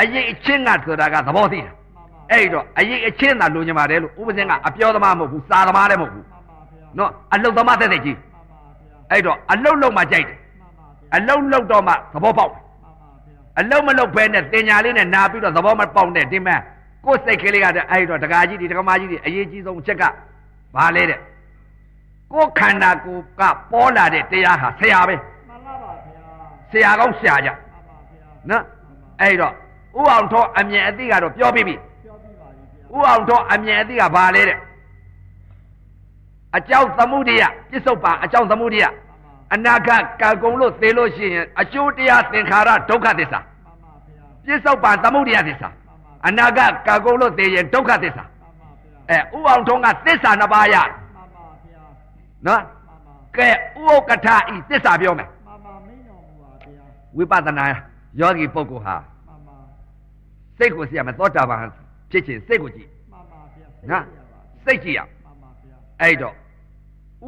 S1: အရေးအချင်းကဆိုတာကသဘောသိတာ
S2: မှန်ပါ
S1: အဲ့တော့အရေးအချင်းသာလိုချင်ပါတယ်လို့ဥပဇင်ကအပြောသမားမဟုတ်ဘူးစာသမားလည်းမဟုတ်ဘူး
S2: မှန်ပါဗျာ
S1: နော်အလုတ်သမားသက်သက်ကြီး
S2: မှန်ပါဗျာ
S1: အဲ့တော့အလုတ်လုံးမှကြိုက်တယ်
S2: မှန်ပါဗျာ
S1: အလုတ်လုတ်တော့မှသဘောပေါက်တယ်
S2: မှန်ပါဗျာ
S1: အလုတ်မလုတ်ဘဲနဲ့တင်ညာလေးနဲ့နာပြီးတော့သဘောမပေါက်တဲ့ဒီမဲ့ကိုယ်စိတ်ကလေးကတည်းကအဲ့တော့တကာကြီးဒီတကမာကြီးဒီအရေးကြီးဆုံးအချက်ကဘာလဲတဲ့ကိုယ်ခန္ဓာကိုယ်ကပေါ်လာတဲ့တရားဟာဆရာပဲ
S2: မှန်လားပါဗျာ
S1: ဆရာကောင်းဆရာကြ
S2: မှန်ပါဗျာ
S1: နော်အဲ့တော့ ဥအောင်ထောအမြင်အသိကတော့ပြောပြီးပြီ
S2: ပြောပြပါလိမ့်ဗျာ
S1: ဥအောင်ထောအမြင်အသိကဘာလဲတဲ့အကြောင်းသမှုတရားပြစ္ဆုတ်ပါအကြောင်းသမှုတရား
S2: မှန်ပါ
S1: အနာဂတ်ကံကုန်လို့သေလို့ရှိရင်အကျိုးတရားသင်္ခါရဒုက္ခသစ္စာ
S2: မှန်ပါဗျာ
S1: ပြစ္ဆုတ်ပါသမှုတရားသစ္စာ
S2: မှန်ပါ
S1: အနာဂတ်ကံကုန်လို့သေရင်ဒုက္ခသစ္စာ
S2: မှန်ပါဗျာ
S1: အဲဥအောင်ထုံးကသစ္စာနှစ်ပါးရ
S2: မှန်
S1: နော်
S2: မှန်ပါ
S1: ကဲဥက္ကဋ္ဌဤသစ္စာပြောမယ်
S2: မှန်ပါမင်းတော်မူပါဗျာ
S1: ဝိပဿနာယောဂီပုဂ္ဂိုလ်ဟာ
S2: မှန်ပါ
S1: စိတ်ကိုစီရမယ်သောတာပန်ဖြစ်ခြင်းစိတ်ကိုကြည့်
S2: မှန်ပါဗျာ
S1: နော်စိတ်ကြည့်ရအောင်
S2: မှန်ပါဗျာ
S1: အဲ့တော့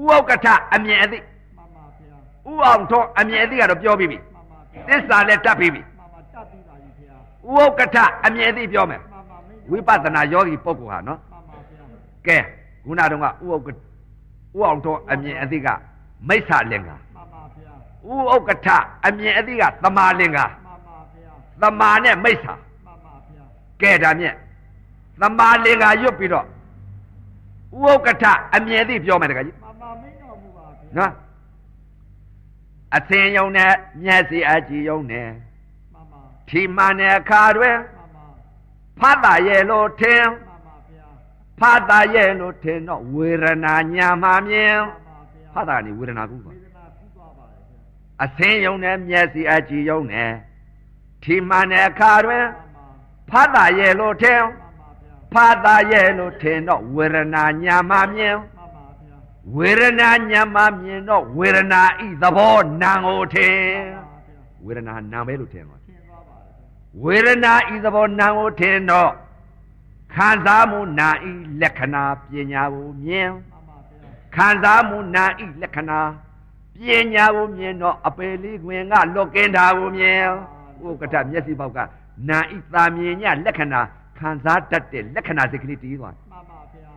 S1: ဥက္ကဋ္ဌအမြင်အသိ
S2: မှန်ပါဗျာ
S1: ဥအောင်ထောအမြင်အသိကတော့ပြောပြီးပြီ
S2: မှန်ပါဗျာ
S1: သစ္စာလည်းတတ်ပြီးပြီ
S2: မှန်ပါတတ်ပြီးပါပြီဗျာ
S1: ဥက္ကဋ္ဌအမြင်အသိပြောမယ်
S2: မှန်ပါမင်း
S1: ဝိပဿနာယောဂီပုဂ္ဂိုလ်ဟာနော်
S2: မှန်ပါဗျာ
S1: ကဲခုနတုန်းကဥက္ကဋ္ဌဥအောင်ထောအမြင်အသိကမိစ္ဆာလင်္ကာ
S2: မှန်ပါဗျာ
S1: ဥက္ကဋ္ဌအမြင်အသိကသမာလင်္ကာ
S2: မှန်ပါဗျာ
S1: သမာနဲ့မိစ္ဆာ
S2: မှန်ပါဗျာ
S1: ကဲဒါမြင့်သမာလင်္ကာရွတ်ပြီးတော့ဥက္ကဋ္ဌအမြင်အသိပြောမယ်တခါကြီး
S2: မှန်ပါမင်းတော်မူပါဗျာ
S1: နော်အသင်ယုံနဲ့မျက်စိအကြည့်ယုံနဲ့
S2: မှန်ပါ
S1: ထီမှန်တဲ့အခါတွင်
S2: မှန်ပါ
S1: ဖတ်တာရဲ့လို့ထင်
S2: မှန်ပါဗျာ
S1: ဖတ်တာရဲ့လို့ထင်တော့ဝေဒနာညာမှမြင်
S2: မှန်ပါဗျာ
S1: ဖတ်တာကနေဝေဒနာကူးသွား
S2: ဝေဒနာကူးသွားပါလေဗျာ
S1: အသင်ယုံနဲ့မျက်စိအကြည့်ယုံနဲ့ထီမှန်တဲ့အခါတွင်
S2: မှန်ပါ
S1: ဖတ်တာရဲ့လို့ထင်
S2: မှန်ပါဗျာ
S1: ဖတ်တာရဲ့လို့ထင်တော့ဝေဒနာညာမှမြင်
S2: မှန်ပါဗျာ
S1: ဝေဒနာညာမှမြင်တော့ဝေဒနာဤသဘောနာကိုထင်
S2: မှန်ပါဗျာ
S1: ဝေဒနာနာပဲလို့ထင်ပါ
S2: ရှင်းသွားပါလေဗျာ
S1: ဝေဒနာဤသဘောနာကိုထင်တော့ခံစားမှုနာဤလက္ခဏာပညာကိုမြင်
S2: မှန်ပါဗျာ
S1: ခံစားမှုနာဤလက္ခဏာပညာကိုမြင်တော့အပေလေးခွင်ကလွတ်ကင်းတာကိုမြင်ဥက္ကဋ္ဌမျက်စိပေါက်က နာဤသာမြင်ညလက္ခဏာခံစားတတ်တဲ့လက္ခဏာစိတ်ကလေးတည်သွား
S2: မှန်ပါဗျာ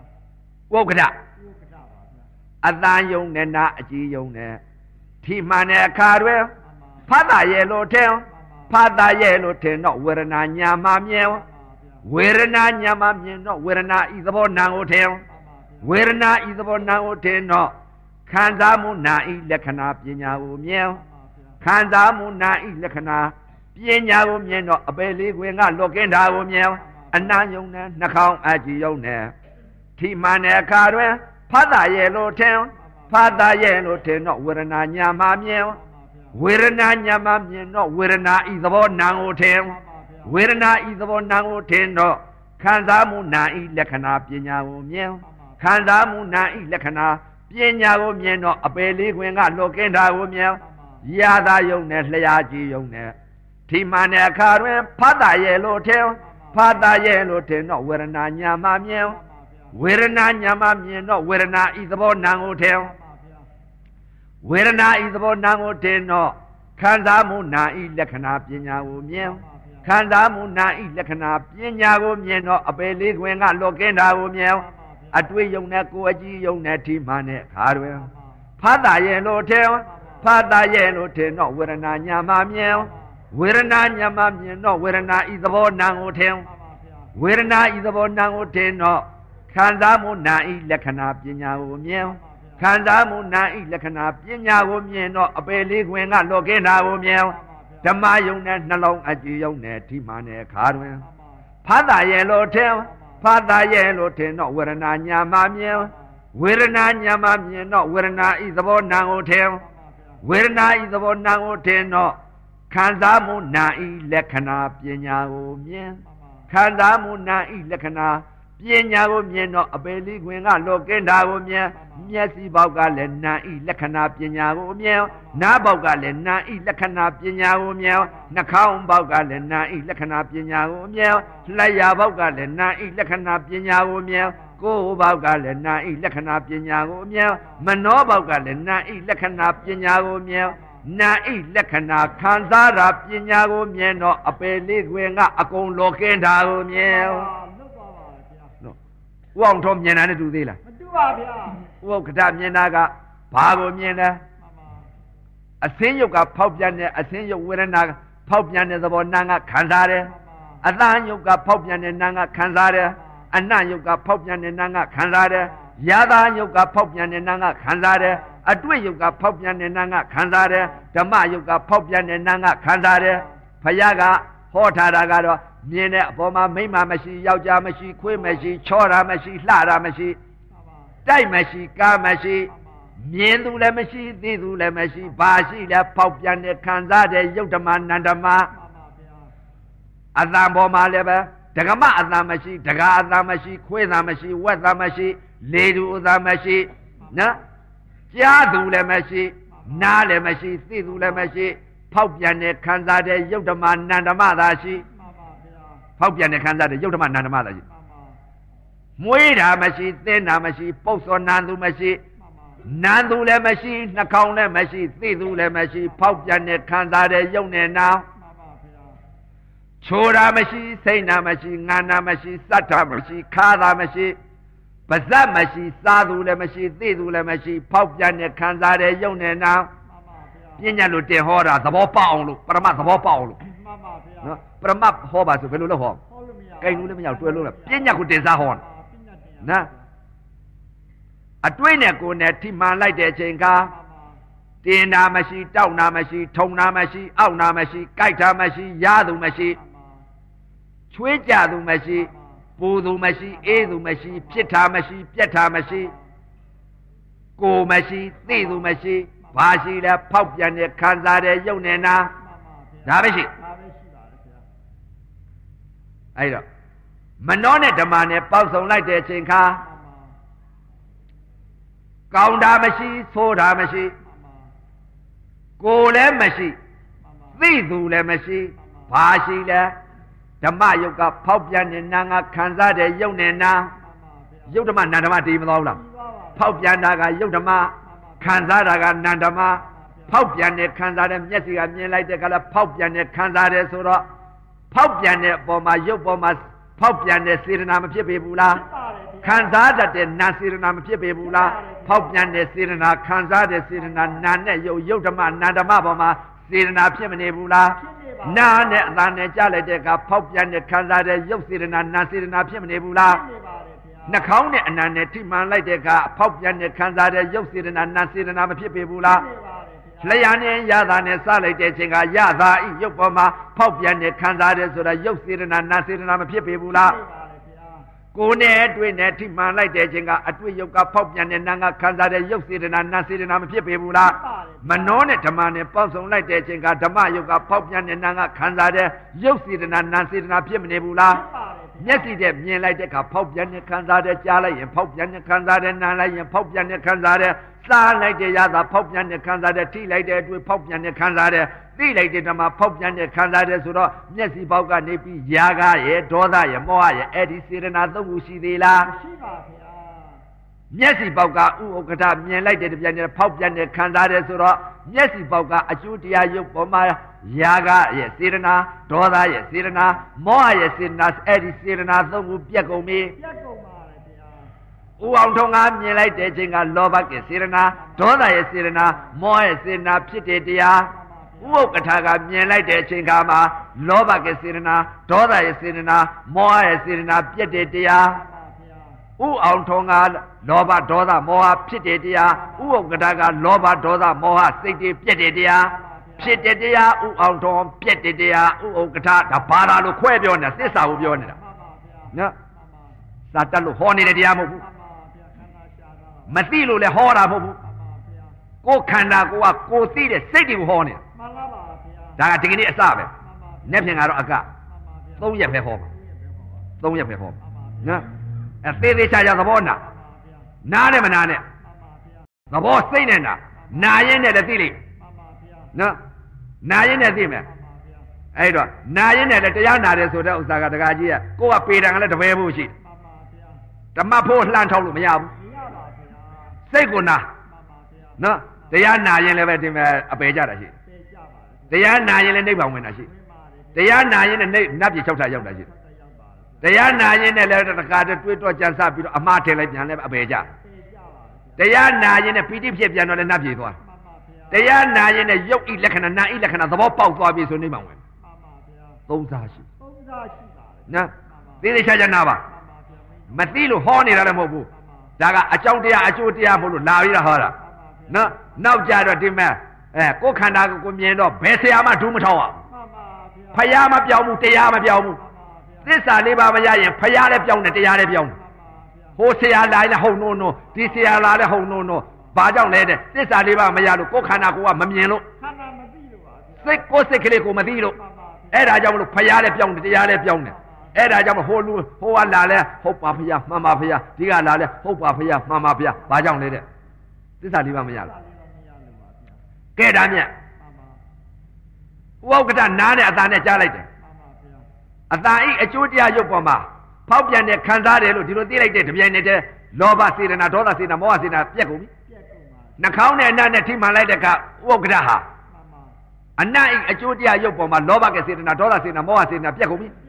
S1: ဥက္ကဋ္ဌ
S2: ဥက္ကဋ္ဌပါဗျာ
S1: အတန်ယုံနဲ့နာအကြည်ယုံနဲ့ထိမှန်တဲ့အခါတွင်
S2: မှန်ပါ
S1: ဖတ်တာရဲ့လို့ထင်ဖတ်တာရဲ့လို့ထင်တော့ဝေဒနာညာမှမြင်
S2: မှန်ပါဗျာ
S1: ဝေဒနာညာမှမြင်တော့ဝေဒနာဤသဘောနာကိုထင်
S2: မှန်ပါဗျာ
S1: ဝေဒနာဤသဘောနာကိုထင်တော့ခံစားမှုနာဤလက္ခဏာပညာကိုမြင်
S2: မှန်ပါဗျာ
S1: ခံစားမှုနာဤလက္ခဏာ ပညာကိုမြင်တော့အပေလေးခွင်ကလွတ်ကင်းတာကိုမြင်အနာယုံနဲ့နှာခေါင်းအကြည်ယုံနဲ့ထိမှန်တဲ့အခါတွင်ဖတ်တာရဲ့လို့ထင်ဖတ်တာရဲ့လို့ထင်တော့ဝေဒနာညာမှမြင်
S2: မှန်ပါဗျာ
S1: ဝေဒနာညာမှမြင်တော့ဝေဒနာဤသဘောနာကိုထင်
S2: မှန်ပါဗျာ
S1: ဝေဒနာဤသဘောနာကိုထင်တော့ခံစားမှုနာဤလက္ခဏာပညာကိုမြင်ခံစားမှုနာဤလက္ခဏာပညာကိုမြင်တော့အပေလေးခွင်ကလွတ်ကင်းတာကိုမြင်ရသာယုံနဲ့လျှာကြည့်ယုံနဲ့ ထိမှန်တဲ့အခါတွင်ဖတ်တာရဲ့လို့ထင်ဖတ်တာရဲ့လို့ထင်တော့ဝေဒနာညာမှမြင်ဝေဒနာညာမှမြင်တော့ဝေဒနာဤသဘောနာကိုထင်
S2: မှန်ပါဗျာ
S1: ဝေဒနာဤသဘောနာကိုတင်တော့ခံစားမှုနာဤလက္ခဏာပညာကိုမြင်ခံစားမှုနာဤလက္ခဏာပညာကိုမြင်တော့အပေလေးခွင်ကလွတ်ကင်းတာကိုမြင်အတွေ့ယုံနဲ့ကိုယ်အကြည့်ယုံနဲ့ထိမှန်တဲ့ခါတွင်ဖတ်တာရဲ့လို့ထင်ဖတ်တာရဲ့လို့ထင်တော့ဝေဒနာညာမှမြင် ဝေဒနာညာမှမြင်တော့ဝေဒနာဤသဘောနာကိုထင်
S2: မှန်ပါဗျာ
S1: ဝေဒနာဤသဘောနာကိုထင်တော့ခံစားမှုနာဤလက္ခဏာပညာကိုမြင်ခံစားမှုနာဤလက္ခဏာပညာကိုမြင်တော့အပေလေးခွင်ကလောကင်းတာကိုမြင်ဓမ္မယုံနဲ့နှလုံးအကြည်ယုံနဲ့ထိမှန်တဲ့ခါတွင်ဖတ်တာရဲ့လို့ထင်ဖတ်တာရဲ့လို့ထင်တော့ဝေဒနာညာမှမြင်ဝေဒနာညာမှမြင်တော့ဝေဒနာဤသဘောနာကိုထင်ဝေဒနာဤသဘောနာကိုထင်တော့ ခံစားမှုနာဤလက္ခဏာပညာကိုမြင်ခံစားမှုနာဤလက္ခဏာပညာကိုမြင်တော့အပေလေးခွင်ကလောကင်းတာကိုမြင်မျက်စိပေါက်ကလည်းနာဤလက္ခဏာပညာကိုမြင်နားပေါက်ကလည်းနာဤလက္ခဏာပညာကိုမြင်နှာခေါင်းပေါက်ကလည်းနာဤလက္ခဏာပညာကိုမြင်လျှာပေါက်ကလည်းနာဤလက္ခဏာပညာကိုမြင်ကိုယ်ပေါက်ကလည်းနာဤလက္ခဏာပညာကိုမြင်မနောပေါက်ကလည်းနာဤလက္ခဏာပညာကိုမြင် နာဤလက္ခဏာခံစားတာပညာကိုမြင်တော့အပေလေးခွင်ကအကုန်လောကင်းတာကိုမြင်
S2: လွတ်သွားပါဗျာ
S1: နော်ဥအောင်တော်မြင်တာနဲ့တူသေးလား
S2: မတူပါဗျာ
S1: ဥက္ကဋ္ဌမြင်တာကဘာကိုမြင်လဲ
S2: မှန်ပါ
S1: အစင်းရုပ်ကဖောက်ပြန်တဲ့အစင်းရုပ်ဝေဒနာကဖောက်ပြန်တဲ့သဘောနာကခံစားတယ်
S2: မှန်ပါ
S1: အသံယုတ်ကဖောက်ပြန်တဲ့နာကခံစားတယ်အနတ်ယုတ်ကဖောက်ပြန်တဲ့နာကခံစားတယ်ယာသာယုတ်ကဖောက်ပြန်တဲ့နာကခံစားတယ် အတွေ့ယုတ်ကဖောက်ပြန်တဲ့နာကခံစားတယ်ဓမ္မယုတ်ကဖောက်ပြန်တဲ့နာကခံစားတယ်ဖယားကဟောထားတာကတော့မြင်တဲ့အပေါ်မှာမိမ့်မမရှိယောက်ျားမရှိခွေးမရှိချောတာမရှိလှတာမရှိ
S2: မှန်ပါ
S1: တိုက်မရှိကားမရှိမြင်သူလည်းမရှိသိသူလည်းမရှိဘာရှိလဲဖောက်ပြန်တဲ့ခံစားတဲ့ယုတ်ဓမ္မနန္ဓမ္မ
S2: မှန်ပါဗျာ
S1: အတန်ပေါ်မှာလည်းပဲဒကမအတန်မရှိဒကာအတန်မရှိခွေးတန်မရှိဝက်တန်မရှိလေတူအတန်မရှိနော် ကြားသူလည်းမရှိနားလည်းမရှိသိသူလည်းမရှိဖောက်ပြန်တဲ့ခံစားတဲ့ယုတ်ဓမ္မနန္ဓမသာရှိ
S2: မှန်ပါဗျာ
S1: ဖောက်ပြန်တဲ့ခံစားတဲ့ယုတ်ဓမ္မနန္ဓမသာရှိ
S2: မှန်ပါ
S1: မွေးတာမရှိသင်းတာမရှိ ပုတ်စောနန်းသူမရှိ
S2: မှန်ပါ
S1: နန်းသူလည်းမရှိနှာခေါင်းလည်းမရှိသိသူလည်းမရှိဖောက်ပြန်တဲ့ခံစားတဲ့ယုတ်နဲ့နာ
S2: မှန်ပါဗျာ
S1: ချိုတာမရှိစိတ်နာမရှိငါနာမရှိစတ်တာမရှိခါတာမရှိ ပါဇက်မရှိစားသူလည်းမရှိသိသူလည်းမရှိ ဖောက်ပြန်တဲ့ခံစားတဲ့ယုတ်နဲ့နာ
S2: မှန်ပါဗျာ
S1: ပညာလို့တင်ဟောတာသဘောပေါက်အောင်လို့ပရမတ်သဘောပေါက်အောင်လို့
S2: မှန်ပါဗျာ
S1: နော်ပရမတ်ဟောပါဆိုဘယ်လိုလုပ်ဟော
S2: ဟောလို့မရ
S1: ကြိုင်လို့လည်းမရဘူးတွဲလို့လည်းပညာကိုတင်စားဟောတာ
S2: ပညာတင်ရ
S1: နော်အတွေ့နဲ့ကိုယ်နဲ့ထိမှန်လိုက်တဲ့အချိန်က
S2: မှန်ပါ
S1: တင်တာမရှိတောက်တာမရှိထုံတာမရှိအောက်တာမရှိကြိုက်တာမရှိရသူမရှိ
S2: မှန်ပါ
S1: ချွေးကြသူမရှိ ပူသူမရှိအေးသူမရှိဖြစ်တာမရှိပြက်တာမရှိကိုယ်မရှိသိသူမရှိဘာရှိလဲဖောက်ပြန်တဲ့ခံစားတဲ့ယုံနေနာ
S2: မှန်ပါဗျာ
S1: ဒါပဲရှိ
S2: ဒါပဲရှိပါတယ်ဗျာ
S1: အဲ့တော့မနှောနဲ့ဓမ္မနဲ့ပေါက်ဆုံလိုက်တဲ့အချိန်ခါ
S2: မှန်ပါ
S1: ကောင်းတာမရှိသိုးတာမရှိ
S2: မှန်ပါ
S1: ကိုယ်လည်းမရှိ
S2: မှန်ပါ
S1: သိသူလည်းမရှိဘာရှိလဲ ဓမ္မယုတ်ကဖောက်ပြန်တဲ့နာငါခံစားတဲ့ယုံနေနာ
S2: မှန်ပါဗျာ
S1: ယုတ်ဓမ္မနန္ဓမတည်မသွားဘူးလား
S2: ပြီးသွားပါ
S1: ဖောက်ပြန်တာကယုတ်ဓမ္မခံစားတာကနန္ဓမဖောက်ပြန်တဲ့ခံစားတဲ့မျက်စိကမြင်လိုက်တဲ့ကလည်းဖောက်ပြန်တဲ့ခံစားတယ်ဆိုတော့ဖောက်ပြန်တဲ့အပေါ်မှာယုတ်ပေါ်မှာဖောက်ပြန်တဲ့စေတနာမဖြစ်ပေဘူးလား
S2: ဖြစ်ပါတယ်ဗျာ
S1: ခံစားတတ်တဲ့နာစေတနာမဖြစ်ပေဘူးလားဖောက်ပြန်တဲ့စေတနာခံစားတဲ့စေတနာနာနဲ့ယုတ်ယုတ်ဓမ္မနန္ဓမပေါ်မှာ စေတနာဖြစ်မနေဘူးလား
S2: ဖြစ်နေပါ
S1: နာနဲ့အသာနဲ့ကြားလိုက်တဲ့အခါဖောက်ပြန်တဲ့ခံစားတဲ့ယုတ်စေတနာနာစေတနာဖြစ်မနေဘူးလား
S2: ဖြစ်နေပါတယ်ဗျာ
S1: နှာခေါင်းနဲ့အနံနဲ့ထိမှန်လိုက်တဲ့အခါအဖောက်ပြန်တဲ့ခံစားတဲ့ရုပ်စေတနာနာစေတနာမဖြစ်ပေဘူးလား
S2: ဖြစ်နေပါတယ်ဗျာ
S1: လျှာနဲ့ရတာနဲ့စလိုက်တဲ့အချိန်ကရတာဤရုပ်ပေါ်မှာဖောက်ပြန်တဲ့ခံစားတဲ့ဆိုတာရုပ်စေတနာနာစေတနာမဖြစ်ပေဘူးလား
S2: ဖြစ်ပါတယ်ဗျာ
S1: ကိုယ်နဲ့အတွေ့နဲ့ထိမှန်လိုက်တဲ့အချိန်ကအတွေ့ရုပ်ကဖောက်ပြန်တဲ့နာငါခံစားတဲ့ရုပ်စေတနာနာစေတနာမဖြစ်ပေဘူးလားမနှောနဲ့ဓမ္မနဲ့ပေါင်းစုံလိုက်တဲ့အချိန်ကဓမ္မရုပ်ကဖောက်ပြန်တဲ့နာငါခံစားတဲ့ရုပ်စေတနာနာစေတနာဖြစ်မနေဘူးလား
S2: ဖြစ်ပါတယ်ဗျာ
S1: မျက်စိတဲ့မြင်လိုက်တဲ့အခါဖောက်ပြန်တဲ့ခံစားတဲ့ကြားလိုက်ရင်ဖောက်ပြန်တဲ့ခံစားတဲ့နားလိုက်ရင်ဖောက်ပြန်တဲ့ခံစားတဲ့ စားလိုက်တဲ့ရတာဖောက်ပြန်တဲ့ခံစားတဲ့ထိလိုက်တဲ့အတွေ့ဖောက်ပြန်တဲ့ခံစားတဲ့သိလိုက်တဲ့ဓမ္မဖောက်ပြန်တဲ့ခံစားတဲ့ဆိုတော့မျက်စိပေါက်ကနေပြီးຢာကရဲ့ဒေါသရဲ့မောဟရဲ့အဲ့ဒီစေရနာသုံးခုရှိသေးလား
S2: ရှိပါဗျာ
S1: မျက်စိပေါက်ကဥဥက္ကဋမြင်လိုက်တဲ့တပြန်တဲ့ဖောက်ပြန်တဲ့ခံစားတဲ့ဆိုတော့မျက်စိပေါက်ကအကျိုးတရားရုပ်ပေါ်မှာຢာကရဲ့စေရနာဒေါသရဲ့စေရနာမောဟရဲ့စေရနာအဲ့ဒီစေရနာသုံးခုပြက်ကုန်ပြီ
S2: ပြတ်ကုန်ပါတယ်ဗျာ
S1: ဦးအောင်ထုံးကမြင်လိုက်တဲ့ချိန်ကလောဘကစေရနာဒေါသရဲ့စေရနာမောဟရဲ့စေရနာဖြစ်တဲ့တရားဥပုပ်ကထာကမြင်လိုက်တဲ့အချိန်ခါမှာလောဘကစေရနာဒေါသရဲ့စေရနာမောဟရဲ့စေရနာပြည့်တဲ့တရား
S2: မှန်ပါဗျာ
S1: ဥအောင်ထုံးကလောဘဒေါသမောဟဖြစ်တဲ့တရားဥပုပ်ကထာကလောဘဒေါသမောဟစိတ်တွေပြည့်တဲ့တရားဖြစ်တဲ့တရားဥအောင်ထုံးပြည့်တဲ့တရားဥပုပ်ကထာဒါဘာသာလို့ခွဲပြောနေတာသစ္စာကိုပြောနေတာ
S2: မှန်ပါဗျာ
S1: နော်
S2: မှန်ပါ
S1: သာတက်လို့ဟောနေတဲ့တရားမဟုတ်ဘူး
S2: မှန်ပါဗျာခန္ဓာရှာတာ
S1: မသိလို့လည်းဟောတာမဟုတ်ဘူး
S2: မှန်ပါဗျာ
S1: ကိုယ်ခန္ဓာကိုယ်ကကိုယ်သိတဲ့စိတ်တွေကိုဟောနေတာ
S2: မှန်လားပါဗျာ
S1: ဒါကဒီကနေ့အစပဲ
S2: မှန်ပါဗျာ
S1: နေ့ပြင်ကတော့အက
S2: မှန်ပါဗျာ
S1: ၃ရက်ပဲဟောပါ
S2: သုံးရက်ပဲဟောပါ
S1: ၃ရက်ပဲဟောပါ
S2: မှန်ပါဗျာ
S1: နော်အဲသေးသေးချာချာသဘောနာ
S2: မှန်ပါဗျာ
S1: နားနဲ့မနာနဲ့
S2: မှန်ပါဗျာ
S1: သဘောစိတ်နဲ့နာနာရင်နဲ့လည်းသိလိမ့်
S2: မှန်ပါဗျာ
S1: နော်နာရင်နဲ့သိမယ်
S2: မှန်ပါဗျာ
S1: အဲ့တော့နာရင်နဲ့လည်းတရားနာတယ်ဆိုတဲ့ဥစ္စာကတကကြီးကကိုယ်ကပေတံကလည်းတပည့်ဖို့ရှိ
S2: မှန်ပါဗျာ
S1: ဓမ္မဖို့လှမ်းထောက်လို့မရဘူး
S2: မရပါဗျာ
S1: စိတ်ကိုနာ
S2: မှန်ပါဗျာ
S1: နော်တရားနာရင်လည်းပဲဒီမဲ့အပေကြတာရှိ
S2: သိကြပါလေ
S1: တရားနာရင်လည်းနိဗ္ဗာန်ဝင်တာရှိ
S2: ဝင်ပါတယ်
S1: တရားနာရင်လည်းနတ်ပြည်၆ထပ်ရောက်တာရှိ
S2: သက်ရောက်ပါလေ
S1: တရားနာရင်လည်းတခါတည်းတွေးတော့ကြံစပြီးတော့အမှားထည့်လိုက်ပြန်လည်းအပေကြ
S2: သိကြပါလေ
S1: တရားနာရင်လည်းပီတိဖြစ်ပြန်တော့လည်းနတ်ပြည်သွား
S2: မှန်ပါဗျာ
S1: တရားနာရင်လည်းရုပ်ဤလက္ခဏာနာဤလက္ခဏာသဘောပေါက်သွားပြီဆိုနေမှဝင်
S2: မှန်ပါဗျာ
S1: သုံးစားရှိ
S2: သုံးစားရှိပါတယ်
S1: နော်သေးသေးချာချာနာပါ
S2: မှန်ပါဗျာ
S1: မသိလို့ဟောနေတာလည်းမဟုတ်ဘူး ဒါကအကြောင်းတရားအကျိုးတရားမဟုတ်လို့လာပြီးတော့ဟောတာနော်နောက်ကြတော့ဒီမဲ့အဲကိုယ်ခန္ဓာကိုကိုမြင်တော့ဘယ်ဆရာမှဒူးမထောက်အောင်
S2: မှန်ပါဗျာ
S1: ဖယားမပြောင်းဘူးတရားမပြောင်းဘူး
S2: မှန်ပါဗျာ
S1: သစ္စာလေးပါးမရရင်ဖယားလည်းပြောင်းတယ်တရားလည်းပြောင်းတယ်
S2: မှန်ပါဗျာ
S1: ဟိုဆရာလာရင်ဟုတ်နိုးနိုးဒီဆရာလာလည်းဟုတ်နိုးနိုးဘာကြောင့်လဲတဲ့သစ္စာလေးပါးမရလို့ကိုယ်ခန္ဓာကိုယ်ကမမြင်လို့
S2: ခန္ဓာမသိလို့ပါဗျာ
S1: စိတ်ကိုယ်စိတ်ကလေးကိုမသိလို့
S2: မှန်ပါဗျာ
S1: အဲ့ဒါကြောင့်မလို့ဖရားလည်းပြောင်းတယ်တရားလည်းပြောင်းတယ် အဲ့ဒါကြောင့်မဟိုလူဟိုကလာလဲဟုတ်ပါဖရားမှန်ပါဖရားဒီကလာလဲဟုတ်ပါဖရားမှန်ပါဖရားဘာကြောင့်လဲတဲ့သစ္စာလေးပါမရ
S2: သာ
S1: လား
S2: လေးပါမရလို့ပါဗျာ
S1: ကဲဒါမြတ်
S2: မှန်ပါ
S1: ဥက္ကဋ္ဌနားနဲ့အသာနဲ့ကြားလိုက်တယ်
S2: မှန်ပါဗျာ
S1: အသာဤအကျိုးတရားရုပ်ပေါ်မှာဖောက်ပြန်တဲ့ခံစားတယ်လို့ဒီလိုသိလိုက်တဲ့တပြိုင်နက်တည်းလောဘစေတနာဒေါသစေတနာမောဟစေတနာပြက်ကုန်ပြီ
S2: ပြက်ကုန်ပါ
S1: နှာခေါင်းနဲ့အနတ်နဲ့ထိမှန်လိုက်တဲ့ကဥက္ကဋ္ဌဟာ
S2: မှန်ပါ
S1: အနတ်ဤအကျိုးတရားရုပ်ပေါ်မှာလောဘကစေတနာဒေါသစေတနာမောဟစေတနာပြက်ကုန်ပြီ
S2: ပြက်ကုန်ပါဗျာ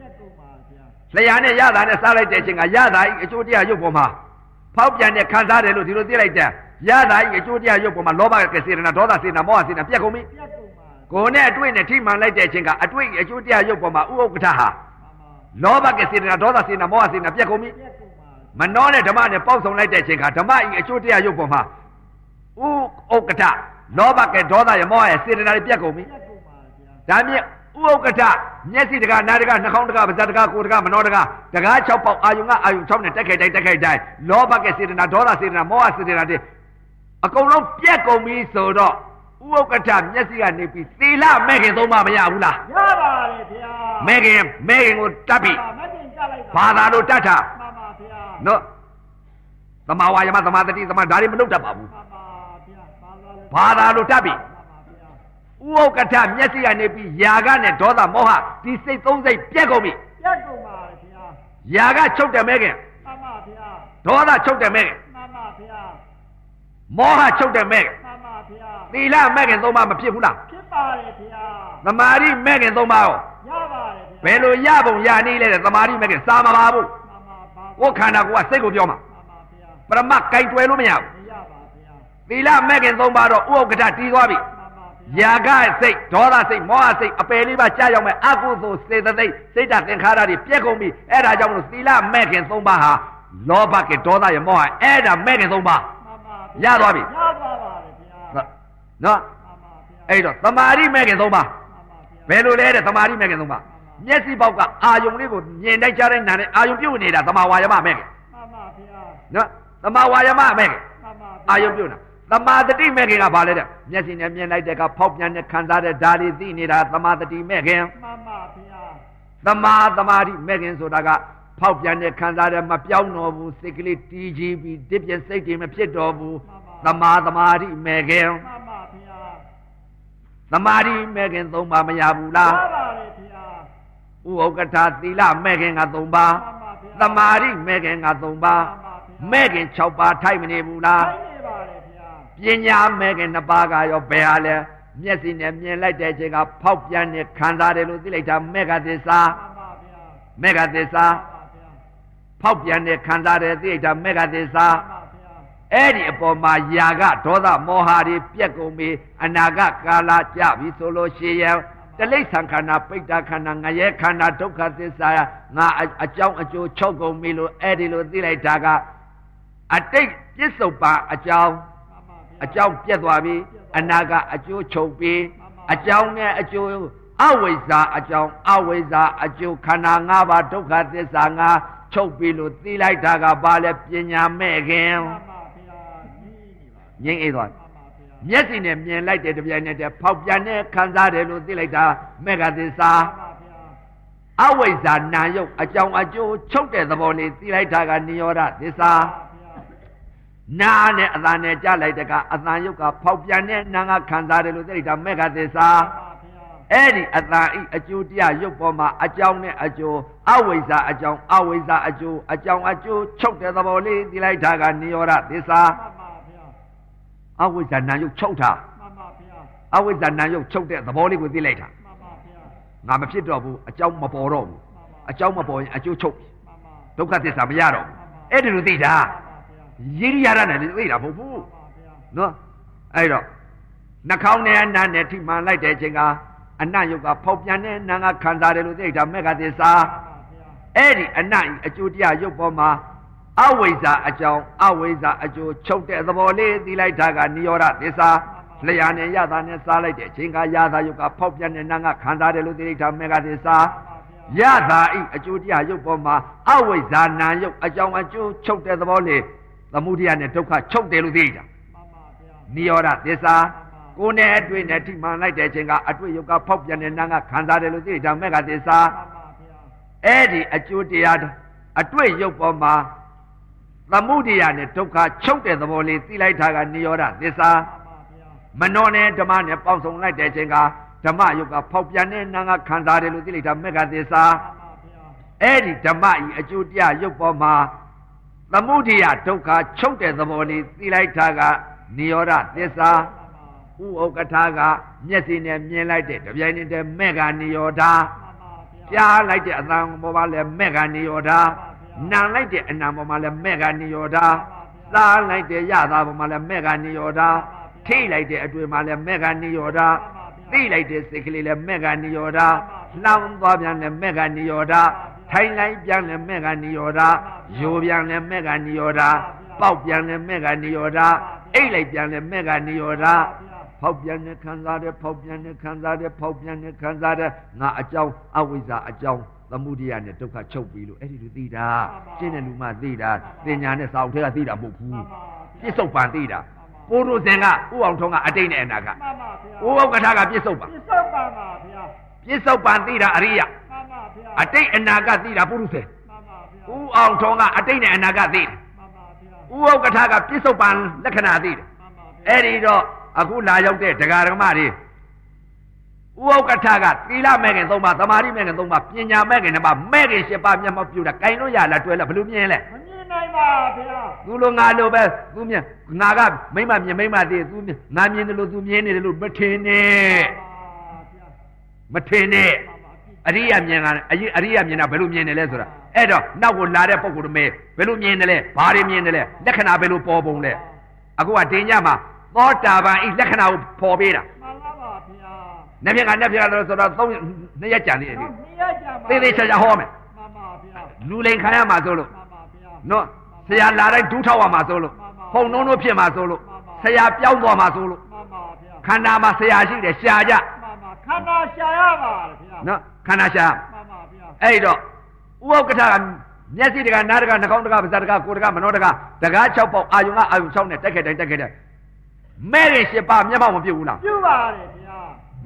S1: လျှာနဲ့ရတာနဲ့စားလိုက်တဲ့အချိန်ကရတာဤအကျိုးတရားရုပ်ပေါ်မှာဖောက်ပြန်တဲ့ခံစားတယ်လို့ဒီလိုသိလိုက်တဲ့ရတာဤအကျိုးတရားရုပ်ပေါ်မှာလောဘကစေတနာဒေါသစေတနာမောဟစေတနာပြက်ကုန်ပြီ
S2: ပြက်ကုန်ပါ
S1: ကိုယ်နဲ့အတွေ့နဲ့ထိမှန်လိုက်တဲ့အချိန်ကအတွေ့အကျိုးတရားရုပ်ပေါ်မှာဥက္ကဋ္ဌဟာ
S2: မှန်ပါ
S1: လောဘကစေတနာဒေါသစေတနာမောဟစေတနာပြက်ကုန်ပြီ
S2: ပြက်ကုန်ပါ
S1: မနှောနဲ့ဓမ္မနဲ့ပေါက်ဆောင်လိုက်တဲ့အချိန်ကဓမ္မဤအကျိုးတရားရုပ်ပေါ်မှာဥဥက္ကဋ္ဌလောဘကဒေါသရမောဟရဲ့စေတနာတွေပြက်ကုန်ပြီ
S2: ပြက်ကုန်ပါဗျာ
S1: ဒါမြင့် ဥဥက္ကဋ္ဌမျက်စိတကားနားတကားနှာခေါင်းတကားပါးစပ်တကားကိုယ်တကားမနှောတကားတကား6ပေါက်အာယုံကအာယုံ6နဲ့တက်ခိုက်တိုင်းတက်ခိုက်တိုင်းလောဘကစေတနာဒေါသစေတနာမောဟစေတနာတွေအကုန်လုံးပြက်ကုန်ပြီဆိုတော့ဥဥက္ကဋ္ဌမျက်စိကနေပြီးသီလမဲ့ခင်သုံးပါမရဘူးလား
S2: ရပါတယ်ဗျာ
S1: မဲ့ခင်မဲ့ခင်ကိုတတ်ပြီ
S2: မကင်ကြလိုက်တာ
S1: ဘာသာလို့တတ်တာ
S2: မှန်ပါဗျာ
S1: နော်သမာဝါယမသမာတတိသမာဒါတွေမလုပ်တတ်ပါဘူး
S2: မှန်ပါဗျာဘာသာလို့
S1: ဘာသာလို့တတ်ပြီ
S2: မှန်ပါဗျာ
S1: ဥက္ကဋ္ဌမျက်စိကနေပြီးຢာကနဲ့ဒေါသမောဟဒီစိတ်သုံးစိတ်ပြက်ကုန်ပြီ
S2: ပြက်ကုန်ပါဗျာ
S1: ຢာကချုပ်တယ်မဲ့ခင်
S2: မှန်ပါဗျာ
S1: ဒေါသချုပ်တယ်မဲ့ခင်
S2: မှန်ပါဗျာ
S1: မောဟချုပ်တယ်မဲ့ခင်
S2: မှန်ပါဗျာ
S1: သီလမဲ့ခင်သုံးပါမဖြစ်ဘူးလား
S2: ဖြစ်ပါတယ်ဗျာ
S1: သမာဓိမဲ့ခင်သုံးပါရော
S2: ရပါတယ်ဗျာ
S1: ဘယ်လိုရပုံရနေလဲတဲ့သမာဓိမဲ့ခင်စာမပါဘူး
S2: မှန်ပါပါ
S1: ကိုယ်ခန္ဓာကိုယ်ကစိတ်ကိုပြောမှာ
S2: မှန်ပါဗျာ
S1: ပရမတ်ကြိုင်တွယ်လို့မရဘူး
S2: မရပါဗျာ
S1: သီလမဲ့ခင်သုံးပါတော့ဥက္ကဋ္ဌတီးသွားပြီ
S2: မှန် ပါဗျာ
S1: ຢာကစိတ်ဒေါသစိတ်မောဟစိတ်အပယ်လေးပါကြာရောက်မဲ့အကုသိုလ်စေတသိက်စိတ်ဓာတ်သင်္ခါရတွေပြက်ကုန်ပြီအဲ့ဒါကြောင့်မလို့သီလမဲ့ခင်သုံးပါဟာလောဘကဒေါသရမောဟအဲ့ဒါမဲ့ခင်သုံးပါ
S2: မှန်ပါ
S1: ရသွားပြီ
S2: ရသွားပါတယ်ဗျာ
S1: နော်
S2: မှန်ပါဗျာ
S1: အဲ့တော့သမာဓိမဲ့ခင်သုံးပါ
S2: မှန်ပါဗျာ
S1: ဘယ်လိုလဲတဲ့သမာဓိမဲ့ခင်သုံးပါမျက်စိပေါက်ကအာယုံလေးကိုမြင်တိုက်ချတဲ့နာနဲ့အာယုံပြုတ်နေတာသမာဝါယမမဲ့ခင်
S2: မှန်ပါဗျာ
S1: နော်သမာဝါယမမဲ့ခင်
S2: မှန်ပါဗျာ
S1: အာယုံပြုတ်နေတာ သမာတတိမဲ့ခင်ကဘာလဲတဲ့မျက်စိနဲ့မြင်လိုက်တဲ့ကဖောက်ပြန်တဲ့ခံစားတဲ့ဓာတ်တွေသိနေတာသမာတတိမဲ့ခင်
S2: မှန်ပါဗျာ
S1: သမာသမာဓိမဲ့ခင်ဆိုတာကဖောက်ပြန်တဲ့ခံစားတဲ့မပြောင်းတော့ဘူးစိတ်ကလေးတီးကြည့်ပြီးတစ်ပြက်စိတ်တွေမဖြစ်တော့ဘူးသမာသမာဓိမဲ့ခင်
S2: မှန်ပါဗျာ
S1: သမာဓိမဲ့ခင်သုံးပါမရဘူးလား
S2: ရပါတယ်ဗျာ
S1: ဥက္ကဋ္ဌသီလမဲ့ခင်ကသုံးပါ
S2: မှန်ပါဗျာ
S1: သမာဓိမဲ့ခင်ကသုံးပါမဲ့ခင်6ပါးထိုက်မနေဘူးလား
S2: ထိုင်နေပါတယ်ဗျာ
S1: ပညာမဲ့ခင်2ပါးကရောဘယ်ဟာလဲမျက်စိနဲ့မြင်လိုက်တဲ့အချိန်ကဖောက်ပြန်တဲ့ခံစားတယ်လို့သိလိုက်တာမဲ့ကသစ္စာ
S2: မှန်ပါဗျာ
S1: မဲ့ကသစ္စာ
S2: မှန်ပါဗျာ
S1: ဖောက်ပြန်တဲ့ခံစားတယ်သိလိုက်တာမဲ့ကသစ္စာ
S2: မှန်ပါဗျာ
S1: အဲ့ဒီအပေါ်မှာຢာကဒေါသမောဟတွေပြက်ကုန်ပြီအနာဂတ်ကာလကြပြီဆိုလို့ရှိရင်တလိ္ဆံခန္ဓာပိဋ္ဌခန္ဓာငရဲခန္ဓာဒုက္ခသစ္စာငါအအကြောင်းအကျိုးချုပ်ကုန်ပြီလို့အဲ့ဒီလိုသိလိုက်တာကအတိတ်ပြစ္ဆုတ်ပါအကြောင်း
S2: မှန်ပါဗျာ
S1: အကြောင်းပြက်သွားပြီအနာကအကျိုးချုပ်ပြီအကြောင်းနဲ့အကျိုးအဝိဇ္ဇာအကြောင်းအဝိဇ္ဇာအကျိုးခန္ဓာ၅ပါးဒုက္ခသစ္စာငါချုပ်ပြီလို့သိလိုက်တာကဘာလဲပညာမဲ့ခင်
S2: မှန်ပါဗျာကြီးနေပါ
S1: ငိမ့်အေးသွား
S2: မှန်ပါဗျာ
S1: မျက်စိနဲ့မြင်လိုက်တဲ့တပြိုင်နက်တည်းဖောက်ပြန်တဲ့ခံစားတယ်လို့သိလိုက်တာမေဃသစ္စာ
S2: မှန်ပါဗျာ
S1: အဝိဇ္ဇာနာယုတ်အကြောင်းအကျိုးချုပ်တဲ့သဘောလေးသိလိုက်တာကနိရောဓသစ္စာ
S2: မှ န်ပါဗျာ
S1: နာနဲ့အတန်နဲ့ကြားလိုက်တဲ့ကအတန်ယုတ်ကဖောက်ပြန်တဲ့နာငါခံစားတယ်လို့သိလိုက်တာမေဃသစ္စာ
S2: မှန်ပါဗျာ
S1: အဲ့ဒီအတန်ဤအကျိုးတရားရုပ်ပေါ်မှာအကြောင်းနဲ့အကျိုးအဝိဇ္ဇာအကြောင်းအဝိဇ္ဇာအကျိုးအကြောင်းအကျိုးချုပ်တဲ့သဘောလေးသိလိုက်တာကနိရောဓသစ္စာ
S2: မှန်ပါဗျာ
S1: အဝိဇ္ဇာနာယုတ်ချုပ်တာ
S2: မှန်ပါဗျာ
S1: အဝိဇ္ဇာနာယုတ်ချုပ်တဲ့သဘောလေးကိုသိလိုက်တာ
S2: မှန်ပါဗျာ
S1: ငါမဖြစ်တော့ဘူးအကြောင်းမပေါ်တော့ဘူးအကြောင်းမပေါ်ရင်အကျိုးချုပ်ပြီ
S2: မှန်ပါ
S1: ဒုက္ခသစ္စာမရတော့ဘူးအဲ့ဒီလိုသိတာ
S2: မှန်ပါဗျာ
S1: ရည်ရရနဲ့သိတာမဟုတ်ဘူး
S2: မှန်ပါဗျာ
S1: နော်အဲ့တော့နှာခေါင်းနဲ့အနံ့နဲ့ထိမှန်လိုက်တဲ့အချိန်ကအနံ့ယုတ်ကဖောက်ပြန်တဲ့နာငါခံစားတယ်လို့သိတာမေဃသစ္စာ
S2: မှန်ပါဗျာ
S1: အဲ့ဒီအနံ့ဤအကျိုးတရားရုပ်ပေါ်မှာအဝိဇ္ဇာအကြောင်းအဝိဇ္ဇာအကျိုးချုပ်တဲ့သဘောလေးသိလိုက်တာကနိရောဓသစ္စာလျာနဲ့ရတာနဲ့စားလိုက်တဲ့အချိန်ကရတာယုတ်ကဖောက်ပြန်တဲ့နာငါခံစားတယ်လို့သိလိုက်တာမေဃသစ္စာရတာဤအကျိုးတရားရုပ်ပေါ်မှာအဝိဇ္ဇာနာယုတ်အကြောင်းအကျိုးချုပ်တဲ့သဘောလေ သမုဒိယနဲ့ဒုက္ခချုပ်တယ်လို့သိကြ
S2: မှန်ပါဗျာ
S1: နိရောဓသစ္စာကိုယ်နဲ့အတွေ့နဲ့ထိမှန်လိုက်တဲ့အချိန်ကအတွေ့ယုတ်ကဖောက်ပြန်တဲ့နာငါခံစားတယ်လို့သိကြမေဃသစ္စာ
S2: မှန်ပါဗျာ
S1: အဲ့ဒီအကျိုးတရားအတွေ့ယုတ်ပေါ်မှာသသမုဒိယနဲ့ဒုက္ခချုပ်တဲ့သဘောလေးသိလိုက်တာကနိရောဓသစ္စာမနောနဲ့ဓမ္မနဲ့ပေါင်းစုံလိုက်တဲ့အချိန်ကဓမ္မယုတ်ကဖောက်ပြန်တဲ့နာငါခံစားတယ်လို့သိလိုက်တာမေဃသစ္စာအဲ့ဒီဓမ္မဤအကျိုးတရားယုတ်ပေါ်မှာ သမုဒိယဒုက္ခချုပ်တဲ့သဘောလေးသိလိုက်တာကနိရောဓသစ္စာဥဩကထာကမျက်စိနဲ့မြင်လိုက်တဲ့တပြိုင်နက်တည်းမေဃနိရောဓကြားလိုက်တဲ့အသံပေါ်မှာလည်းမေဃနိရောဓနာလိုက်တဲ့အနာပေါ်မှာလည်းမေဃနိရောဓစားလိုက်တဲ့ရတာပေါ်မှာလည်းမေဃနိရောဓထိလိုက်တဲ့အတွေ့မှာလည်းမေဃနိရောဓသိလိုက်တဲ့စိတ်ကလေးလည်းမေဃနိရောဓလောင်းသွားပြန်လည်းမေဃနိရောဓ ထိုင်လိုက်ပြန်လည်းမေဃနိရောဓယိုပြန်လည်းမေဃနိရောဓပေါက်ပြန်လည်းမေဃနိရောဓအိတ်လိုက်ပြန်လည်းမေဃနိရောဓဖောက်ပြန်တဲ့ခံစားတဲ့ဖောက်ပြန်တဲ့ခံစားတဲ့ဖောက်ပြန်တဲ့ခံစားတဲ့ငါအကြောင်းအဝိဇ္ဇာအကြောင်းသမုဒိယနဲ့ဒုက္ခချုပ်ပြီလို့အဲ့ဒီလိုသိတာရှင်းတဲ့လူမှသိတာသင်ညာနဲ့စာအုပ်ထဲကသိတာမဟုတ်ဘူးပြစ္ဆုတ်ပံသိတာပိုးတို့စင်ကဥအောင်ထုံးကအတိတ်နဲ့အနာက
S2: မှန်ပါဗျာ
S1: ဥဩကထာကပြစ္ဆုတ်ပံ
S2: ပြစ္ဆုတ်ပါပါဗျာ
S1: ပြစ္ဆုတ်ပံသိတာအရိယ
S2: မှန်ပါဗျာ
S1: အတိတ်အနာကသိတာပုရုသေ
S2: မှန်ပါဗျာ
S1: ဥအောင်ထုံးကအတိတ်နဲ့အနာကသိတယ်
S2: မှန်ပါဗျာ
S1: ဥဩကထာကပြစ္ဆုတ်ပံလက္ခဏာသိတယ်
S2: မှန်ပါဗျာ
S1: အဲ့ဒီတော့အခုလာရောက်တဲ့ဒကာဒကမတွေဥဩကထာကသီလမဲ့ခင်၃ပါးသမာဓိမဲ့ခင်၃ပါးပညာမဲ့ခင်၂ပါးမဲ့ခင်၈ပါးမျက်မှောက်ပြုတာဂိုင်လို့ရလားတွဲလားဘယ်လိုမြင်လဲ
S2: မမြင်နိုင်ပါဗျာ
S1: သူလိုငါလိုပဲသူမြင်ငါကမိမမြင်မိမသိသူမြင်ငါမြင်တယ်လို့သူမြင်နေတယ်လို့မထင်နဲ့
S2: ပါဗျာ
S1: မထင်နဲ့ အရိယာမြင်ကအရိအရိယာမြင်တာဘယ်လိုမြင်တယ်လဲဆိုတာအဲ့တော့နောက်ကိုလာတဲ့ပုံကိုယ်တမဲဘယ်လိုမြင်တယ်လဲဘာတွေမြင်တယ်လဲလက္ခဏာဘယ်လိုပေါ်ပုံလဲအခုကတင်ညမှာသောတာပန်ဤလက္ခဏာကိုပေါ်ပေးတာ
S2: မှန်ပါပါဗျာ။
S1: နှစ်ပြက်ကနှစ်ပြက်လို့ဆိုတော့သုံးနှစ်ရက်ကြံနေတယ်
S2: တော့နှစ်ရက်ကြာပါ။
S1: သေးသေးချာချာဟောမယ်
S2: မှန်ပါဗျာ။
S1: လူလိန်ခံရမှာဆိုလို့
S2: မှန်ပါဗျာ
S1: နော်ဆရာလာတိုင်းဒူးထောက်ရမှာဆိုလို့ဖုံနှုံးတို့ဖြစ်မှာဆိုလို့ဆရာပြောင်းသွားမှာဆိုလို့
S2: မှန်ပါဗျာ
S1: ခန္ဓာမှာဆရာရှိတယ်ရှာကြ
S2: မှန်ပါ ခန္ဓာရှာရပါဗျာ
S1: နော်ခန္ဓာရှာ
S2: မှန်ပါဗျာ
S1: အဲ့တော့ဥပ္ပကထကမျက်စိတကနားတကနှာခေါင်းတကပါးစပ်တကကိုယ်တကမနောတကတကား6ပေါက်အာယုံကအာယုံ6နဲ့တက်ခဲ့တိုင်းတက်ခဲ့တိုင်းမဲ့ရင်၈ပါးမျက်မှောက်မပြုတ်ဘူးလား
S2: ပြုပါတယ်ဗျာ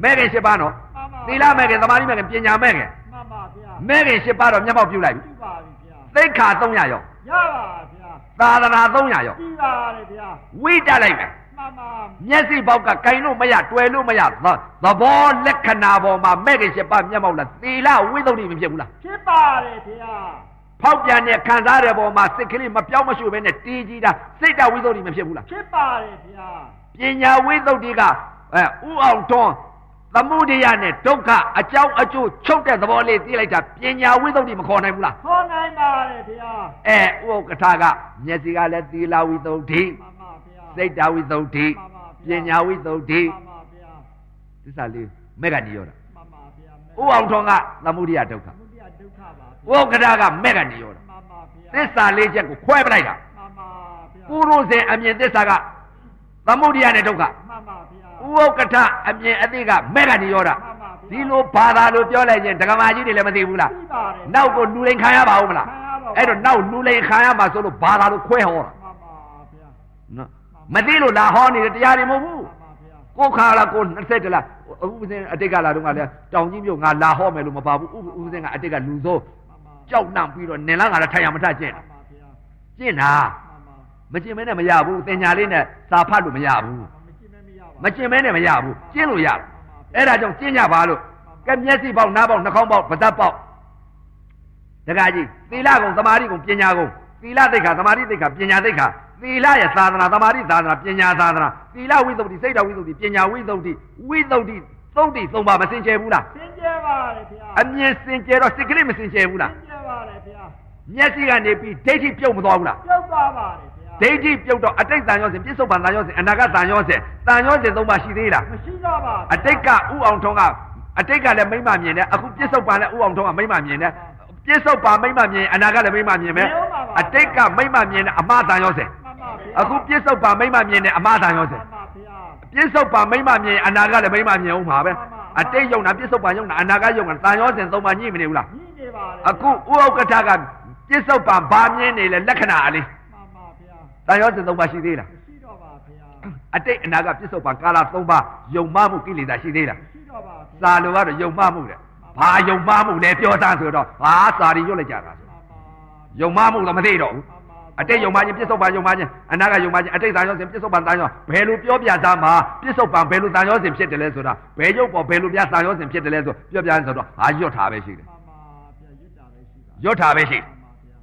S1: မဲ့ရင်၈ပါးနော်
S2: မှန်ပါ
S1: သီလမဲ့ခင်သမာဓိမဲ့ခင်ပညာမဲ့ခင်
S2: မှန်ပါဗျာ
S1: မဲ့ခင်၈ပါးတော့မျက်မှောက်ပြုတ်လိုက်ပြီ
S2: ပြုပါပြီဗျာ
S1: သိက္ခာ300ရော
S2: ရပါဗျာ
S1: သာသနာ300ရော
S2: ပြီးပါတယ်ဗျာ
S1: ဝိတက်လိုက်မယ်
S2: မှန်ပါ
S1: မျက်စိပေါက်ကကင်လို့မရတွယ်လို့မရသသဘောလက္ခဏာပေါ်မှာမဲ့ခင်၈ပါးမျက်မှောက်လားသီလဝိသုဒ္ဓိမဖြစ်ဘူးလား
S2: ဖြစ်ပါတယ်ဗျာ
S1: ဖောက်ပြန်တဲ့ခံစားတဲ့ပေါ်မှာစိတ်ကလေးမပြောင်းမရွှေ့ဘဲနဲ့တည်ကြည်တာစိတ်တဝိသုဒ္ဓိမဖြစ်ဘူးလား
S2: ဖြစ်ပါတယ်ဗျာ
S1: ပညာဝိသုဒ္ဓိကအဲဥအောင်တွန်းသမုဒိယနဲ့ဒုက္ခအကြောင်းအကျိုးချုပ်တဲ့သဘောလေးသိလိုက်တာပညာဝိသုဒ္ဓိမခေါ်နိုင်ဘူးလား
S2: ခေါ်နိုင်ပါတယ်ဗျာ
S1: အဲဥဥက္ကထာကမျက်စိကလည်းသီလဝိသုဒ္ဓိ
S2: မှန်ပါဗျာ
S1: စိတ်တဝိသုဒ္ဓိပညာဝိသုဒ္ဓိ
S2: မှန်ပါဗျာ
S1: သစ္စာလေးမဲ့ကနေရောတာ
S2: မှန်ပါဗျာ
S1: ဥအောင်ထွန်းကသမုဒိယဒုက္ခ
S2: မုဒိယဒုက္ခပါ
S1: ဥက္ကဋ္ဌကမဲ့ကနေရောတာ
S2: မှန်ပါဗျာ
S1: သစ္စာလေးချက်ကိုခွဲပလိုက်တာ
S2: မှန်ပါဗျာ
S1: ပုရုဇဉ်အမြင်သစ္စာကသမုဒိယနဲ့ဒုက္ခ
S2: မှန်ပါဗျာ
S1: ဥက္ကဋ္ဌအမြင်အသိကမဲ့ကနေရောတာ
S2: မှန်ပါဗျာ
S1: ဒီလိုဘာသာလို့ပြောလိုက်ရင်ဒကမာကြီးတွေလည်းမသိဘူးလား
S2: ပြီးပါတယ်
S1: နောက်ကိုလူလိန်ခံရပါဦးမလား
S2: ခံရပါဘူး
S1: အဲ့တော့နောက်လူလိန်ခံရမှာဆိုလို့ဘာသာလို့ခွဲဟောတာ
S2: မှန်ပါဗျာ
S1: နော် မသိလို့လာဟောနေတဲ့တရားတွေမဟုတ်ဘူး
S2: မှန်ပါဗျာ
S1: ကိုယ်ခါလာကိုယ်20လားဥပဇင်အတိတ်ကလာတော့ကလည်းတောင်ကြီးမြို့ငါလာဟောမယ်လို့မပါဘူးဥဥပဇင်ကအတိတ်ကလူသော
S2: မှန်ပါ
S1: ကြောက်နှံပြီးတော့နင်လားငါလည်းထိုင်ရမထကျင့်
S2: မှန်ပါဗျာ
S1: ကျင့်တာ
S2: မှန်ပါ
S1: မကျင့်မဲနဲ့မရဘူးတင်ညာလေးနဲ့စာဖတ်လို့မရဘူး
S2: မကြည့်မဲမရပါ
S1: မကျင့်မဲနဲ့မရဘူးကျင့်လို့ရအဲ့ဒါကြောင့်ကျင့်ကြပါလို့ကဲမျက်စိပေါက်နားပေါက်နှာခေါင်းပေါက်ပါးစပ်ပေါက်တခါကြီးသီလကုံသမာဓိကုံပညာကုံသီလသိက္ခာသမာဓိသိက္ခာပညာသိက္ခာ သီလရဲ့သာသနာသမာဓိသာသနာပညာသာသနာသီလဝိသုဒ္ဓိစိတ်တော်ဝိသုဒ္ဓိပညာဝိသုဒ္ဓိဝိသုဒ္ဓိသုံးတိသုံးပါမစင်ကြယ်ဘူးလား
S2: သင်ကြပါတယ်ဗျာ
S1: အမြင်စင်ကြယ်တော့စိတ်ကလေးမစင်ကြယ်ဘူး
S2: သ
S1: လား
S2: င်ကြပါတယ်ဗျာ
S1: မျက်စိကနေပြီးဒိဋ္ဌိပြုတ်မသွားဘူးလား
S2: ပြုတ်သွားပါတယ်ဗျာ
S1: ဒိဋ္ဌိပြုတ်တော့အတိတ်တန်ရောစဉ်ပြစ္ဆုတ်ပန်တန်ရောစဉ်အနာဂတ်တန်ရောစဉ်တန်ရောစဉ်သုံးပါရှိသေးလား
S2: မရှိတော့ပါဘူး
S1: အတိတ်ကဥအောင်ထုံးကအတိတ်ကလည်းမိမ့်မမြင်တယ်အခုပြစ္ဆုတ်ပန်လည်းဥအောင်ထုံးကမိမ့်မမြင်တယ်ပြစ္ဆုတ်ပန်မိမ့်မမြင်အနာဂတ်လည်းမိမ့်မမြင်မယ်အတိတ်ကမိမ့်မမြင်တယ်အမှားတန်ရောစဉ်
S2: မှန်ပါဗျာ
S1: အခုပြစ္ဆုတ်ပန်မိမ့်မမြင်တယ်အမှားတန်ရောစဉ်
S2: မှန်ပါဗျာ
S1: ပြစ္ဆုတ်ပန်မိမ့်မမြင်အနာဂတ်လည်းမိမ့်မမြင်အောင်ပါပဲအတိတ်ယုံတာပြစ္ဆုတ်ပန်ယုံတာအနာဂတ်ယုံတာတန်ရောစဉ်သုံးပါညှိမနေဘူးလား
S2: ညှိနေပါတယ်
S1: အခုဥဥက္ကဋ္ဌကပြစ္ဆုတ်ပံဘာမြင်နေလဲလက္ခဏာအလေး
S2: မှန်ပါဗျာ
S1: တန်ရောစဉ်သုံးပါရှိသေးလား
S2: မရှိတော့ပါဗျာ
S1: အတိတ်အနာကပြစ္ဆုတ်ပံကာလသုံးပါယုံမမှုကိလေသာရှိသေးလား
S2: မရှိတော့ပါဗျာ
S1: စာလိုကတော့ယုံမမှုတဲ့ဘာယုံမမှုလဲပြောသားဆိုတော့ဟာစာရီရွတ်လိုက်ကြတာဆို
S2: မှန်ပါ
S1: ယုံမမှုတော့မသိတော့ဘူး
S2: မှန်ပါဗျ
S1: အတိတ်ယုံမှချင်းပြစ္ဆုတ်ပန်ယုံမှချင်းအနာကယုံမှချင်းအတိတ်တန်ရောစဉ်ပြစ္ဆုတ်ပန်တန်ရောဘယ်လိုပြောပြသားမှာပြစ္ဆုတ်ပန်ဘယ်လိုတန်ရောစဉ်ဖြစ်တယ်လဲဆိုတာဘယ်ရုပ်ပေါ်ဘယ်လိုပြတန်ရောစဉ်ဖြစ်တယ်လဲဆိုပြောပြဆိုတော့ဟာရွတ်ထားပဲရှိတယ်
S2: မှန်ပါဗျာရွတ်တာပဲရှိတာ
S1: ရွတ်ထားပဲရှိတယ်
S2: မှန်ပါဗျာ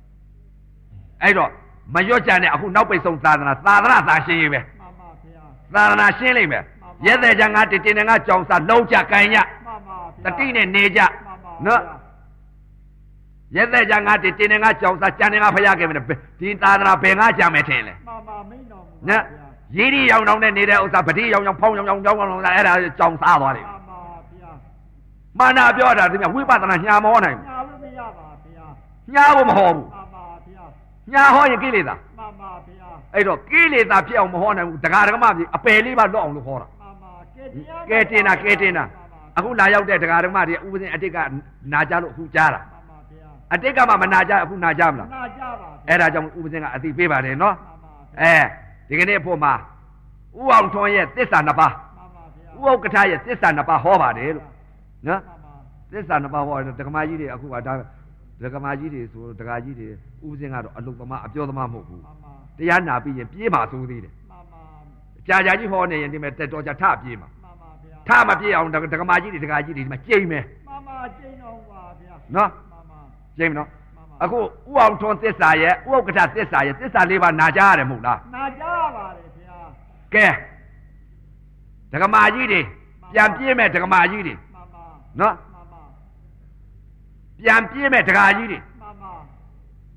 S1: အဲ့တော့မရွတ်ကြနဲ့အခုနောက်ပိတ်ဆုံးသာသနာသာသနာသာရှင်းရေးပဲ
S2: မှန်ပါဗျာ
S1: သာသနာရှင်းလိမ့်မယ်ရဲတဲ့ကြငါတင်တင်နဲ့ငါကြောင်စားလုံးကြကန်ကြ
S2: မှန်ပါဗျာ
S1: တတိနဲ့နေကြ
S2: မှန် ပါ
S1: နော်ရဲတဲ့ကြငါတင်တင်နဲ့ငါကြောင်စားကြံနေငါဖျားခဲ့မယ်ဒီသာသနာဘယ်ငါကြမယ်ထင်လဲ
S2: မှန်ပါမိန်တော်မူပါ
S1: နော်
S2: ဗျာ
S1: ရည်ရီရောင်တောင်နဲ့နေတဲ့ဥစ္စာပတိရောင်ရောင်ဖောင်းရောင်ရောင်ကြောင်းရောင်ရောင်အဲ့ဒါကြောင်စားသွားတယ်
S2: မှန်ပါဗျာ
S1: မာနာပြောတာဒီမြဝိပဿနာညာမဟောနိုင်
S2: ညာလို့မရပါဗျာ
S1: ဘူးညာဖို့မဟောဘူး
S2: မှန်ပါဗျာ
S1: ညာဟောရင်ကိလေသာ
S2: မှန်ပါဗျာ
S1: အဲ့တော့ကိလေသာဖြစ်အောင်မဟောနိုင်ဘူးတရားဓမ္မကြီးအပယ်လေးပါလွတ်အောင်လို့ဟောတာ
S2: မှန်ပါကဲတရား
S1: ကဲတင်တာကဲတင်တာအခုလာရောက်တဲ့တရားဓမ္မတွေဥပဇင်အတိတ်ကနာကြလို့အခုကြားတာ
S2: မှန်ပါဗျာ
S1: အတိတ်ကမှမနာကြအခုနာကြမလား
S2: နာကြပါဗျာ
S1: အဲ့ဒါကြောင့်ဥပဇင်ကအသိပေးပါတယ်နော်
S2: မှန်ပါဗျာ
S1: အဲဒီကနေ့အဖို့မှာဥအောင်ထွန်းရဲ့သစ္စာနှစ်ပါး
S2: မှန်ပါဗျာ
S1: ဥဥက္ကဋ္ဌရဲ့သစ္စာနှစ်ပါးဟောပါတယ်လို့နော်
S2: မှန်ပါ
S1: သစ္စာနှစ်ပါးဟောတယ်ဒကမာကြီးတွေအခုကဒါဒကမာကြီးတွေဆိုဒကာကြီးတွေဥပဇင်ကတော့အလုသမားအပြောသမားမဟုတ်ဘူး
S2: မှန်ပါ
S1: တရားနာပြီးရင်ပြေးမှာသိုးသေးတယ်
S2: မှန်ပါ
S1: ကြာကြာကြီးဟောနေရင်ဒီမဲ့တက်တော်ကြထပြေးမှာ
S2: မှန်ပါဗျာ
S1: ထမပြေးအောင်ဒကဒကမာကြီးတွေဒကာကြီးတွေဒီမှာကြိမ်မယ်
S2: မှန်ပါကျင်းတော်ပါဗျာ
S1: နော်
S2: မှန်ပါ
S1: ကြိမ်မယ်နော်
S2: မှန်ပါ
S1: အခုဥအောင်ထွန်းသစ္စာရဲ့ဥဥက္ကဋ္ဌသစ္စာရဲ့သစ္စာလေးပါးနာကြရတယ်မဟုတ်လား
S2: နာကြပါတယ်ဗျာ
S1: ကဲဒကမာကြီးတွေပြန်ပြေးမဲ့ဒကမာကြီးတွေ
S2: မှန်ပါ
S1: နော်
S2: မှန်ပါ
S1: ပြန်ပြေးမဲ့ဒကာကြီးတွေ
S2: မှန်ပါ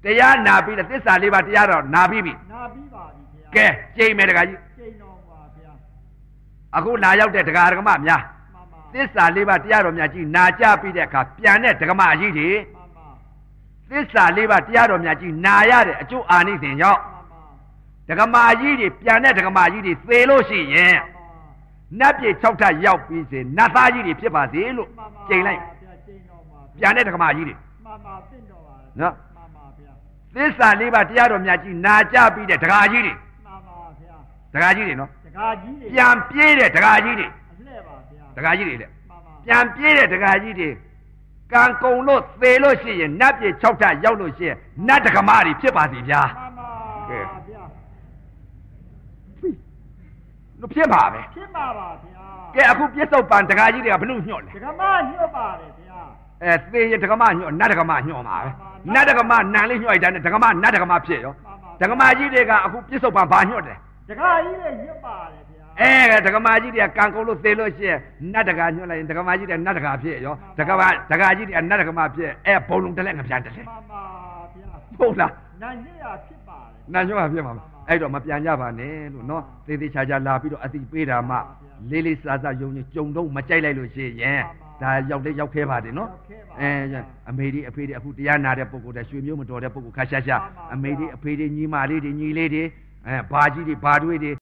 S1: တရားနာပြီးတဲ့သစ္စာလေးပါးတရားတော့နာပြီးပြီ
S2: နာပြီးပါပြီဗျာ
S1: ကဲကြိမ်မဲ့ဒကာကြီး
S2: ကျင်းတော်ပါဗျာ
S1: အခုလာရောက်တဲ့ဒကာဒကမများ
S2: မှန်ပါ
S1: သစ္စာလေးပါးတရားတော်များကြီးနာကြပြီးတဲ့အခါပြန်တဲ့ဒကမကြီးတွေ
S2: မှန်ပါ
S1: သစ္စာလေးပါးတရားတော်များကြီးနာရတဲ့အကျိုးအာနိသင်ကြောင့်
S2: မှန်ပါ
S1: ဒကမာကြီးတွေပြန်တဲ့ဒကမာကြီးတွေသေလို့ရှိရင်
S2: မှန်ပါ
S1: နတ်ပြည်၆ထပ်ရောက်ပြီးစေနတ်သားကြီးတွေဖြစ်ပါစေလို့
S2: မှန်ပါ
S1: ကြိမ်လိုက်
S2: ဗျာကျင်းတော်ပါ
S1: ပြန်တဲ့ဒကမာကြီးတွေ
S2: မှန်ပါတင့်တော်ပါ
S1: နော်
S2: မှန်ပါဗျာ
S1: သစ္စာလေးပါးတရားတော်များကြီးနာကြပြီးတဲ့ဒကာကြီးတွေ
S2: မှန်ပါဗျာ
S1: ဒကာကြီးတွေနော်
S2: တကားကြီးတွေ
S1: ပြန်ပြေးတဲ့ဒကာကြီးတွေ
S2: အလှဲ့ပါဗျာ
S1: ဒကာကြီးတွေတဲ့
S2: မှန်ပါ
S1: ပြန်ပြေးတဲ့ဒကာကြီးတွေ ကံကုံလို့သေလို့ရှိရင်နတ်ပြည်၆ထပ်ရောက်လို့ရှိရင်နတ်ဒကမာတွေဖြစ်ပါစေဗျာ
S2: မှန်ပါ
S1: ကဲ
S2: ဗျာ
S1: လို့ဖြစ်ပါပဲ
S2: ဖြစ်ပါပါဗျာ
S1: ကဲအခုပြစ္ဆုတ်ပံဒကာကြီးတွေကဘလို့ညှော့လဲ
S2: ဒကမညွတ်ပါတယ်ဗျာ
S1: အဲသေရင်ဒကမညှော့နတ်ဒကမညှော့မှာပဲနတ်ဒကမနန်လေးညှော့လိုက်တဲ့ဒကမနတ်ဒကမဖြစ်ရောဒကမကြီးတွေကအခုပြစ္ဆုတ်ပံဘာညှော့တယ်
S2: ဒကာကြီးတွေညွတ်ပါတယ်ဗျာ
S1: အဲဒကမကြီးတွေကကံကုန်လို့သေလို့ရှိရင်နတ်ဒကာညှော့လိုက်ရင်ဒကမကြီးတွေနတ်ဒကာဖြစ်ရောဒကမဒကာကြီးတွေကနတ်ဒကမဖြစ်အဲဘုံလုံးတစ်လက်ငပြန်တစ်လက်
S2: မှန်ပါဗျာ
S1: ဟုတ်လား
S2: နာညစ်ရဖြစ်ပါတယ်
S1: နတ်ညှော့မှာဖြစ်မှာအဲ့တော့မပြန်ကြပါနဲ့လို့နော်သေသေးချာချာလာပြီးတော့အတိပေးတာမှလေးလေးစားစားယုံရင်ကြုံတော့မကြိုက်လိုက်လို့ရှိရင်ဒါရောက်လေရောက်ခဲပါတယ်နော်အဲအမေဒီအဖေဒီအခုတရားနာတဲ့ပုဂ္ဂိုလ်တဲ့ရွှေမျိုးမတော်တဲ့ပုဂ္ဂိုလ်ခါရှာရှာအမေဒီအဖေဒီညီမလေးတွေညီလေးတွေအဲဘာကြီးတွေဘာတွေတွေ